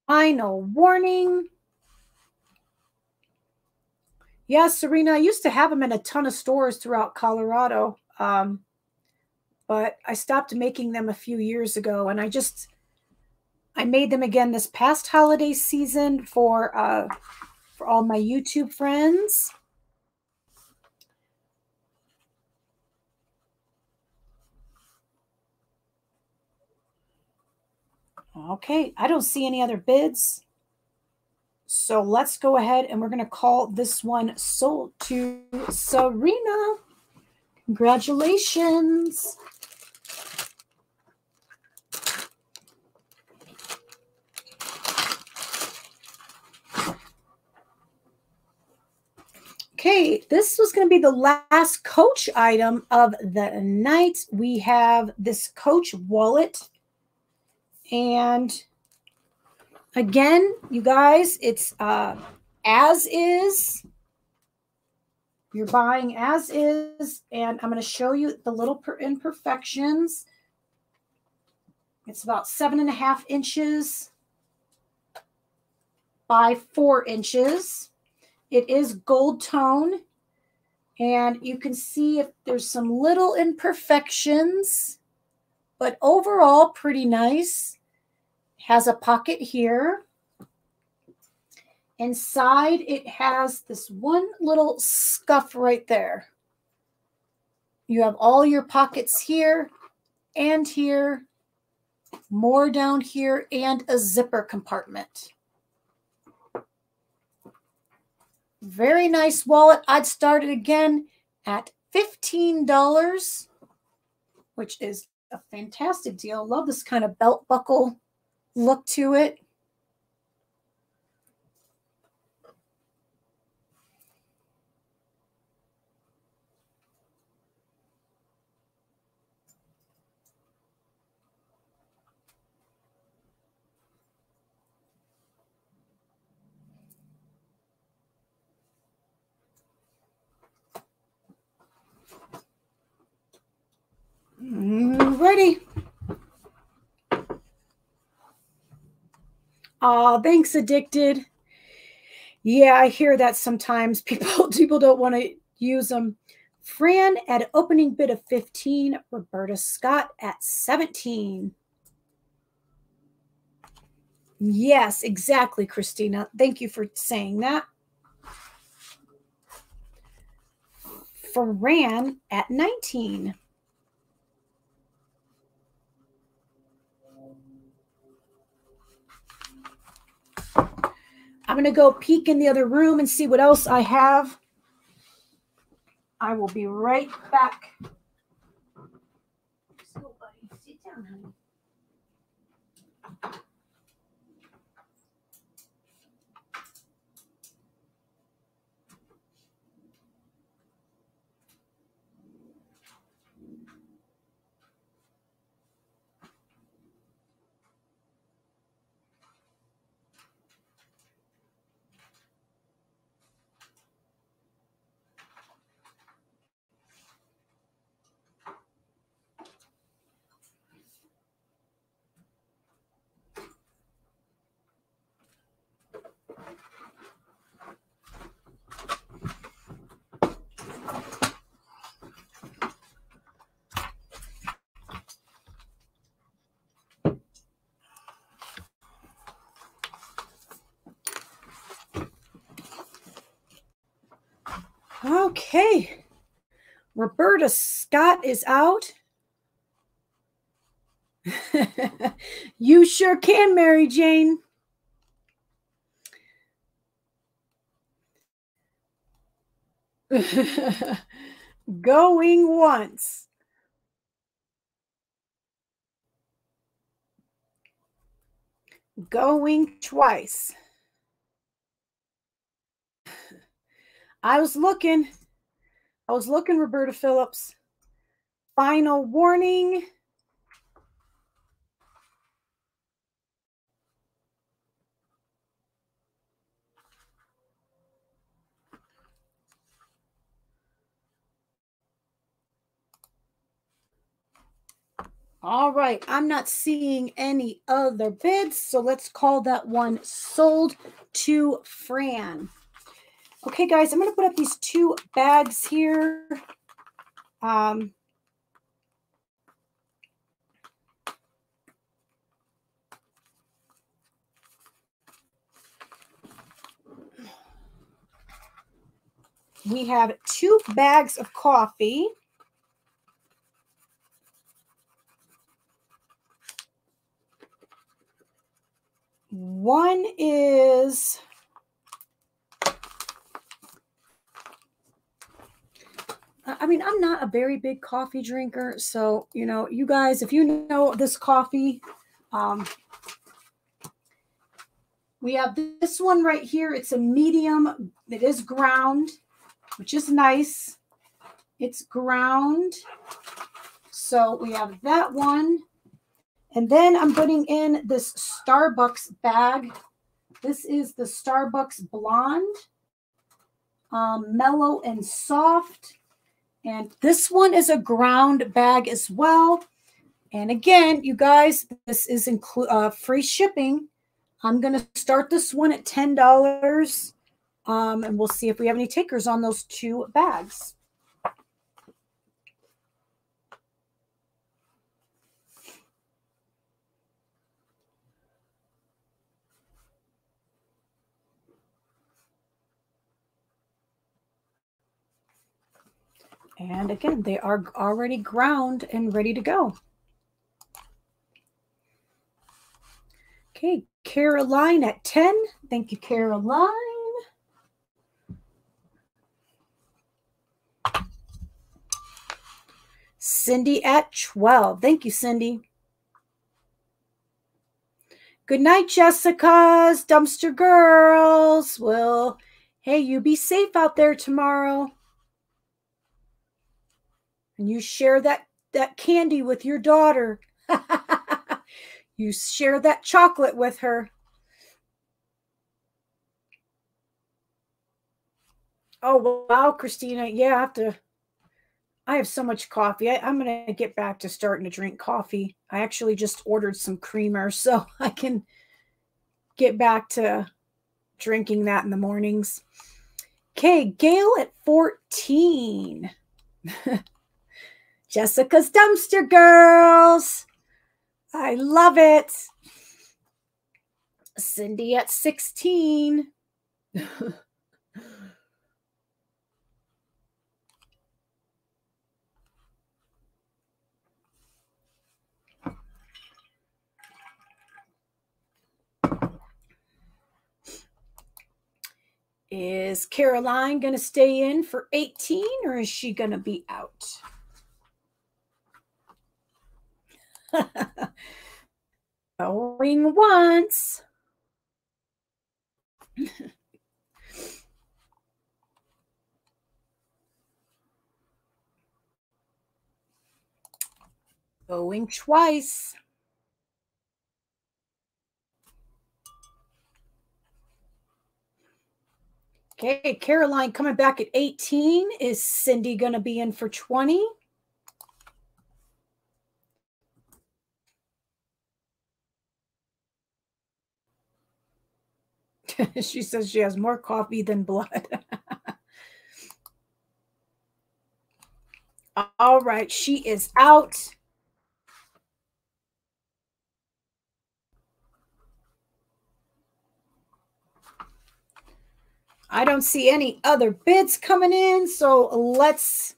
Final warning. Yeah, Serena, I used to have them in a ton of stores throughout Colorado. Um, but I stopped making them a few years ago and I just I made them again this past holiday season for uh for all my YouTube friends. Okay, I don't see any other bids. So let's go ahead and we're going to call this one sold to Serena. Congratulations. Okay, this was going to be the last coach item of the night. We have this coach wallet. And again, you guys, it's uh, as is. You're buying as is. And I'm going to show you the little imperfections. It's about seven and a half inches by four inches. It is gold tone. And you can see if there's some little imperfections, but overall pretty nice. Has a pocket here. Inside, it has this one little scuff right there. You have all your pockets here and here, more down here, and a zipper compartment. Very nice wallet. I'd start it again at $15, which is a fantastic deal. Love this kind of belt buckle look to it. Ready. Oh, thanks, addicted. Yeah, I hear that sometimes. People people don't want to use them. Fran at opening bid of 15, Roberta Scott at 17. Yes, exactly, Christina. Thank you for saying that. Fran at 19. I'm going to go peek in the other room and see what else I have. I will be right back. Okay. Roberta Scott is out. you sure can, Mary Jane. Going once. Going twice. I was looking. I was looking, Roberta Phillips. Final warning. All right, I'm not seeing any other bids, so let's call that one sold to Fran. Okay, guys, I'm going to put up these two bags here. Um, we have two bags of coffee. One is I mean, I'm not a very big coffee drinker. So, you know, you guys, if you know this coffee, um, we have this one right here. It's a medium. It is ground, which is nice. It's ground. So we have that one. And then I'm putting in this Starbucks bag. This is the Starbucks Blonde. Um, mellow and soft. And this one is a ground bag as well. And again, you guys, this is include uh, free shipping. I'm going to start this one at $10. Um, and we'll see if we have any takers on those two bags. And again, they are already ground and ready to go. Okay, Caroline at 10. Thank you, Caroline. Cindy at 12. Thank you, Cindy. Good night, Jessica's dumpster girls. Well, hey, you be safe out there tomorrow and you share that that candy with your daughter. you share that chocolate with her. Oh wow, Christina. Yeah, I have to I have so much coffee. I, am gonna get back to starting to drink coffee. I actually just ordered some creamer so I can get back to drinking that in the mornings. Okay, Gail at 14. Jessica's Dumpster Girls. I love it. Cindy at 16. Is Caroline going to stay in for 18 or is she going to be out? Going once. Going twice. Okay, Caroline coming back at 18. Is Cindy going to be in for 20? she says she has more coffee than blood. All right, she is out. I don't see any other bids coming in, so let's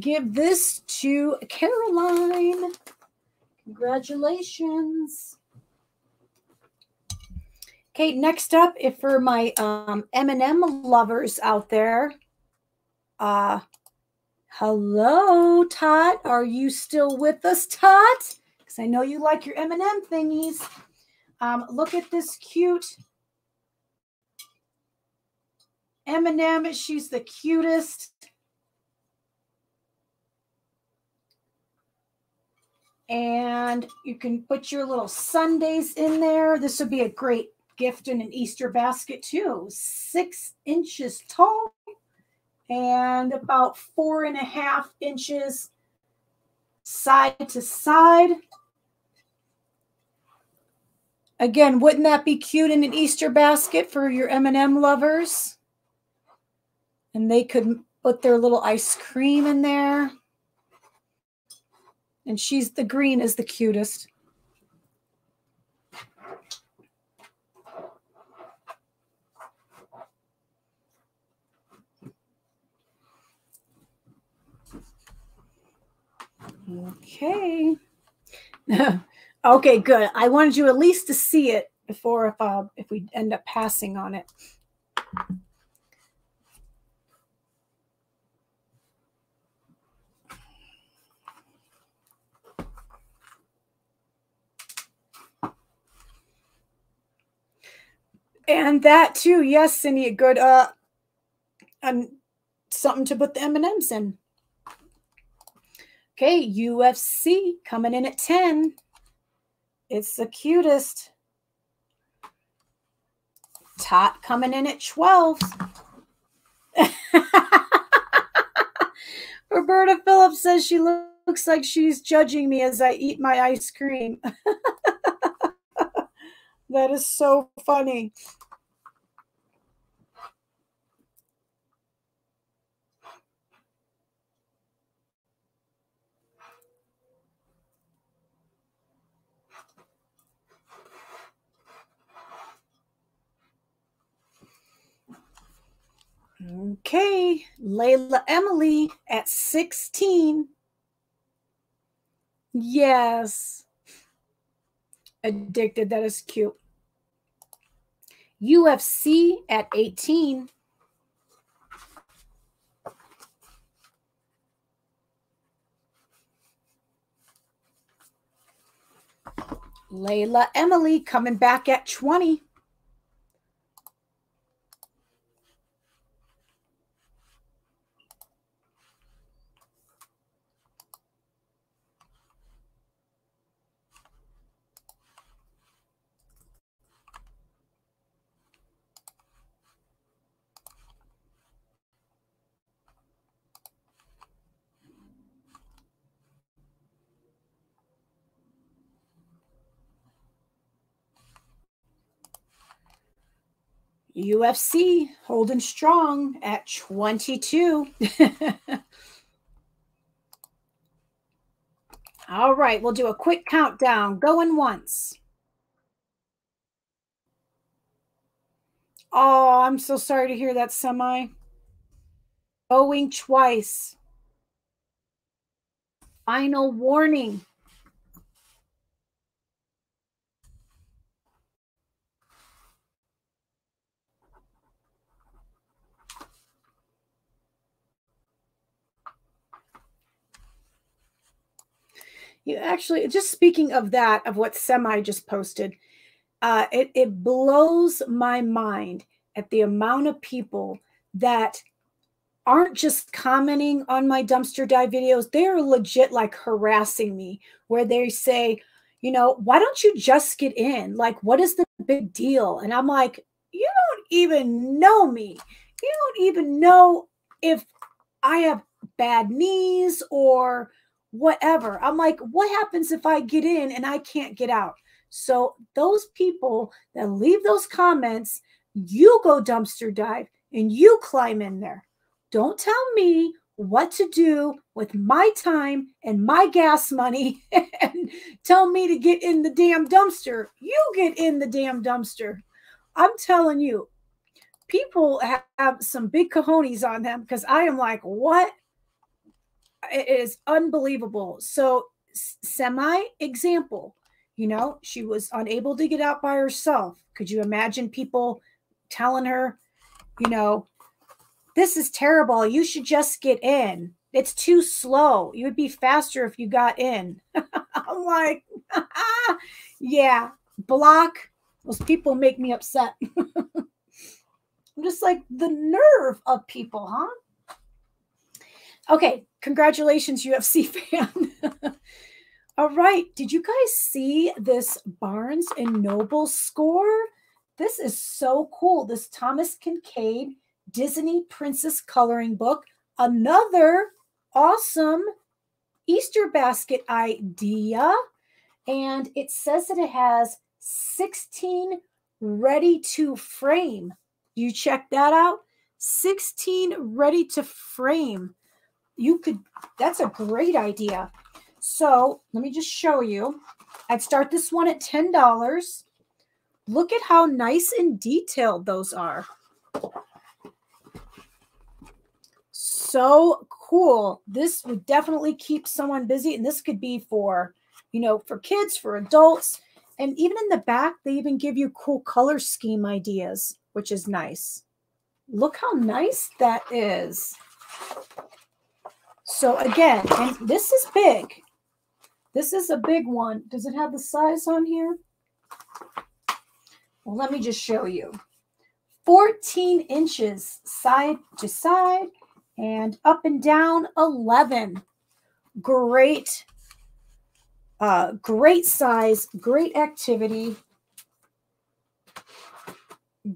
give this to Caroline. Congratulations. Okay, next up, if for my um, M&M lovers out there, uh, hello, Tot. Are you still with us, Tot? Because I know you like your M&M thingies. Um, look at this cute M&M. She's the cutest. And you can put your little Sundays in there. This would be a great gift in an Easter basket too. Six inches tall and about four and a half inches side to side. Again, wouldn't that be cute in an Easter basket for your M&M lovers? And they could put their little ice cream in there. And she's the green is the cutest. Okay. okay, good. I wanted you at least to see it before if uh, if we end up passing on it. And that too, yes, Cindy, good uh um something to put the M&Ms in. Okay, UFC coming in at 10. It's the cutest. Tot coming in at 12. Roberta Phillips says she looks like she's judging me as I eat my ice cream. that is so funny. Okay, Layla Emily at 16. Yes. Addicted, that is cute. UFC at 18. Layla Emily coming back at 20. UFC holding strong at 22. All right, we'll do a quick countdown. Going once. Oh, I'm so sorry to hear that, Semi. Going twice. Final warning. You actually, just speaking of that, of what Semi just posted, uh, it, it blows my mind at the amount of people that aren't just commenting on my dumpster dive videos. They're legit like harassing me, where they say, you know, why don't you just get in? Like, what is the big deal? And I'm like, you don't even know me. You don't even know if I have bad knees or whatever. I'm like, what happens if I get in and I can't get out? So, those people that leave those comments, you go dumpster dive and you climb in there. Don't tell me what to do with my time and my gas money and tell me to get in the damn dumpster. You get in the damn dumpster. I'm telling you, people have some big cojones on them because I am like, what? It is unbelievable. So, semi example, you know, she was unable to get out by herself. Could you imagine people telling her, you know, this is terrible. You should just get in. It's too slow. You would be faster if you got in. I'm like, yeah, block. Those people make me upset. I'm just like the nerve of people, huh? Okay, congratulations, UFC fan. All right, did you guys see this Barnes and Noble score? This is so cool. This Thomas Kinkade Disney Princess coloring book. Another awesome Easter basket idea. And it says that it has 16 ready to frame. You check that out? 16 ready to frame you could, that's a great idea. So let me just show you. I'd start this one at $10. Look at how nice and detailed those are. So cool. This would definitely keep someone busy. And this could be for, you know, for kids, for adults. And even in the back, they even give you cool color scheme ideas, which is nice. Look how nice that is. So again, and this is big. This is a big one. Does it have the size on here? Well, let me just show you. 14 inches side to side and up and down 11. Great, uh, great size, great activity.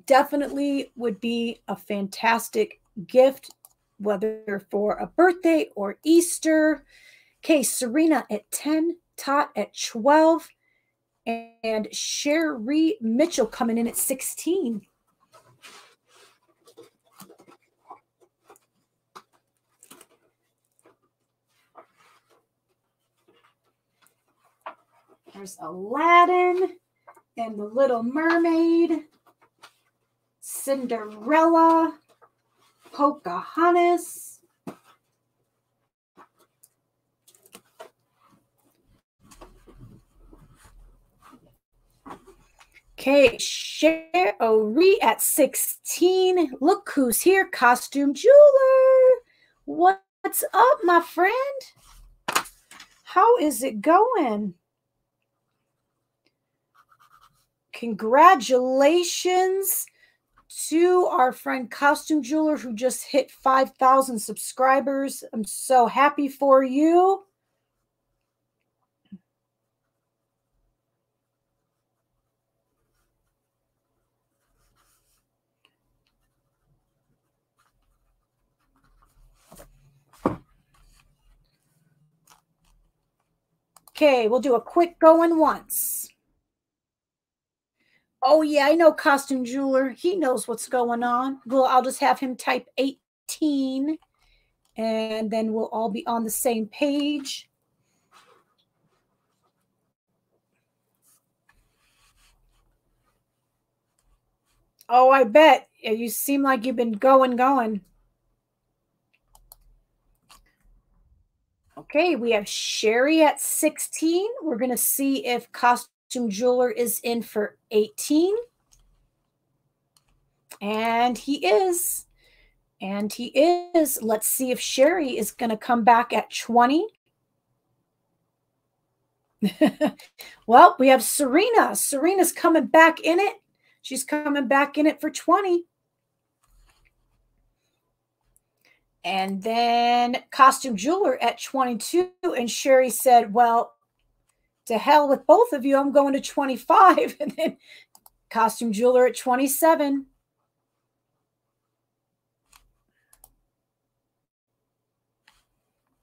Definitely would be a fantastic gift, whether for a birthday or Easter. Okay, Serena at 10, Tot at 12, and Sherry Mitchell coming in at 16. There's Aladdin and the Little Mermaid, Cinderella, Pocahontas. Okay, Sherry oh, at 16. Look who's here, Costume Jeweler. What's up, my friend? How is it going? Congratulations to our friend Costume Jeweler who just hit 5,000 subscribers. I'm so happy for you. Okay, we'll do a quick going once. Oh, yeah, I know Costume Jeweler. He knows what's going on. Well, I'll just have him type 18 and then we'll all be on the same page. Oh, I bet. You seem like you've been going, going. Okay, we have Sherry at 16. We're going to see if Costume Costume Jeweler is in for 18. And he is. And he is. Let's see if Sherry is going to come back at 20. well, we have Serena. Serena's coming back in it. She's coming back in it for 20. And then Costume Jeweler at 22. And Sherry said, Well, to hell with both of you. I'm going to 25. And then costume jeweler at 27.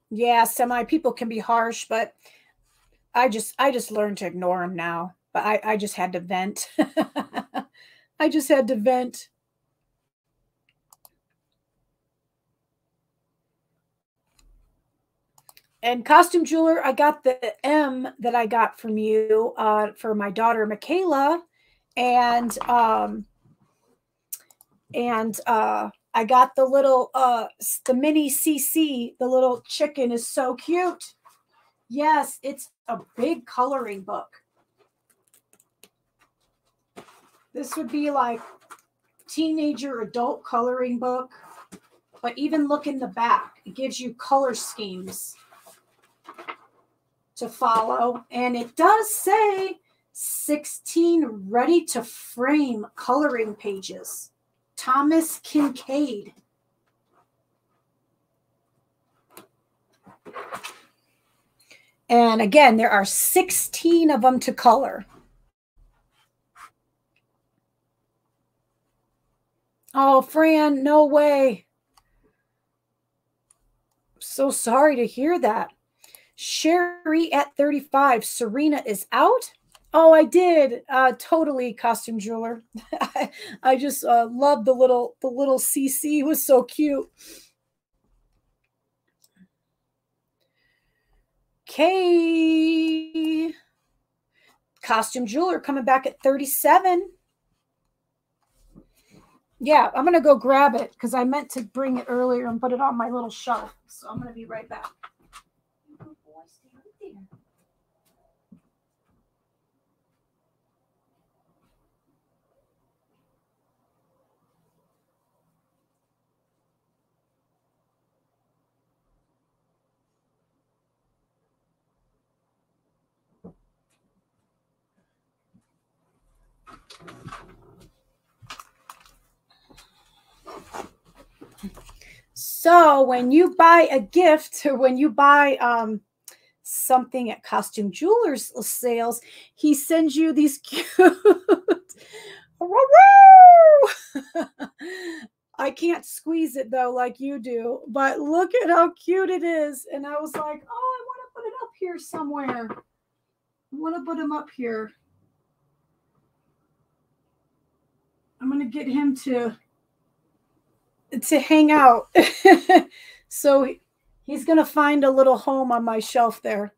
Yeah, semi people can be harsh, but I just I just learned to ignore them now. But I, I just had to vent. I just had to vent. And costume jeweler, I got the M that I got from you uh, for my daughter Michaela, and um, and uh, I got the little uh, the mini CC. The little chicken is so cute. Yes, it's a big coloring book. This would be like teenager adult coloring book. But even look in the back, it gives you color schemes to follow. And it does say 16 ready to frame coloring pages. Thomas Kinkade. And again, there are 16 of them to color. Oh, Fran, no way. So sorry to hear that. Sherry at 35. Serena is out. Oh, I did. Uh, totally costume jeweler. I, just uh, love the little the little CC it was so cute. Okay. Costume jeweler coming back at 37. Yeah, I'm going to go grab it because I meant to bring it earlier and put it on my little shelf. So I'm going to be right back. So when you buy a gift or when you buy um, something at costume jewelers sales, he sends you these cute. I can't squeeze it though, like you do, but look at how cute it is. And I was like, oh, I want to put it up here somewhere. I want to put him up here. I'm going to get him to to hang out. so he's going to find a little home on my shelf there.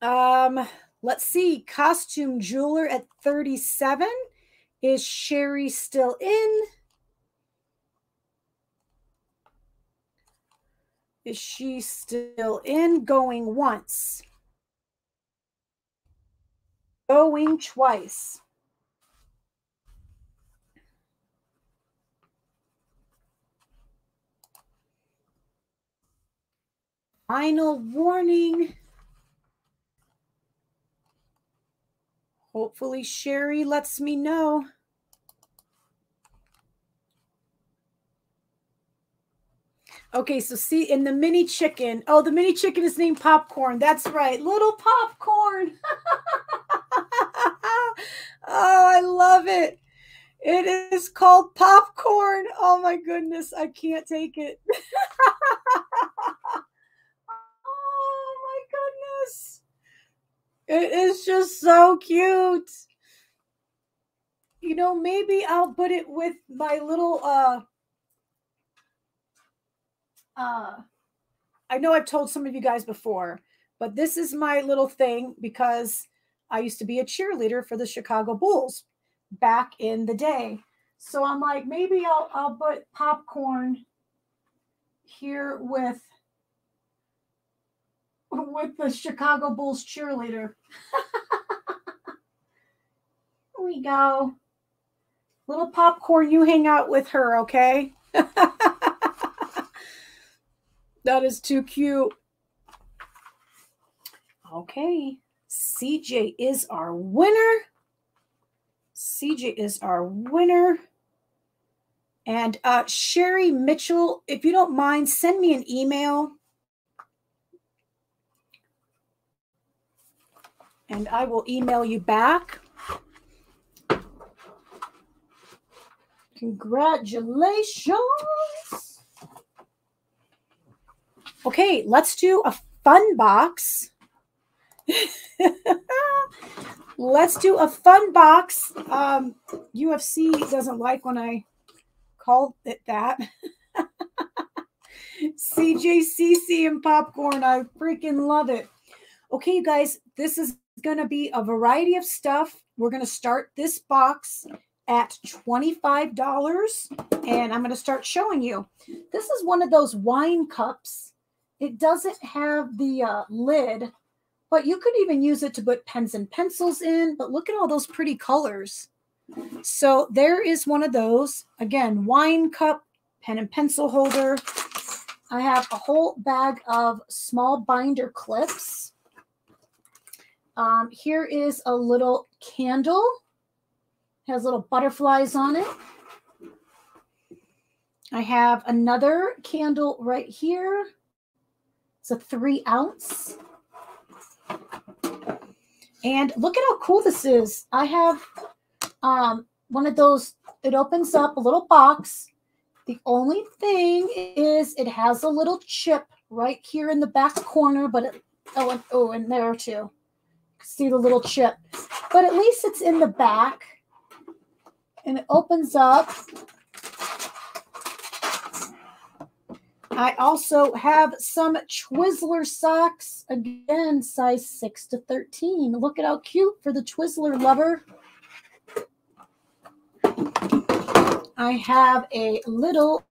Um, let's see. Costume jeweler at 37. Is Sherry still in? Is she still in? Going once. Going twice. Final warning. Hopefully Sherry lets me know. Okay, so see in the mini chicken. Oh, the mini chicken is named Popcorn. That's right. Little Popcorn. oh, I love it. It is called Popcorn. Oh my goodness. I can't take it. It is just so cute. You know, maybe I'll put it with my little uh uh I know I've told some of you guys before, but this is my little thing because I used to be a cheerleader for the Chicago Bulls back in the day. So I'm like, maybe I'll I'll put popcorn here with with the Chicago Bulls cheerleader. Here we go. Little popcorn, you hang out with her, okay? that is too cute. Okay. CJ is our winner. CJ is our winner. And uh, Sherry Mitchell, if you don't mind, send me an email and I will email you back. Congratulations. Okay, let's do a fun box. let's do a fun box. Um, UFC doesn't like when I call it that. CJCC and popcorn. I freaking love it. Okay, you guys, this is going to be a variety of stuff. We're going to start this box at $25 and I'm going to start showing you. This is one of those wine cups. It doesn't have the uh, lid, but you could even use it to put pens and pencils in. But look at all those pretty colors. So there is one of those. Again, wine cup, pen and pencil holder. I have a whole bag of small binder clips. Um, here is a little candle. Has little butterflies on it. I have another candle right here. It's a three ounce. And look at how cool this is. I have um, one of those, it opens up a little box. The only thing is it has a little chip right here in the back corner, but it, oh, and, oh, and there too see the little chip. But at least it's in the back. And it opens up. I also have some Twizzler socks. Again, size 6 to 13. Look at how cute for the Twizzler lover. I have a little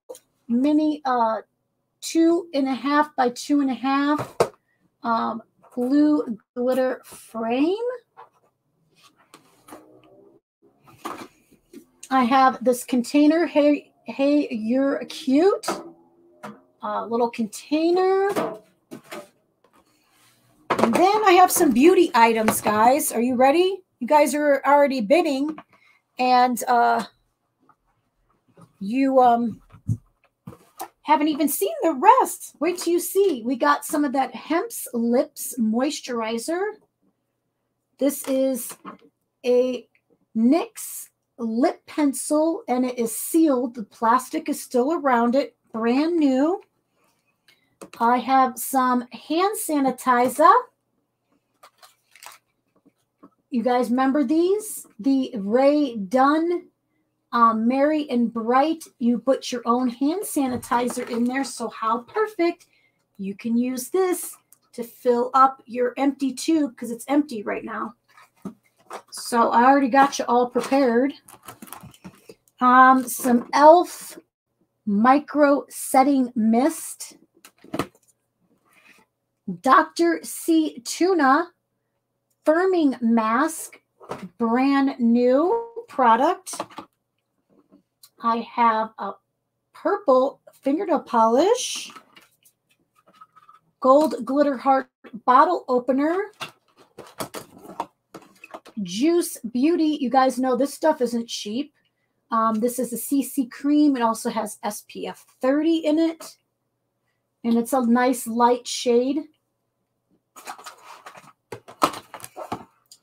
mini uh, two and a half by two and a half um, glue glitter frame. I have this container. Hey, hey, you're cute. Uh, little container. And then I have some beauty items, guys. Are you ready? You guys are already bidding. And uh, you um Haven't even seen the rest. Wait till you see. We got some of that Hempz Lips Moisturizer. This is a NYX lip pencil and it is sealed. The plastic is still around it, brand new. I have some hand sanitizer. You guys remember these? The Rae Dunn um, Merry and Bright. You put your own hand sanitizer in there. So how perfect. You can use this to fill up your empty tube because it's empty right now. So I already got you all prepared. Um, some e.l.f. Micro Setting Mist. Dr. C. Tuna Firming Mask, brand new product. I have a purple fingernail polish, gold glitter heart bottle opener, Juice Beauty. You guys know this stuff isn't cheap. Um, this is a CC cream. It also has SPF 30 in it. And it's a nice light shade.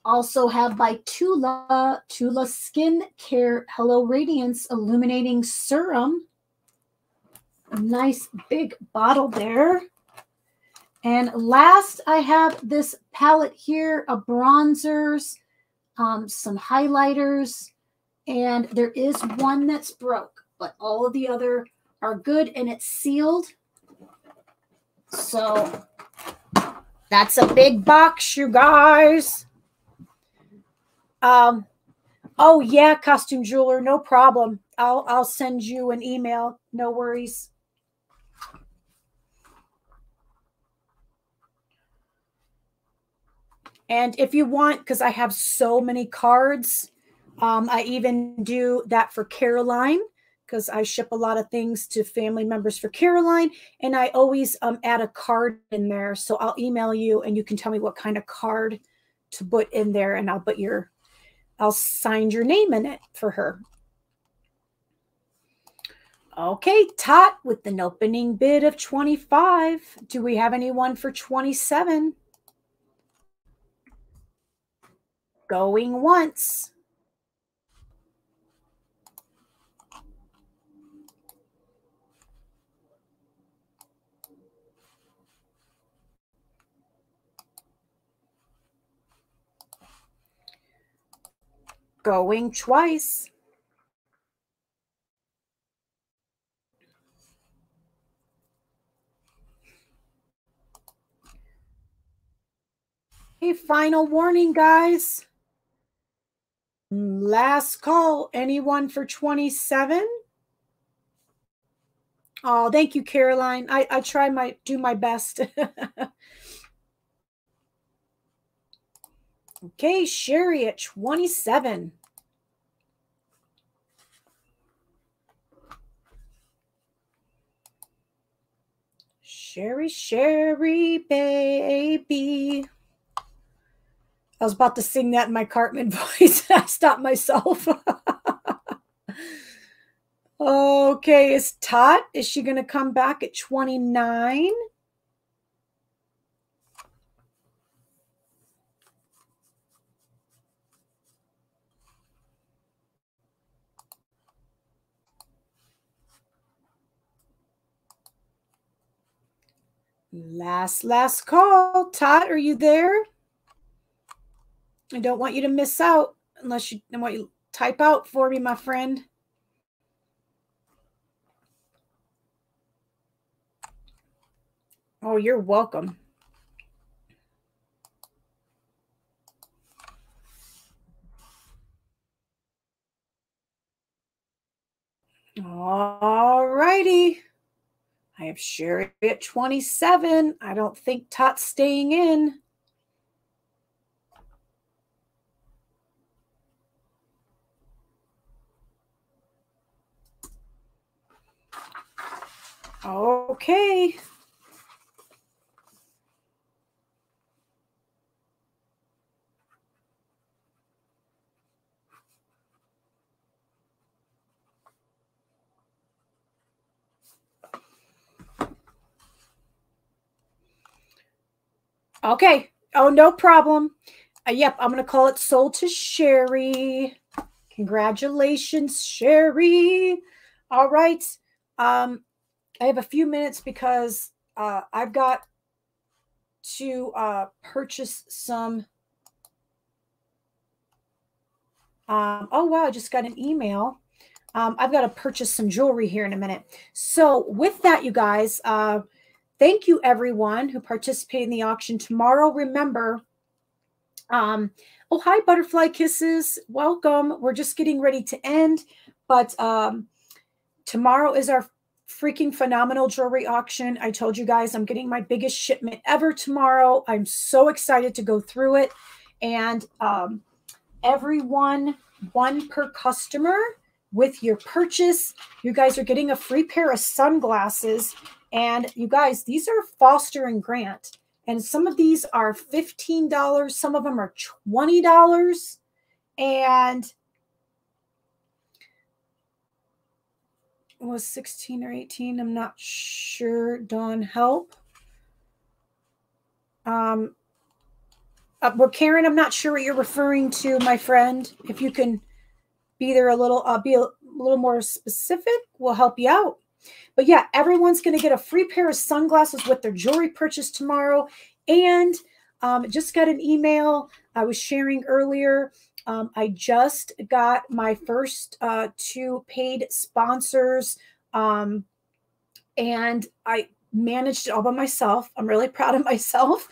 Also have by Tula, Tula Skin Care Hello Radiance Illuminating Serum. Nice big bottle there. And last, I have this palette here of bronzers, um, some highlighters, and there is one that's broke, but all of the other are good and it's sealed. So that's a big box, you guys. Um, oh yeah, costume jeweler, no problem. I'll I'll send you an email. No worries. And if you want, because I have so many cards, um, I even do that for Caroline because I ship a lot of things to family members for Caroline, and I always um, add a card in there. So I'll email you, and you can tell me what kind of card to put in there, and I'll put your I'll sign your name in it for her. Okay, Tot with an opening bid of 25. Do we have anyone for 27? Going once. Going twice. A final warning, guys. Last call. Anyone for 27? Oh, thank you, Caroline. I, I try my do my best. Okay, Sherry at 27. Sherry, Sherry, baby. I was about to sing that in my Cartman voice. I stopped myself. okay, is Tot, is she going to come back at 29? Last, last call. Todd, are you there? I don't want you to miss out unless you I want you type out for me, my friend. Oh, you're welcome. All righty. I have Sherry at 27. I don't think Tot's staying in. Okay. Okay. Oh, no problem. Uh, yep, I'm going to call it Sold to Sherry. Congratulations, Sherry. All right. Um, I have a few minutes because uh, I've got to uh, purchase some. Um, oh, wow. I just got an email. Um, I've got to purchase some jewelry here in a minute. So, with that, you guys, uh, thank you everyone who participated in the auction tomorrow. Remember, um, oh, hi, Butterfly Kisses. Welcome. We're just getting ready to end, but um, tomorrow is our freaking phenomenal jewelry auction. I told you guys I'm getting my biggest shipment ever tomorrow. I'm so excited to go through it. And um, everyone, one per customer with your purchase, you guys are getting a free pair of sunglasses. And you guys, these are Foster and Grant. And some of these are $15, some of them are $20. And was 16 or 18. I'm not sure. Dawn, help. Um, uh, well, Karen, I'm not sure what you're referring to, my friend. If you can be there a little, uh, be a little more specific, we'll help you out. But yeah, everyone's going to get a free pair of sunglasses with their jewelry purchase tomorrow. And um, just got an email I was sharing earlier. Um, I just got my first uh, two paid sponsors, um, and I managed it all by myself. I'm really proud of myself.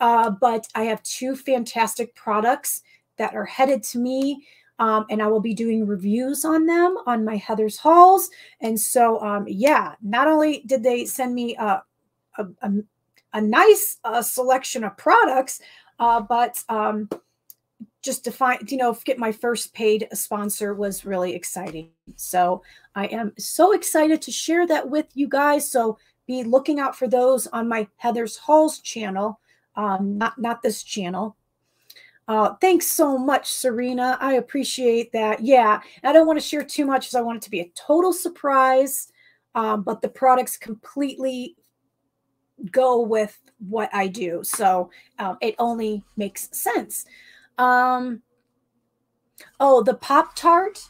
Uh, but I have two fantastic products that are headed to me. Um, and I will be doing reviews on them on my Heather's Hauls. And so, um, yeah, not only did they send me a, a, a, a nice uh, selection of products, uh, but um, just to find, you know, get my first paid sponsor was really exciting. So I am so excited to share that with you guys. So be looking out for those on my Heather's Hauls channel, um, not, not this channel. Uh, thanks so much, Serena. I appreciate that. Yeah, I don't want to share too much because I want it to be a total surprise. Um, but the products completely go with what I do. So um, it only makes sense. Um, oh, the Pop Tart,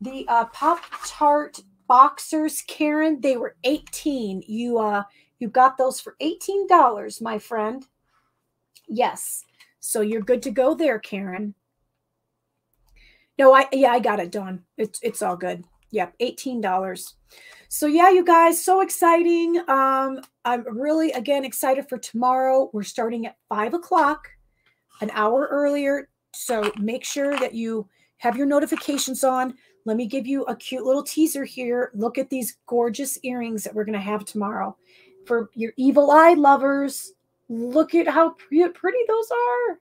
the uh, Pop Tart boxers, Karen, they were 18. You uh you got those for $18, my friend. Yes. So you're good to go there, Karen. No, I yeah, I got it, Dawn. It's it's all good. Yep, $18. So yeah, you guys, so exciting. Um, I'm really again excited for tomorrow. We're starting at five o'clock an hour earlier. So make sure that you have your notifications on. Let me give you a cute little teaser here. Look at these gorgeous earrings that we're going to have tomorrow. For your evil eye lovers, look at how pretty those are.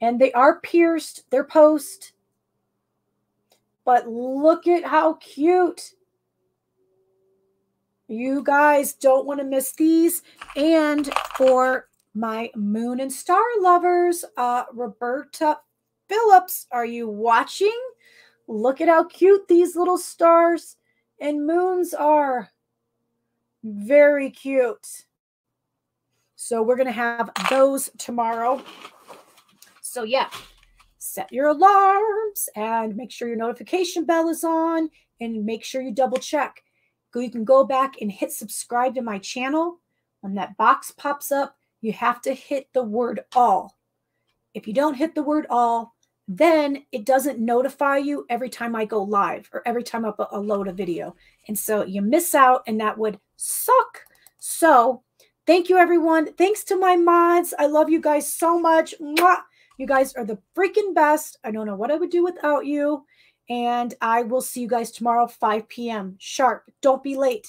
And they are pierced, they're post. But look at how cute. You guys don't want to miss these. And for my moon and star lovers. Uh, Roberta Phillips, are you watching? Look at how cute these little stars and moons are. Very cute. So we're going to have those tomorrow. So yeah, set your alarms and make sure your notification bell is on and make sure you double check. You can go back and hit subscribe to my channel. When that box pops up, you have to hit the word all. If you don't hit the word all, then it doesn't notify you every time I go live or every time I upload a video. And so you miss out and that would suck. So thank you, everyone. Thanks to my mods. I love you guys so much. Mwah! You guys are the freaking best. I don't know what I would do without you. And I will see you guys tomorrow, 5 p.m. sharp. Don't be late.